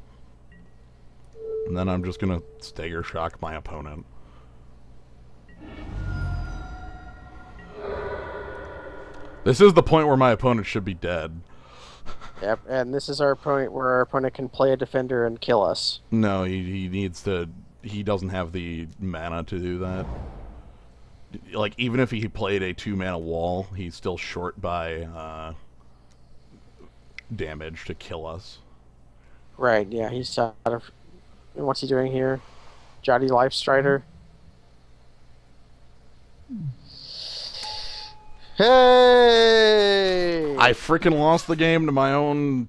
And then I'm just gonna stagger shock my opponent. This is the point where my opponent should be dead. Yep, and this is our point where our opponent can play a defender and kill us. No, he, he needs to. He doesn't have the mana to do that. Like even if he played a two mana wall, he's still short by uh, damage to kill us. Right, yeah, he's out of. What's he doing here? Jotty Life Strider. Hey! I freaking lost the game to my own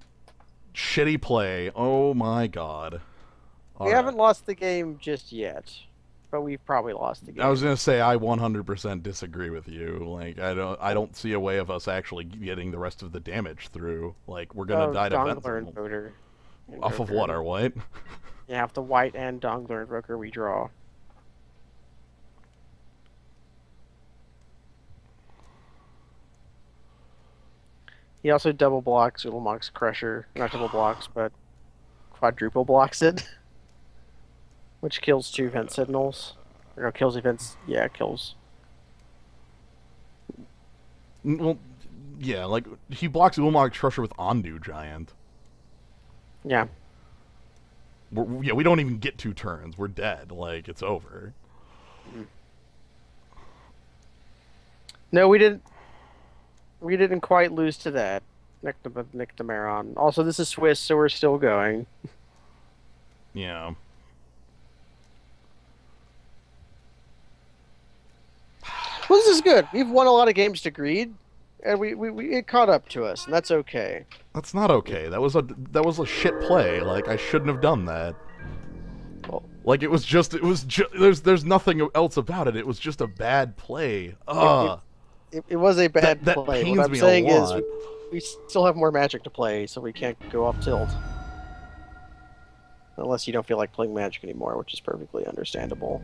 shitty play. Oh my god. we All haven't lost the game just yet, but we've probably lost the game. I was gonna say I 100% disagree with you. Like I don't, I don't see a way of us actually getting the rest of the damage through. Like we're gonna Oh, die to Dongler and Voter. off of what? Our what? You have the white and Dawnglare Invoker we draw. He also double blocks Ulamog's Crusher. Not double blocks, but quadruple blocks it. Which kills two Vent signals. Or no, kills events. Yeah, kills. Mm, well, yeah, like he blocks Ulamog Crusher with Ondu Giant. Yeah. We're, yeah, we don't even get two turns. We're dead. Like it's over. No, we didn't. We didn't quite lose to that. Nick the Nick Demaron. Also, this is Swiss, so we're still going. Yeah. Well, this is good. We've won a lot of games to Greed, and we, we, we it caught up to us, and that's okay. That's not okay. That was a that was a shit play. Like I shouldn't have done that. Well- Like it was just it was just there's there's nothing else about it. It was just a bad play. Ugh. It, it was a bad that play. pains what I'm me a saying is, lot. we, we still have more magic to play, so we can't go off tilt. Unless you don't feel like playing magic anymore, which is perfectly understandable.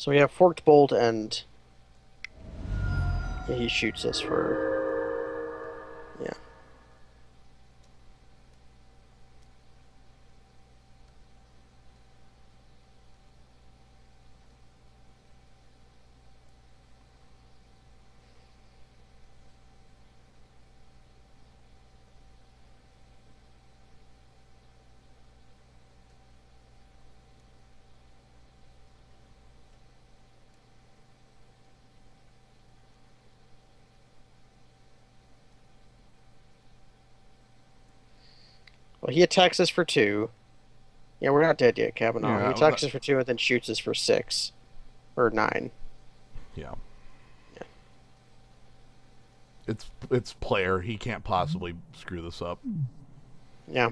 So we have Forked Bolt, and he shoots us for yeah. Well, he attacks us for two. Yeah, we're not dead yet, Kavanaugh. Yeah, he attacks that- us for two and then shoots us for six. Or nine. Yeah. Yeah. It's it's player. He can't possibly screw this up. Yeah.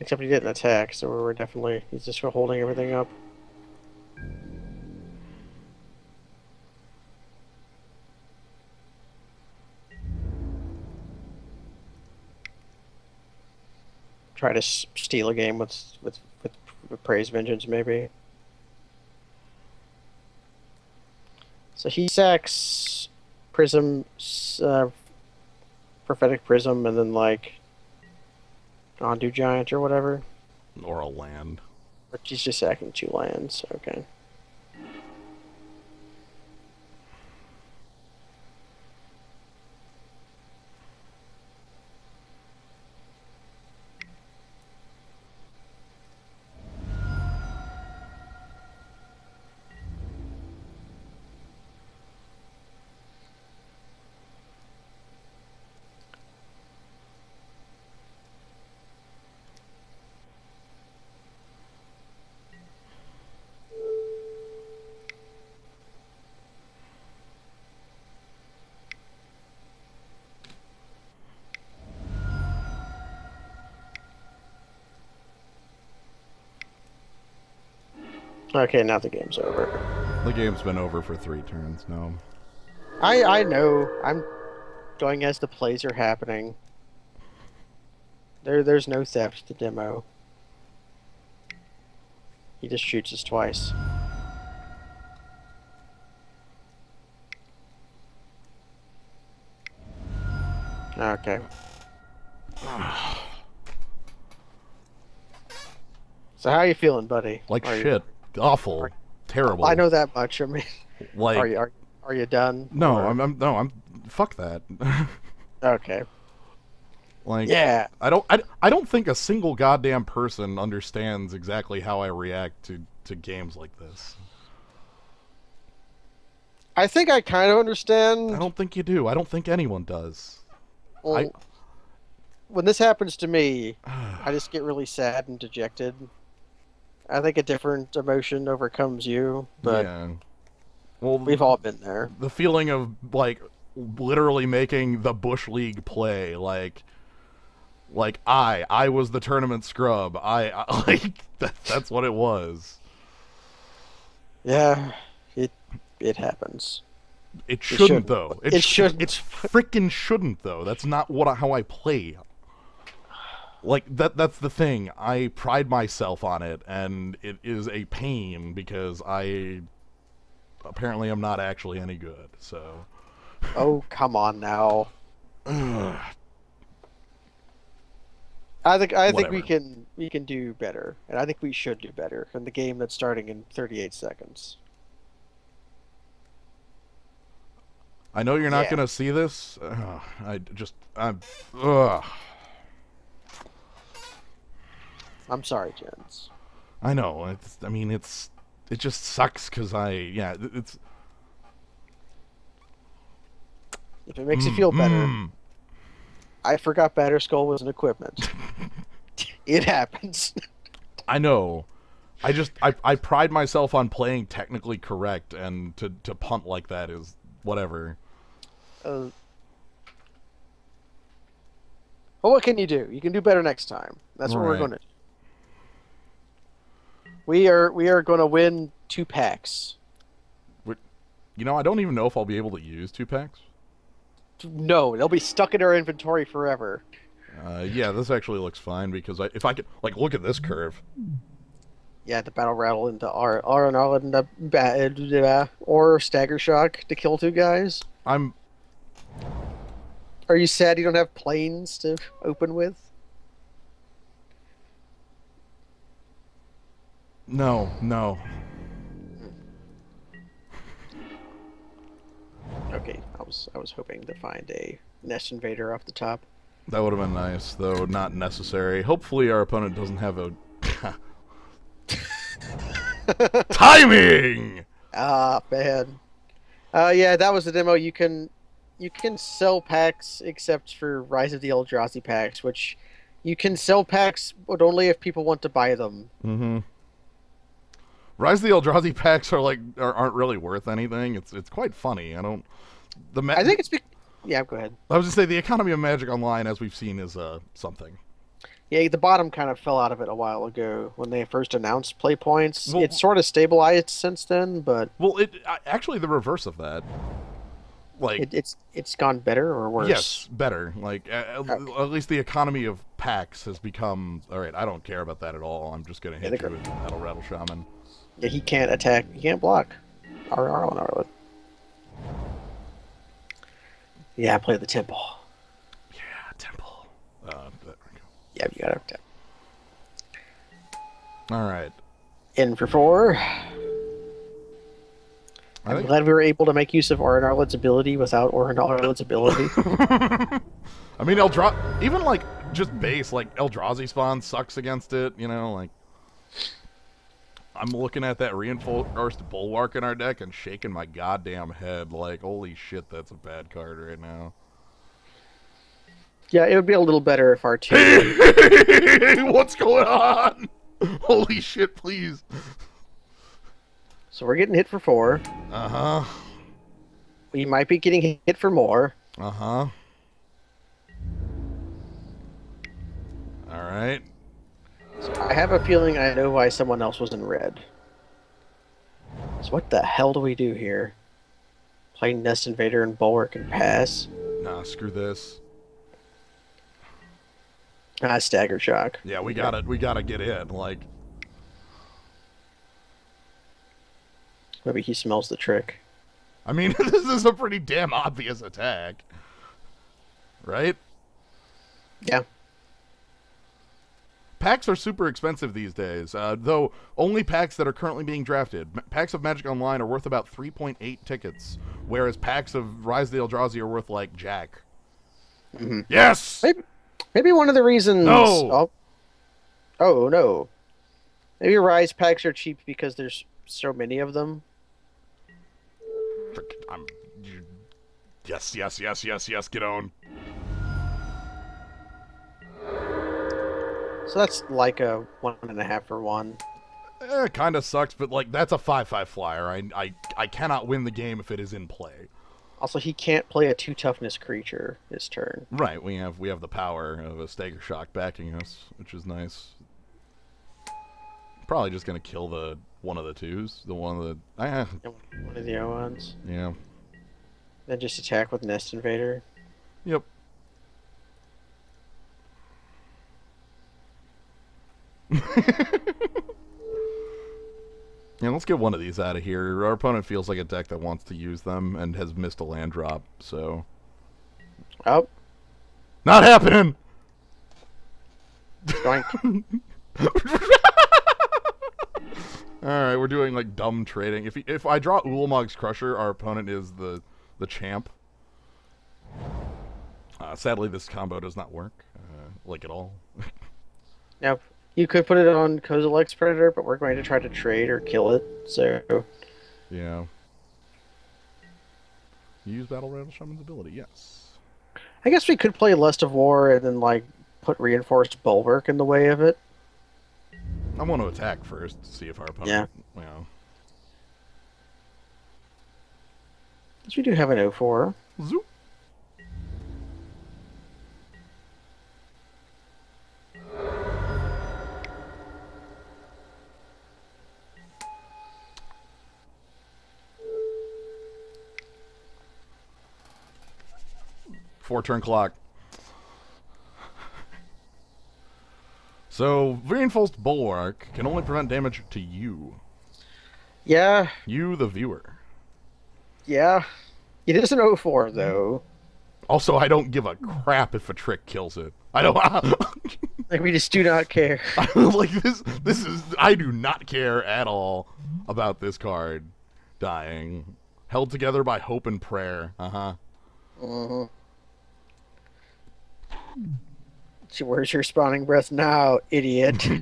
Except he didn't attack, so we're definitely he's just holding everything up. Try to steal a game with with with, with prey's vengeance, maybe. So he sacks Prism, uh, Prophetic Prism, and then like Ondu Giant or whatever. Or a land. But he's just sacking two lands. Okay. Okay, now the game's over. The game's been over for three turns now. I I know. I'm going as the plays are happening. There there's no theft to demo. He just shoots us twice. Okay. So how are you feeling, buddy? Like Are you- shit. Awful. are- Terrible. I know that much. I mean, Like are you are, are you done? no, Or- I'm, I'm no, I'm fuck that. okay. like Yeah. I don't I, I don't think a single goddamn person understands exactly how I react to to games like this. I think I kind of understand. I don't think you do. I don't think anyone does. Well, when this happens to me, I just get really sad and dejected. I think a different emotion overcomes you, but yeah. Well, we've all been there. the feeling of like literally making the bush league play like like i i was the tournament scrub i, I like that, that's what it was Yeah, it it happens. it shouldn't, shouldn't. though It sh- shouldn't. it's freaking shouldn't though that's not what how i play like that that's the thing i pride myself on it and it is a pain because i apparently am not actually any good so Oh, come on now. I think I think we can we can do better, and I think we should do better in the game that's starting in 38 seconds. I know you're not Yeah. gonna see this. Ugh, I just, I'm, ugh. I'm sorry, Jens. I know. It's, I mean, it's, it just sucks because I, yeah, it- it's. If it makes you feel better, Mm, I forgot Batterskull was an equipment. it happens. I know. I just, I, I pride myself on playing technically correct, and to, to punt like that is whatever. Uh, but what can you do? You can do better next time. That's what we're going to. We are we are going to win two packs. You know, I don't even know if I'll be able to use two packs. No, they'll be stuck in our inventory forever. Uh, yeah, this actually looks fine because I, if I could, like, look at this curve. Yeah, the battle rattle into R R and R and the ba- uh, or stagger shock to kill two guys. I'm, Are you sad you don't have planes to open with? No, no. Okay, I was I was hoping to find a nest invader off the top. That would have been nice, though not necessary. Hopefully, our opponent doesn't have a timing. Ah, man. Uh, yeah, that was the demo. You can you can sell packs except for Rise of the Eldrazi packs, which you can sell packs, but only if people want to buy them. Mm-hmm. Rise of the Eldrazi packs are like are, aren't really worth anything. It's it's quite funny. I don't. The ma- I think it's. Be- yeah, go ahead. I was just say the economy of Magic Online, as we've seen, is uh something. Yeah, the bottom kind of fell out of it a while ago when they first announced play points. Well- it's sort of stabilized since then, but Well, it actually the reverse of that. Like it, it's it's gone better or worse. Yes, better. Like at, Okay. at least the economy of packs has become. All right, I don't care about that at all. I'm just gonna hit they're you with Battle Rattle Shaman. Yeah, he can't attack. He can't block. R R on Arlen. Yeah, play the temple. Yeah, Temple. Uh, there. Yeah, you got it. All right. In for four. I I'm think glad we were able to make use of Orin Arled's ability without Orin Arled's ability. I mean, Eldra even like just base like Eldrazi spawn sucks against it. You know, like I'm looking at that reinforced bulwark in our deck and shaking my goddamn head. Like, holy shit, that's a bad card right now. yeah, it would be a little better if our two. What's going on? Holy shit, please. so we're getting hit for four. Uh huh. We might be getting hit for more. Uh huh. All right. So I have a feeling I know why someone else was in red. So what the hell do we do here? Play Nest Invader and Bulwark and pass? Nah, screw this. Ah, Stagger Shock. Yeah, we gotta, we gotta get in. Like, Maybe he smells the trick. I mean, this is a pretty damn obvious attack. Right? Yeah. Packs are super expensive these days, uh, though only packs that are currently being drafted. M- packs of Magic Online are worth about 3.8 tickets, whereas packs of Rise of the Eldrazi are worth like Jack. Mhm. Yes! Maybe, maybe one of the reasons. No! Oh, oh no. Maybe Rise packs are cheap because there's so many of them. I'm. Yes, yes, yes, yes, yes, get on. So that's like a one and a half for one. Eh, kind of sucks, but like that's a five-five flyer. I, I, I cannot win the game if it is in play. Also, he can't play a two toughness creature this turn. Right, we have we have the power of a Stagger Shock backing us, which is nice. Probably just gonna kill the one of the twos, the one of the ah, One of the O ones. yeah, Then just attack with Nest Invader. yep. yeah, let's get one of these out of here. Our opponent feels like a deck that wants to use them and has missed a land drop, so Oh, not happening. doink. All right, we're doing like dumb trading. If if I draw Ulamog's Crusher, our opponent is the the champ. Uh, sadly, this combo does not work, uh, like at all. now, you could put it on Kozilek's Predator, but we're going to try to trade or kill it. So, yeah. Use Battle Rattle Shaman's ability, yes. I guess we could play Lust of War and then like put Reinforced Bulwark in the way of it. I want to attack first to see if our opponent. Yeah. Yeah. Because we do have an 04. Zoop. Four turn clock. So, reinforced bulwark can only prevent damage to you. Yeah, You, the viewer. yeah. It is an 04 though. Also, I don't give a crap if a trick kills it. I don't Like we just do not care. like this. This is I do not care at all about this card dying. Held together by hope and prayer. Uh huh. Mhm. So Where's your spawning breath now, idiot?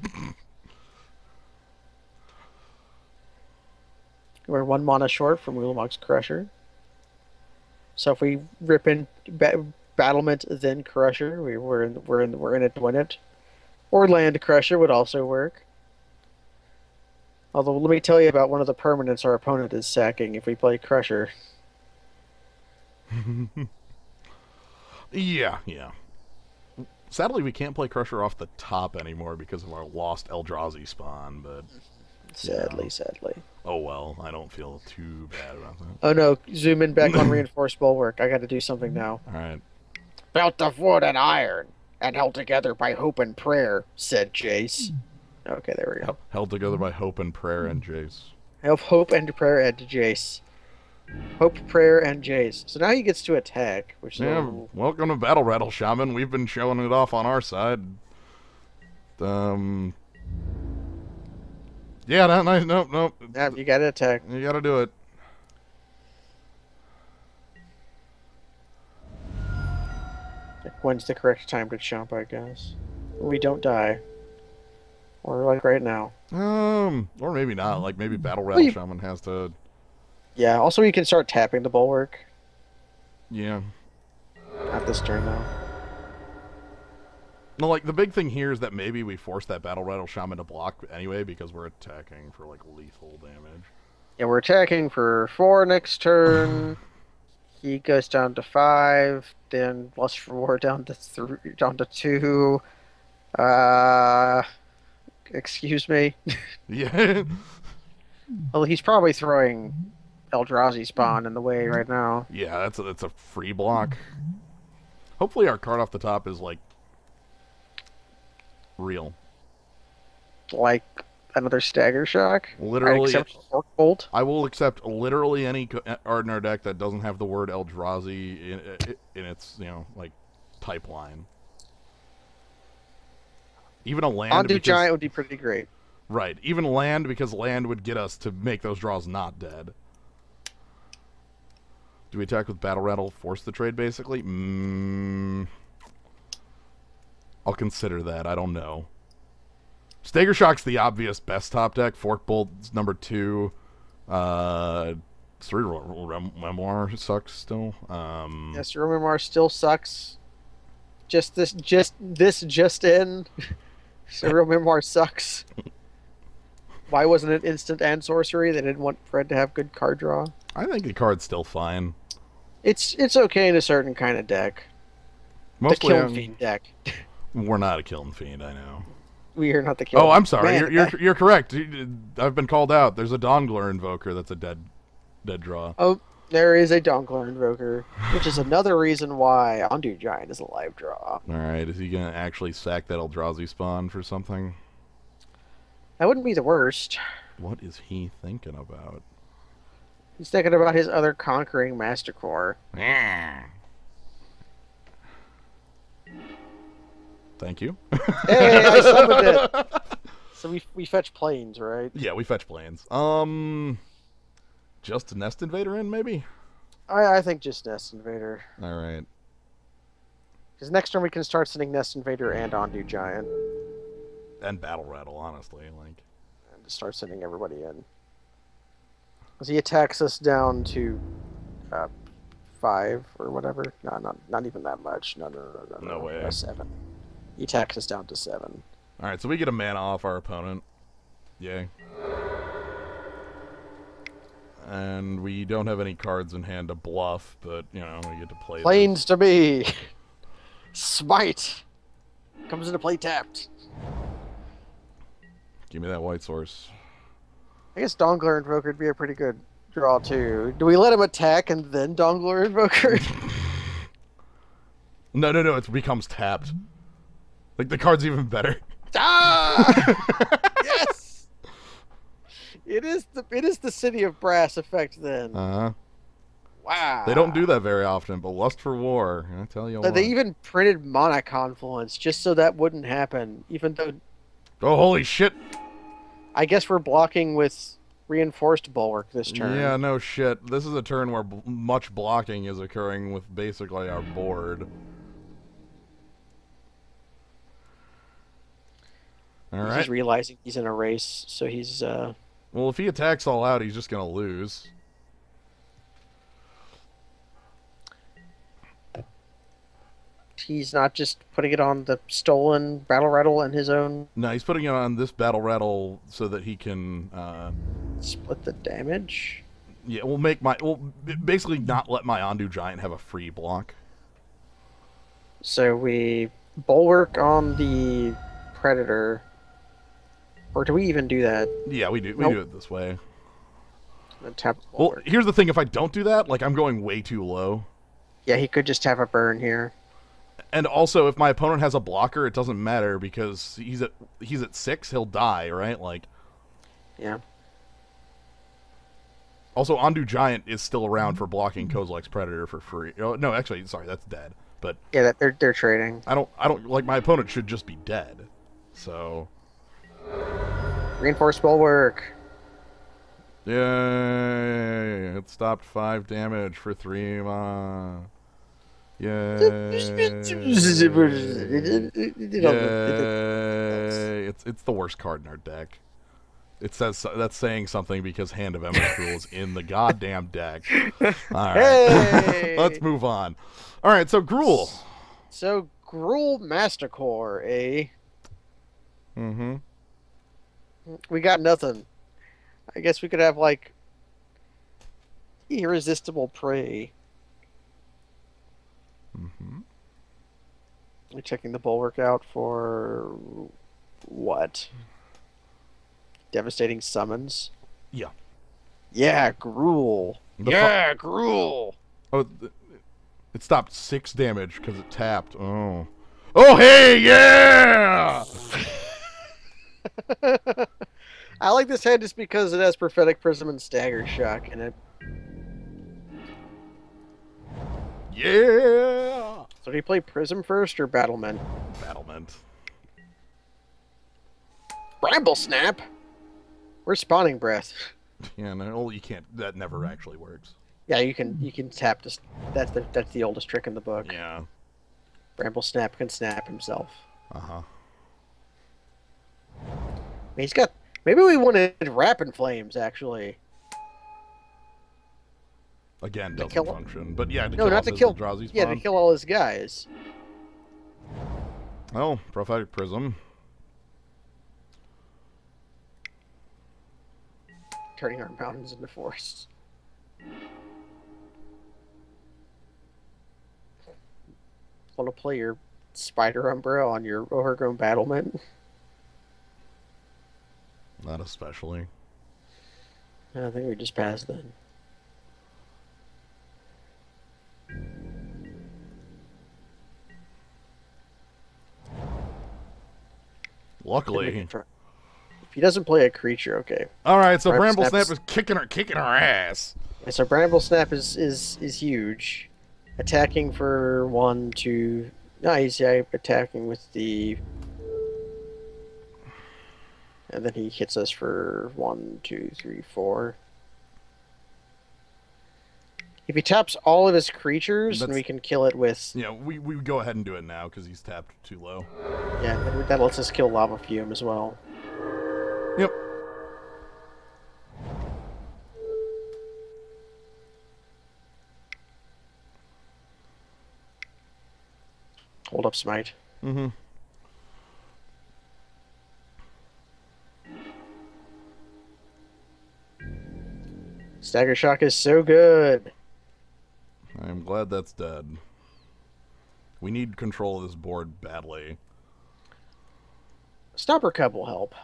We're one mana short from Ulamog's Crusher. So if we rip in ba- Battlement, then Crusher, we, we're in we're in we're in it to win it. Or Land Crusher would also work. Although let me tell you about one of the permanents our opponent is sacking if we play Crusher. Yeah, yeah. Sadly, we can't play Crusher off the top anymore because of our lost Eldrazi spawn. But Sadly, sadly. oh well, I don't feel too bad about that. Oh no, zoom in back on reinforced bulwark. I gotta do something now. All right. Built of wood and iron, and held together by hope and prayer, said Jace. Okay, there we go. Held together by hope and prayer and Jace. Help, hope, and prayer, and Jace. Hope, prayer, and Jace. So now he gets to attack, which is Yeah, little- welcome to Battle Rattle Shaman. We've been showing it off on our side. Um. Yeah, no, no, no, no. yeah, you gotta attack. You gotta do it. When's the correct time to jump? I guess we don't die, or like right now. Um, or maybe not. Like maybe Battle Rattle you- Shaman has to. Yeah. Also, you can start tapping the bulwark. Yeah. Not this turn though. No, like the big thing here is that maybe we force that Battle Rattle Shaman to block anyway because we're attacking for like lethal damage. Yeah, we're attacking for four next turn. he goes down to five. Then Lust for War down to three, down to two. Uh, excuse me. Yeah. Well, he's probably throwing Eldrazi mm. spawn in the way right now. yeah, that's a, that's a free block. Hopefully our card off the top is like real. Like another stagger shock. Literally, except Bolt. I will accept literally any co- card uh, in our deck that doesn't have the word Eldrazi in, uh, in its, you know, like type line. Even a land Ondu because, Giant would be pretty great. right? Even land because land would get us to make those draws not dead. Do we attack with battle rattle, force the trade basically? Mm, I'll consider that. I don't know. Stagger Shock's the obvious best top deck. Fork Bolt's number two. Uh, Cerebral Rem- Memoir sucks still. Um, Yes, your memoir still sucks. Just this, just this, just in. Surreal memoir sucks. Why wasn't it instant and sorcery? They didn't want Fred to have good card draw. I think the card's still fine. It's it's okay in a certain kind of deck. Mostly, the Kiln Fiend deck. we're not a Kiln Fiend, I know. We are not the Kiln. Oh, I'm sorry. Man, You're, you're you're correct. I've been called out. There's a Dawnglare Invoker that's a dead dead draw. Oh, there is a Dawnglare Invoker, which is another reason why Ondu Giant is a live draw. All right, is he gonna actually sack that Eldrazi spawn for something? That wouldn't be the worst. What is he thinking about? He's thinking about his other conquering Master Core. Yeah. Thank you. Hey, I summoned it. So we we fetch Plains, right? yeah, we fetch Plains. Um, just a Nest Invader in maybe. I I think just Nest Invader. All right. Because next turn we can start sending Nest Invader and Ondu Giant, And Battle Rattle, honestly, like. and just start sending everybody in. Because he attacks us down to uh, five or whatever. No, not not even that much. No, no, no, no, No no way. uh, seven. He attacks us down to seven. All right, so we get a mana off our opponent. Yay. And we don't have any cards in hand to bluff, but you know we get to play. Plains to me. Smite comes into play tapped. Give me that white source. I guess Dawnglare Invoker would be a pretty good draw too. Do we let him attack and then Dawnglare Invoker? No, no, no. It becomes tapped. Like the card's even better. ah! yes. It is the it is the city of brass effect then. Uh huh. wow. They don't do that very often, but Lust for War, I tell you what. They even printed Mana Confluence just so that wouldn't happen. Even though Oh, holy shit! I guess we're blocking with reinforced bulwark this turn. Yeah, no shit. This is a turn where b- much blocking is occurring with basically our board. All He's right. just realizing he's in a race, so he's uh Well, if he attacks all out, he's just gonna lose. He's not just putting it on the stolen battle rattle and his own No, he's putting it on this battle rattle so that he can, uh, split the damage. yeah, we'll make my, we'll basically not let my Ondu Giant have a free block. So we bulwark on the predator. Or do we even do that? Yeah, we do. We Nope. do it this way. And tap Well, here's the thing: if I don't do that, like I'm going way too low. yeah, he could just have a burn here. And also, if my opponent has a blocker, it doesn't matter because he's at he's at six, he'll die, right? Like, Yeah. also, Ondu Giant is still around for blocking Kozilek's Predator for free. Oh, no, actually, sorry, that's dead. But Yeah, that, they're they're trading. I don't, I don't like my opponent should just be dead. So, Reinforced bulwark. yay! It stopped five damage for three mana. Yay! Yay! It's it's the worst card in our deck. It says that's saying something because Hand of Emrakul is in the goddamn deck. All right, Hey! let's move on. All right, so Gruul. So Gruul Mastercore, eh? Mm-hmm. We got nothing. I guess we could have like irresistible prey. Mm-hmm. We're checking the bulwark out for what? Devastating summons. Yeah. Yeah, Gruul. The fu- yeah, Gruul. Oh, th- it stopped six damage because it tapped. Oh. Oh, hey, yeah! I like this hand just because it has prophetic prism and stagger shock in it. Yeah. So do you play prism first or battlement? Battlement. Bramblesnap. Where's spawning breath? Yeah, no, you can't. That never actually works. Yeah, you can you can tap just that's the that's the oldest trick in the book. Yeah. Bramblesnap can snap himself. Uh huh. He's got maybe we wanted Wrap in Flames actually. Again, doesn't kill- function. But yeah, to No, kill not to kill- Eldrazi Yeah, to kill all his guys. Oh, prophetic prism. Turning our mountains into forests. Want to play your spider umbra on your overgrown battlement? Not especially. I think we just passed then. Luckily. If he doesn't play a creature, okay. All right, so Bramble Bramble Snap's- Snap is kicking her, kicking her ass. Yeah, so Bramblesnap is is is huge, attacking for one, two. Nice, yeah, attacking with the, and then he hits us for one, two, three, four. If he taps all of his creatures, then we can kill it with Yeah, we we go ahead and do it now because he's tapped too low. yeah. That, that lets us kill Lavafume as well. Yep. Hold up, Smite. Mm-hmm. Stagger Shock is so good. I'm glad that's dead. We need control of this board badly. Stomper Cub will help.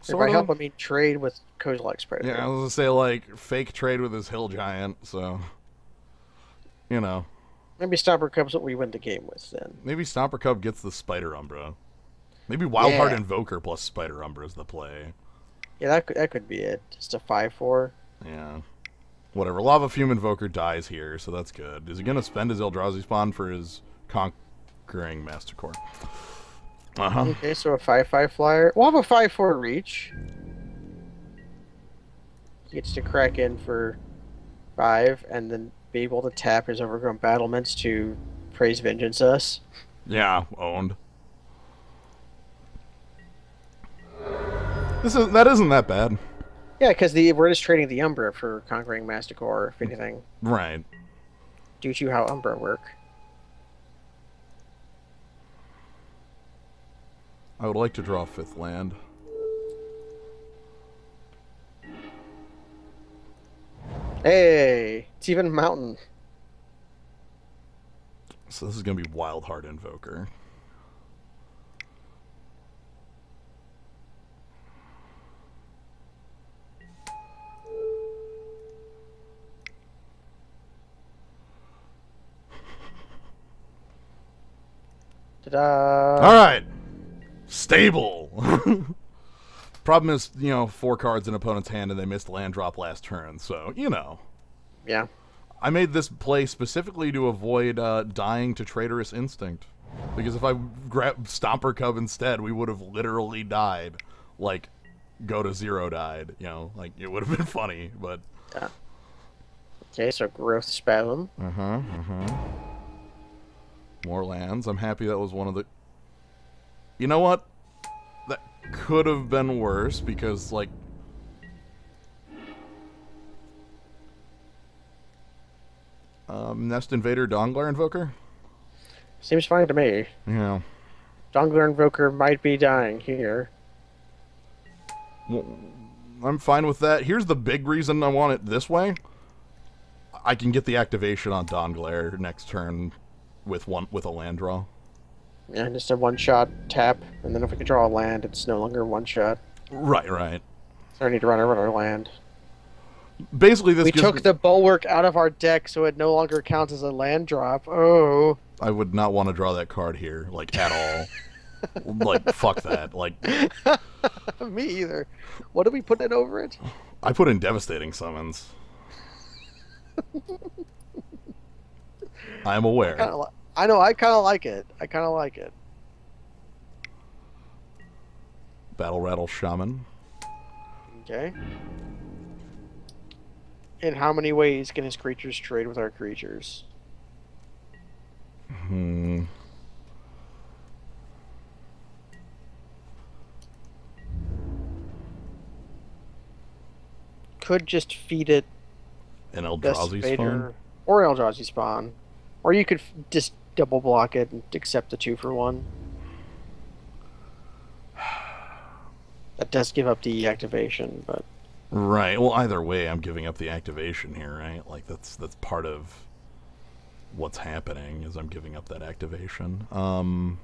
Sort I help, I mean trade with Kozilek's Predator. Yeah, I was gonna say like fake trade with his hill giant, so you know. Maybe Stomper Cub's what we win the game with then. Maybe Stomper Cub gets the Spider Umbra. Maybe Wildheart Yeah. Invoker plus Spider Umbra is the play. Yeah, that could, that could be it. Just a 5 4. Yeah. Whatever. Lavafume Invoker dies here, so that's good. Is he gonna spend his Eldrazi spawn for his conquering Mastercore? Uh huh. Okay, so a 5 5 flyer. We'll have a 5 4 reach. He gets to crack in for 5 and then be able to tap his overgrown battlements to prey's vengeance us. Yeah, owned. This is that isn't that bad. Yeah, because the we're just trading the Umbra for conquering Mastercore, if anything. Right. Due to how Umbra work. I would like to draw fifth land. Hey, it's even Mountain. So this is gonna be Wildheart Invoker. Ta-da! All right. Stable. Problem is, you know, four cards in opponent's hand and they missed land drop last turn, so you know. Yeah. I made this play specifically to avoid uh, dying to traitorous instinct. Because if I grabbed Stomper Cub instead, we would have literally died. Like, go to zero died. You know, like it would have been funny, but. Yeah. Okay, so growth spasm. Uh huh. Uh huh. More lands. I'm happy that was one of the. You know what? That could have been worse because, like. Um, Nest Invader Dawnglare Invoker? Seems fine to me. Yeah. Dawnglare Invoker might be dying here. Well, I'm fine with that. Here's the big reason I want it this way. I can get the activation on Dawnglare next turn with one with a land draw. Yeah, just a one shot tap, and then if we can draw a land, it's no longer one shot. Right, right. So I need to run over our land. Basically, this we gives took me- the bulwark out of our deck, so it no longer counts as a land drop. Oh. I would not want to draw that card here, like at all. like fuck that. Like Me either. What are we putting in over it? I put in devastating summons. I'm aware. Kinda li- I know. I kind of like it. I kind of like it. Battle rattle shaman. Okay. In how many ways can his creatures trade with our creatures? Hmm. Could just feed it An Eldrazi spawn. or Eldrazi spawn, or you could just double block it and accept the two for one. That does give up the activation, but Right. Well, either way, I'm giving up the activation here, right? Like that's that's part of what's happening is I'm giving up that activation. Um.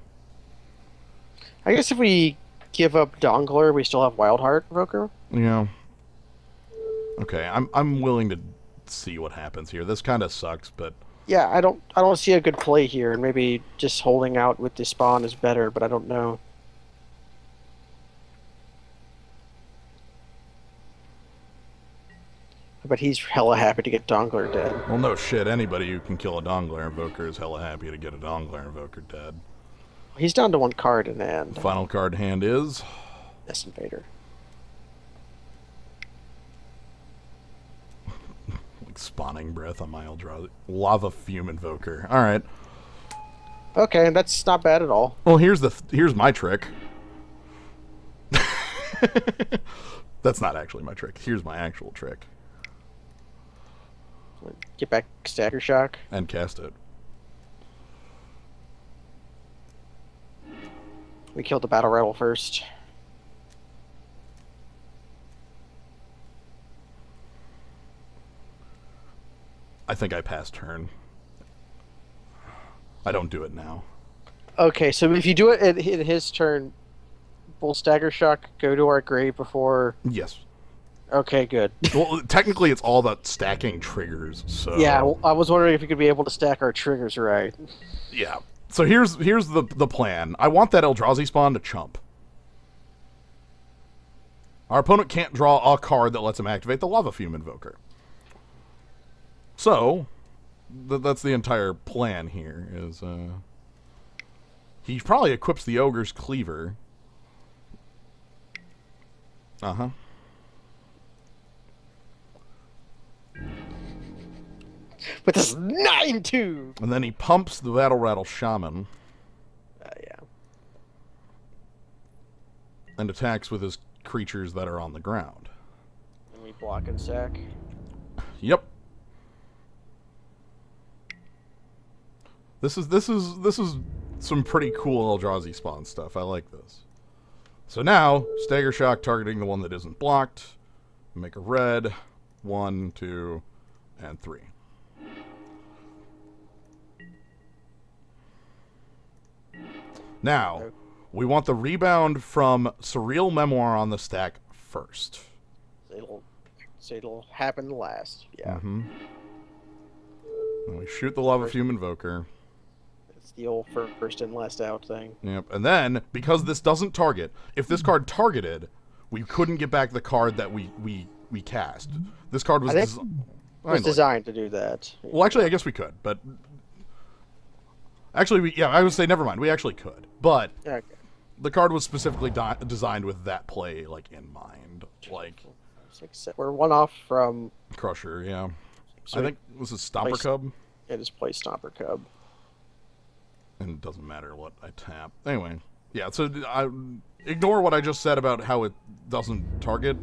I guess if we give up Dawnglare, we still have Wildheart Invoker. Yeah. Okay, I'm I'm willing to see what happens here. This kind of sucks, but Yeah, I don't, I don't see a good play here, and maybe just holding out with the spawn is better, but I don't know. But he's hella happy to get Dawnglare dead. well, no shit. Anybody who can kill a Dawnglare Invoker is hella happy to get a Dawnglare Invoker dead. He's down to one card in the hand. Final card hand is Nest Invader. Spawning breath on my Eldrazi Lavafume Invoker. All right. Okay, that's not bad at all. Well, here's the th- here's my trick. That's not actually my trick. Here's my actual trick. Get back Stagger Shock. And cast it. We killed the Battle Rattle first. I think I passed turn. I don't do it now. Okay, so if you do it in, his turn, will Stagger Shock go to our grave before? Yes. Okay, good. Well, technically, it's all about stacking triggers. So Yeah, well, I was wondering if you could be able to stack our triggers right. yeah. So here's here's the the plan. I want that Eldrazi spawn to chump. Our opponent can't draw a card that lets him activate the Lavafume Invoker. So, th- that's the entire plan here. Is uh, he probably equips the Ogre's Cleaver. Uh huh. With this nine two. And then he pumps the Battle Rattle Shaman Uh, yeah. and attacks with his creatures that are on the ground. And we block and sack. Yep. This is this is this is some pretty cool Eldrazi spawn stuff. I like this. So now, Stagger Shock targeting the one that isn't blocked. Make a red. One, two, and three. Now, we want the rebound from Surreal Memoir on the stack first. It'll, so it'll happen last. Yeah. Mm-hmm. And we shoot the Lavafume Invoker. It's the old first in, last out thing. Yep. And then, because this doesn't target, if this card targeted, we couldn't get back the card that we we, we cast. This card was, think was designed to do that. Well, actually, I guess we could, but actually, we yeah, I would say never mind. We actually could, but Okay. the card was specifically di- designed with that play like in mind, like Six, se- we're one off from Crusher. Yeah, so I think this is Stomper Cub, it is play Stomper Cub. And it doesn't matter what I tap. Anyway, yeah. So I ignore what I just said about how it doesn't target.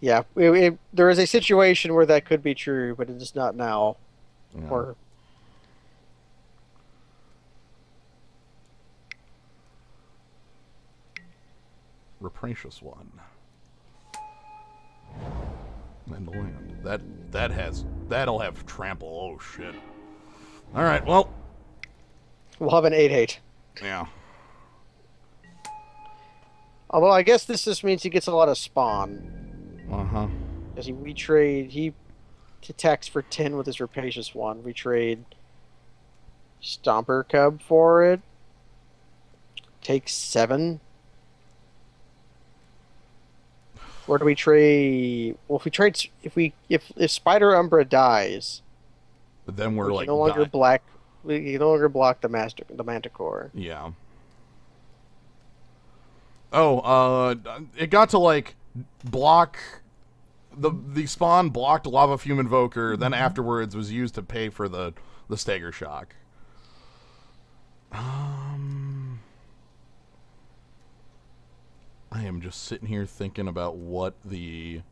Yeah, it, it- there is a situation where that could be true, but it is not now. Yeah. Or rapacious one. And land. That that has that'll have trample. Oh shit. All right. Well, we'll have an eight eight. yeah. Although I guess this just means he gets a lot of spawn. Uh huh. Because he we trade he attacks for ten with his rapacious one. We trade Stomper Cub for it. take seven. Or do we trade? Well, if we trade, if we if if Spider Umbra dies, But then we're we like no longer done. black. We can no longer block the master, the Manticore. Yeah. Oh, uh, it got to like block the the spawn blocked Lavafume Invoker. Then afterwards was used to pay for the the stagger shock. Um, I am just sitting here thinking about what the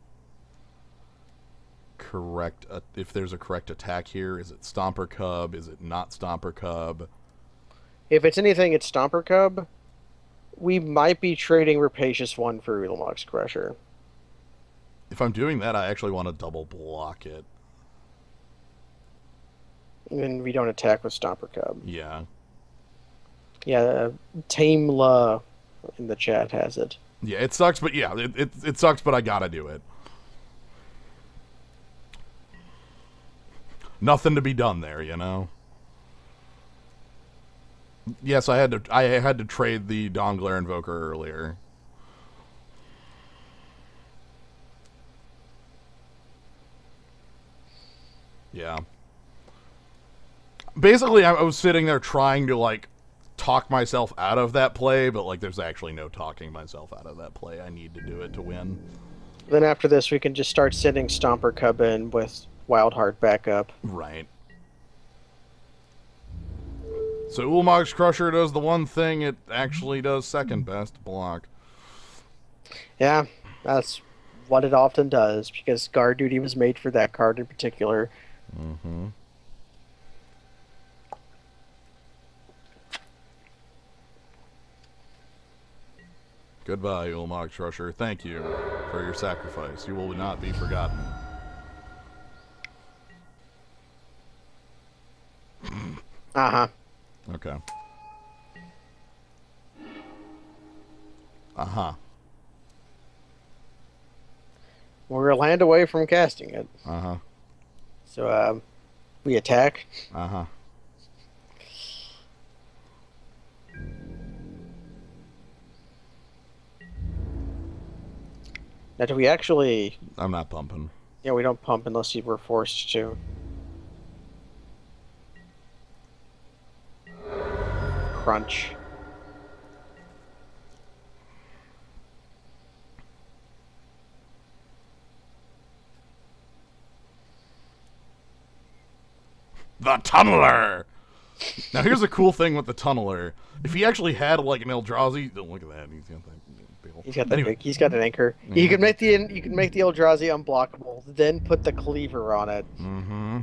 correct uh, if there's a correct attack here. Is it Stomper Cub? Is it not Stomper Cub? If it's anything, it's Stomper Cub. We might be trading Rapacious one for Ulamog's Crusher. If I'm doing that, I actually want to double block it. And we don't attack with Stomper Cub. Yeah. Yeah, uh, Tame La in the chat has it. Yeah, it sucks, but yeah, it, it, it sucks, but I gotta do it. Nothing to be done there, you know? Yes, I had to I had to trade the Dawnglare Invoker earlier. Yeah. Basically, I, I was sitting there trying to like talk myself out of that play, but like there's actually no talking myself out of that play. I need to do it to win. Then after this, we can just start sending Stomper Cub in with Wildheart backup. Right. So Ulamog's Crusher does the one thing it actually does second best block. Yeah, that's what it often does because guard duty was made for that card in particular. Mm-hmm. Goodbye, Ulamog Crusher. Thank you for your sacrifice. You will not be forgotten. Uh huh. Okay. Uh huh. We're a land away from casting it, Uh huh. so um, we attack. Uh huh. Now, do we actually? I'm not pumping. Yeah, we don't pump unless you were forced to. Crunch. The Tunneler! Now, here's a cool thing with the Tunneler. If he actually had, like, an Eldrazi, don't Look at that. He's got that... He's got Anyway. big, he's got an anchor. You can make the you can make the Eldrazi unblockable, then put the cleaver on it. Mm-hmm.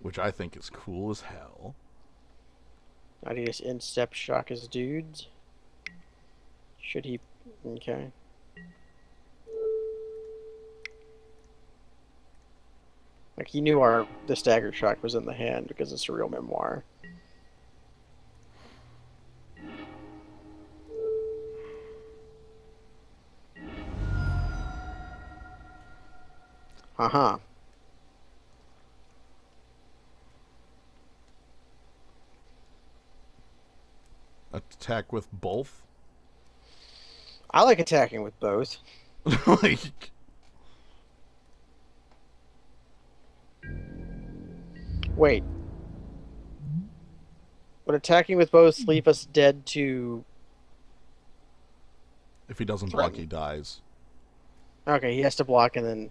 Which I think is cool as hell. Do you just instep shock his dudes? Should he? Okay. Like he knew our the stagger shock was in the hand because it's a real memoir. Uh huh. Attack with both? I like attacking with both. like... Wait. Would attacking with both leave us dead to? If he doesn't block, he dies. Okay, he has to block and then.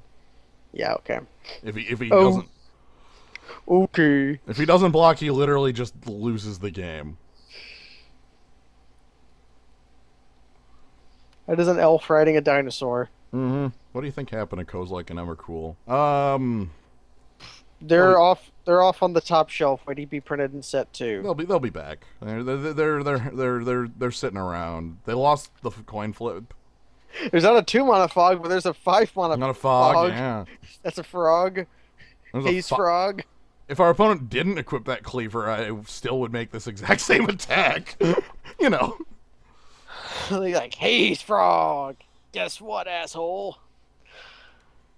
Yeah. Okay. If he if he Oh. doesn't Okay. if he doesn't block, he literally just loses the game. That is an elf riding a dinosaur. Mm-hmm. What do you think happened to Kozilek and Emrakul? Um, They're Oh. off. They're off on the top shelf, waiting to be printed and set two. they'll be they'll be back. They're they're they're they're they're they're, they're sitting around. They lost the coin flip. There's not a two mana fog, but there's a five mana. Not a fog. Yeah. That's a frog. There's frog. If our opponent didn't equip that cleaver, I still would make this exact same attack. you know. they like, "Hey, Frog, guess what, asshole?"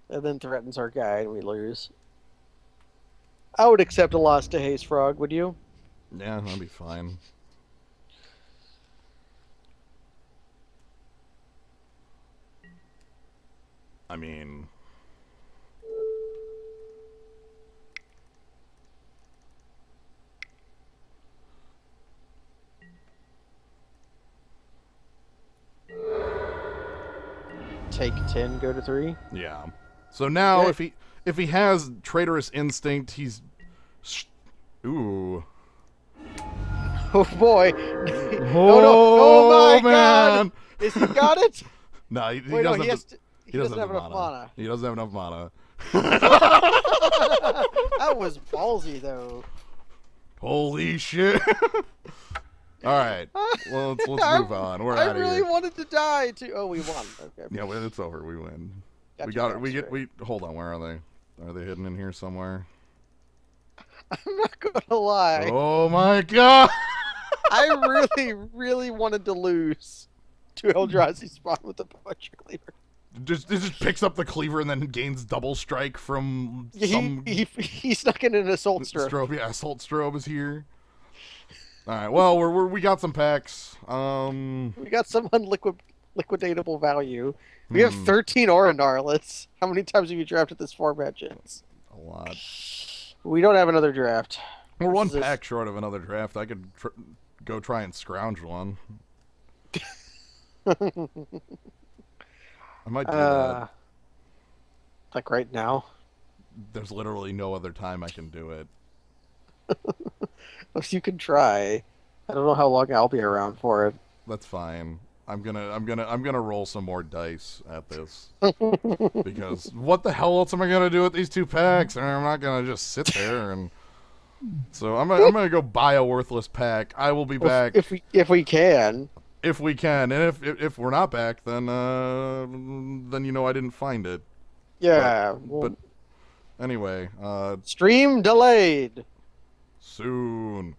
And then threatens our guy, and we lose. I would accept a loss to Haze Frog, would you? Yeah, that'd be fine. I mean, Take ten, go to three. yeah. So now, Okay. if he if he has traitorous instinct, he's ooh. Oh boy! Oh, no, no. Oh, oh my man. God. Is he got it? No, he, he Wait, doesn't. he, have to, he, he doesn't, have enough mana. He doesn't have enough mana. that was ballsy, though. Holy shit! All right, well let's let's move on. We're I out of really here. wanted to die too. Oh, we won. Okay. Yeah, well, it's over. We win. we got it. We get. We hold on. Where are they? Are they hidden in here somewhere? I'm not gonna lie. Oh my god! I really, really wanted to lose to Eldrazi spawn with the Butcher Cleaver. just it just picks up the cleaver and then gains double strike from He, some he, he snuck in an assault stroke. strobe. Yeah, assault strobe is here. All right. Well, we're, we're we got some packs. Um, We got some unliquid liquidatable value. We have hmm, 13 Oranarlets. How many times have you drafted this format, Jens? a lot. We don't have another draft. We're one This is- pack short of another draft. I could tr- go try and scrounge one. I might do Uh, that. like right now. There's literally no other time I can do it. You can try. I don't know how long I'll be around for it. That's fine. I'm gonna I'm gonna I'm gonna roll some more dice at this because what the hell else am I gonna do with these two packs? And I'm not gonna just sit there and so I'm gonna, I'm gonna go buy a worthless pack. I will be back if we if we can. if we can, and if if, if we're not back, then uh then you know I didn't find it. Yeah. well, but- Anyway, uh, stream delayed soon.